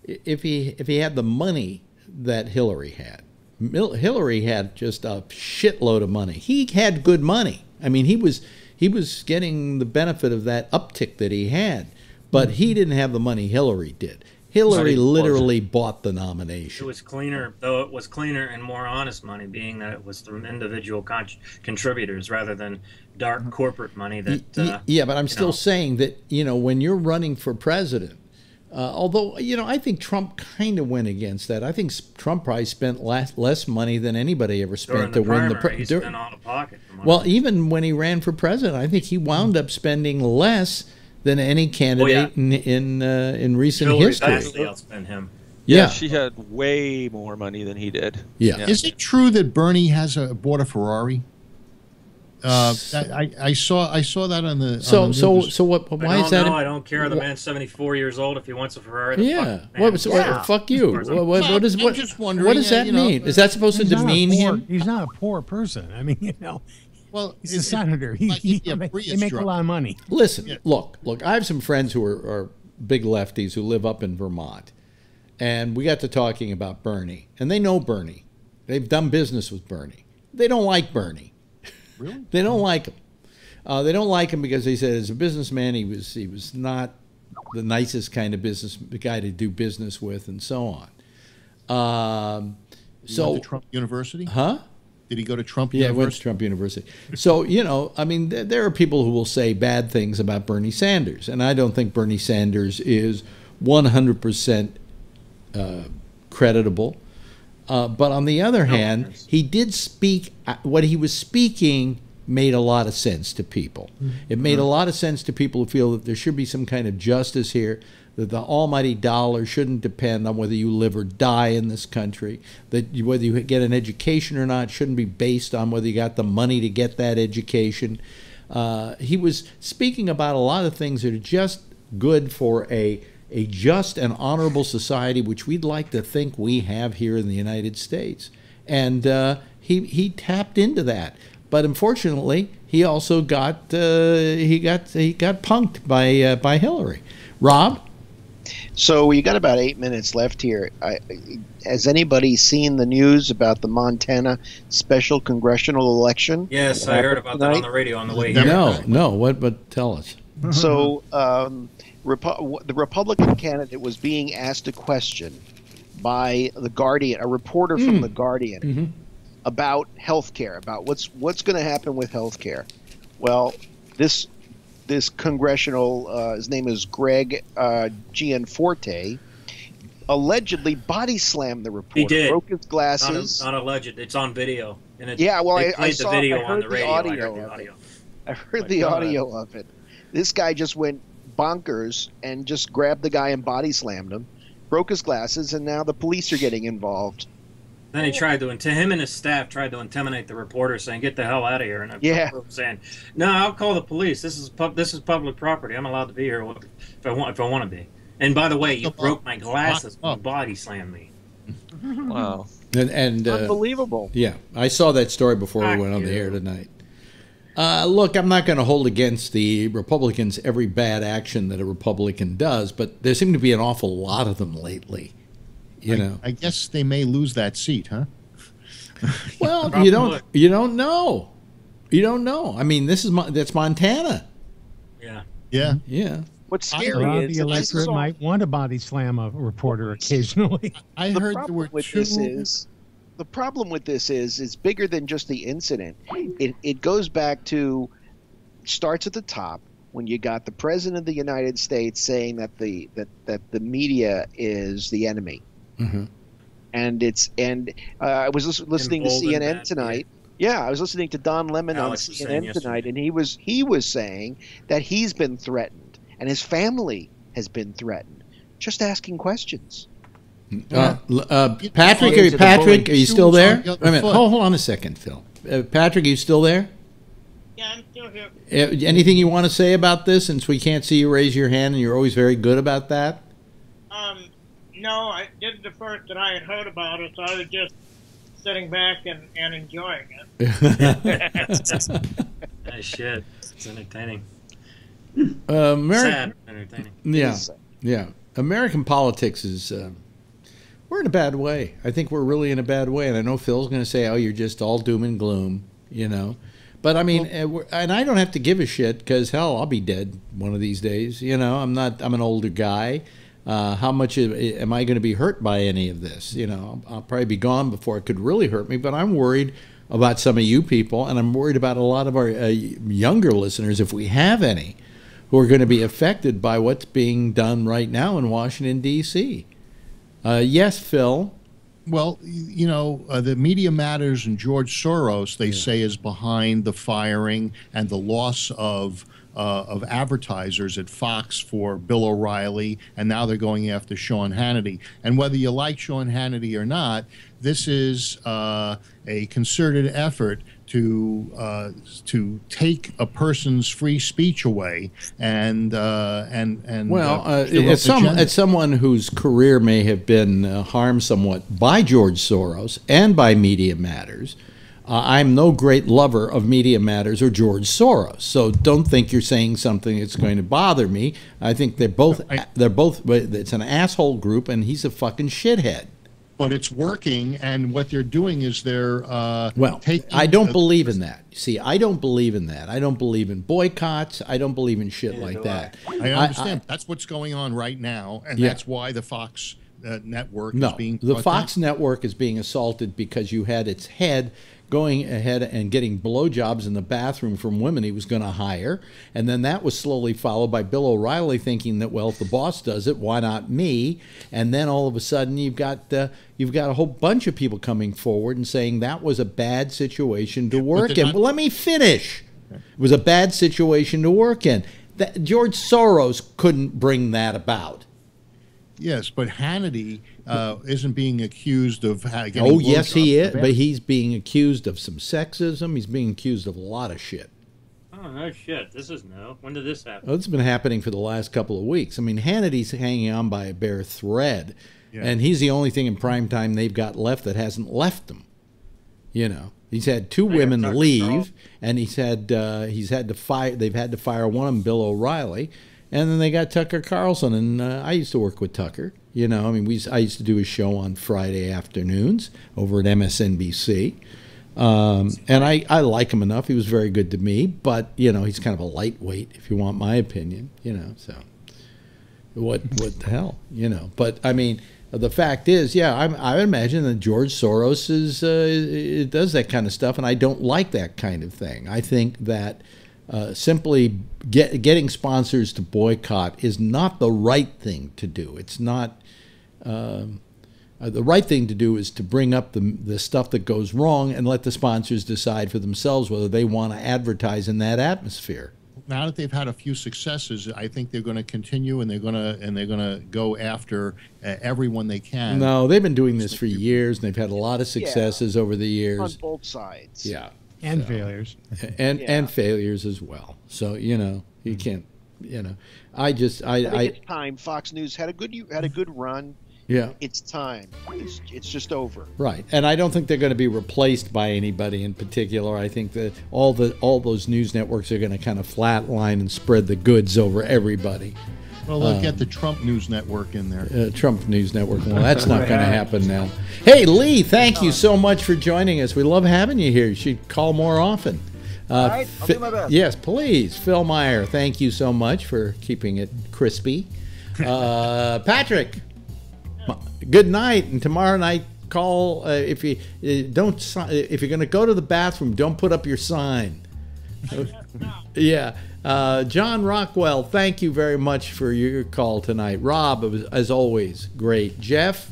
if he if he had the money that Hillary had. Hillary had just a shitload of money. He had good money. I mean, he was he was getting the benefit of that uptick that he had, but he didn't have the money Hillary did. Hillary Not even close. literally bought the nomination. It was cleaner, though it was cleaner and more honest money, being that it was from individual con- contributors rather than dark corporate money that. Uh, yeah, but I'm still know, saying that you know when you're running for president. Uh, although you know, I think Trump kind of went against that. I think Trump probably spent less, less money than anybody ever spent to win the primary, he dur- spent out of pocket. from what Well, even when he ran for president, I think he wound up spending less than any candidate in in, uh, in recent Hillary history. vastly outspent him. Yeah. she had way more money than he did. Yeah. Is it true that Bernie has a bought a Ferrari? Uh, I, I saw I saw that on the. So on the so so what? I Why don't is that? know. I don't care. The man's 74 years old. If he wants a Ferrari, the Yeah. fuck. What, so what- fuck you. What, what, what is what? what does that mean? Is that supposed to He's not a demean poor- him? He's not a poor person. I mean, *laughs* you know. Well, he's a senator. He, he, they make a lot of money. Listen, look, look. I have some friends who are, are big lefties who live up in Vermont, and we got to talking about Bernie, and they know Bernie. They've done business with Bernie. They don't like Bernie. Really? They don't like him. Uh, they don't like him because they said as a businessman he was he was not the nicest kind of business guy to do business with, and so on. Um, He so Trump University? Huh? Did he go to Trump yeah, I went to University? Trump University. So, you know, I mean, th- there are people who will say bad things about Bernie Sanders, and I don't think Bernie Sanders is 100% uh, creditable. Uh, but on the other hand, he did speak, uh, what he was speaking made a lot of sense to people. It made a lot of sense to people who feel that there should be some kind of justice here, that the almighty dollar shouldn't depend on whether you live or die in this country, that you, whether you get an education or not shouldn't be based on whether you got the money to get that education. Uh, he was speaking about a lot of things that are just good for a a just and honorable society, which we'd like to think we have here in the United States. And uh, he he tapped into that, but unfortunately, he also got uh, he got he got punked by uh, by Hillary. Rob, So we got about eight minutes left here. I, has anybody seen the news about the Montana special congressional election? Yes, I heard about that on the radio on the way here. no, no, what? But tell us. So *laughs* um, Repu- the Republican candidate was being asked a question by the Guardian, a reporter from Mm. the Guardian, about health care, about what's what's going to happen with health care. Well, this this congressional, uh, his name is Greg uh, Gianforte, allegedly body slammed the reporter, He did. broke his glasses. Not, not alleged. It's on video. And it, Yeah, well, they I- I saw- the video I on heard the the radio. I audio heard of the it. audio. I heard the audio of it. This guy just went bonkers and just grabbed the guy and body slammed him, broke his glasses, and now the police are getting involved. Then he tried to, to him and his staff tried to intimidate the reporter, saying, "Get the hell out of here!" And the Yeah. saying, "No, I'll call the police. This is pub, this is public property. I'm allowed to be here if I want if I want to be." And by the way, you broke my glasses. when You body slammed me. Wow. And, and uh, Unbelievable. Yeah, I saw that story before we went on the you. air tonight. Uh, look, I'm not going to hold against the Republicans every bad action that a Republican does, but there seem to be an awful lot of them lately. You I, know, I guess they may lose that seat, huh? *laughs* well, you don't you don't know, you don't know. I mean, this is Mon- that's Montana. Yeah. Yeah. Yeah. What's scary lot is the that this is electorate might want to body slam a reporter *laughs* occasionally. *laughs* I the heard there problem were with two. This is the problem with this is it's bigger than just the incident. It it goes back to starts at the top when you got the president of the United States saying that the that that the media is the enemy, Mm-hmm. and it's and uh, I was lis- listening to CNN that, tonight. Yeah, I was listening to Don Lemon Alex on was saying CNN yesterday. tonight, and he was he was saying that he's been threatened and his family has been threatened. Just asking questions. Uh, uh, Patrick, are, into the Patrick, are you still there? the Wait a minute. foot. Hold, hold on a second, Phil. Uh, Patrick, are you still there? Yeah, I'm still here. Uh, anything you want to say about this? Since we can't see you raise your hand, and you're always very good about that. Um, no, I did the first that I had heard about it, so I was just sitting back and, and enjoying it. *laughs* Nice shit. It's entertaining. Uh, Ameri- Sad entertaining. Yeah, yeah. American politics is. Uh, we're in a bad way. I think we're really in a bad way, and I know Phil's going to say, "Oh, you're just all doom and gloom," you know. But I mean, uh, we're- and I don't have to give a shit because hell, I'll be dead one of these days. You know, I'm not. I'm an older guy. Uh, how much am I going to be hurt by any of this? You know, I'll, I'll probably be gone before it could really hurt me. But I'm worried about some of you people, and I'm worried about a lot of our uh, younger listeners, if we have any, who are going to be affected by what's being done right now in Washington D.C. Uh, yes, Phil. Well, you know, uh, the Media Matters and George Soros, they say, is behind the firing and the loss of uh, of advertisers at Fox for Bill O'Reilly, and now they're going after Sean Hannity. And whether you like Sean Hannity or not, this is uh, a concerted effort to uh, to take a person's free speech away and uh, and and Well, uh, up as, some, as someone whose career may have been uh, harmed somewhat by George Soros and by Media Matters, uh, I'm no great lover of Media Matters or George Soros. So don't think you're saying something that's going to bother me. I think they're both they're both. It's an asshole group, and he's a fucking shithead. But it's working, and what they're doing is they're uh, Well. I don't believe in that. See, I don't believe in that. I don't believe in boycotts. I don't believe in shit like that. I understand. that's what's going on right now, and Yeah. that's why the Fox uh, network is No, being. the Fox down. network is being assaulted because you had its head going ahead and getting blowjobs in the bathroom from women he was going to hire, and then that was slowly followed by Bill O'Reilly thinking that well, if the boss does it, why not me? And then all of a sudden you've got uh, you've got a whole bunch of people coming forward and saying that was a bad situation to work in. not- Well, let me finish. It was a bad situation to work in. That George Soros couldn't bring that about. Yes, but Hannity uh, isn't being accused of ha- getting. Oh, yes, he is. But he's being accused of some sexism. He's being accused of a lot of shit. Oh no shit! This is no. When did this happen? Well, it's been happening for the last couple of weeks. I mean, Hannity's hanging on by a bare thread, Yeah. and he's the only thing in prime time they've got left that hasn't left them. You know, he's had two women leave, and he's had uh, he's had to fire. They've had to fire one of them, Bill O'Reilly, and then they got Tucker Carlson. And uh, I used to work with Tucker. You know, I mean, we I used to do a show on Friday afternoons over at MSNBC. Um, and I, I like him enough. He was very good to me, but you know he's kind of a lightweight, if you want my opinion. You know, so what what the hell, you know? But I mean, the fact is, yeah, I, I imagine that George Soros is uh, it does that kind of stuff, and I don't like that kind of thing. I think that uh, simply get, getting sponsors to boycott is not the right thing to do. It's not. Um, uh, the right thing to do is to bring up the, the stuff that goes wrong and let the sponsors decide for themselves whether they want to advertise in that atmosphere. now that they've had a few successes, I think they're going to continue and they're going to and they're going to go after uh, everyone they can. No, they've been doing this for years, and they've had a lot of successes over the years on years. both sides. Yeah, and So- failures. and Yeah. and failures as well. So you know, you mm-hmm. can't. You know, I just I I think I it's time. Fox News had a good you had a good run. yeah. It's time. It's it's just over. Right, and I don't think they're going to be replaced by anybody in particular. I think that all the all those news networks are going to kind of flatline and spread the goods over everybody. Well, they'll Um, get the Trump News Network in there. uh, Trump News Network. Well, that's not going to happen now. Hey, Lee, thank you so much for joining us. We love having you here. You should call more often. Uh, All right, I'll Fi- do my best. Yes, please. Phil Meyer, thank you so much for keeping it crispy. *laughs* Uh, Patrick, good night. And tomorrow night, call uh, if you uh, don't if you're going to go to the bathroom, don't put up your sign. *laughs* yeah. Uh, John Rockwell, thank you very much for your call tonight. Rob, was, as always, great. Jeff,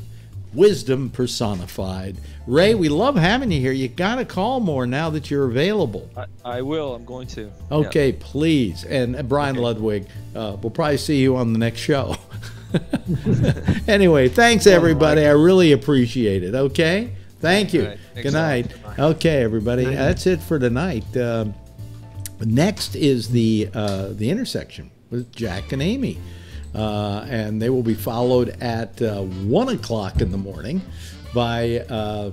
wisdom personified. Ray, we love having you here. You got to call more now that you're available. I, I will. I'm going to. Okay, please. And uh, Brian Ludwig, uh, we'll probably see you on the next show. *laughs* anyway, thanks everybody. I really appreciate it. Okay, thank you. Right. Good night. Okay, everybody. That's it for tonight. Um next is the uh, the intersection with Jack and Amy, uh, and they will be followed at uh, one o'clock in the morning by uh,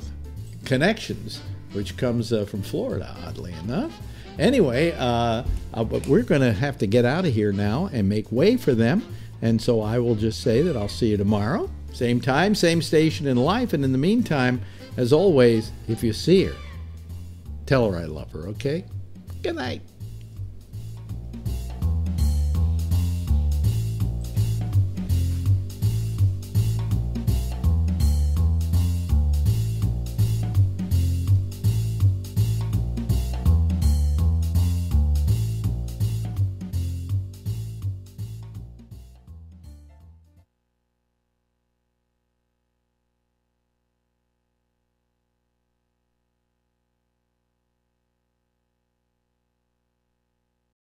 Connections, which comes uh, from Florida, oddly enough. Anyway, uh, but we're going to have to get out of here now and make way for them. And so I will just say that I'll see you tomorrow, same time, same station in life. And in the meantime, as always, if you see her, tell her I love her, okay? Good night.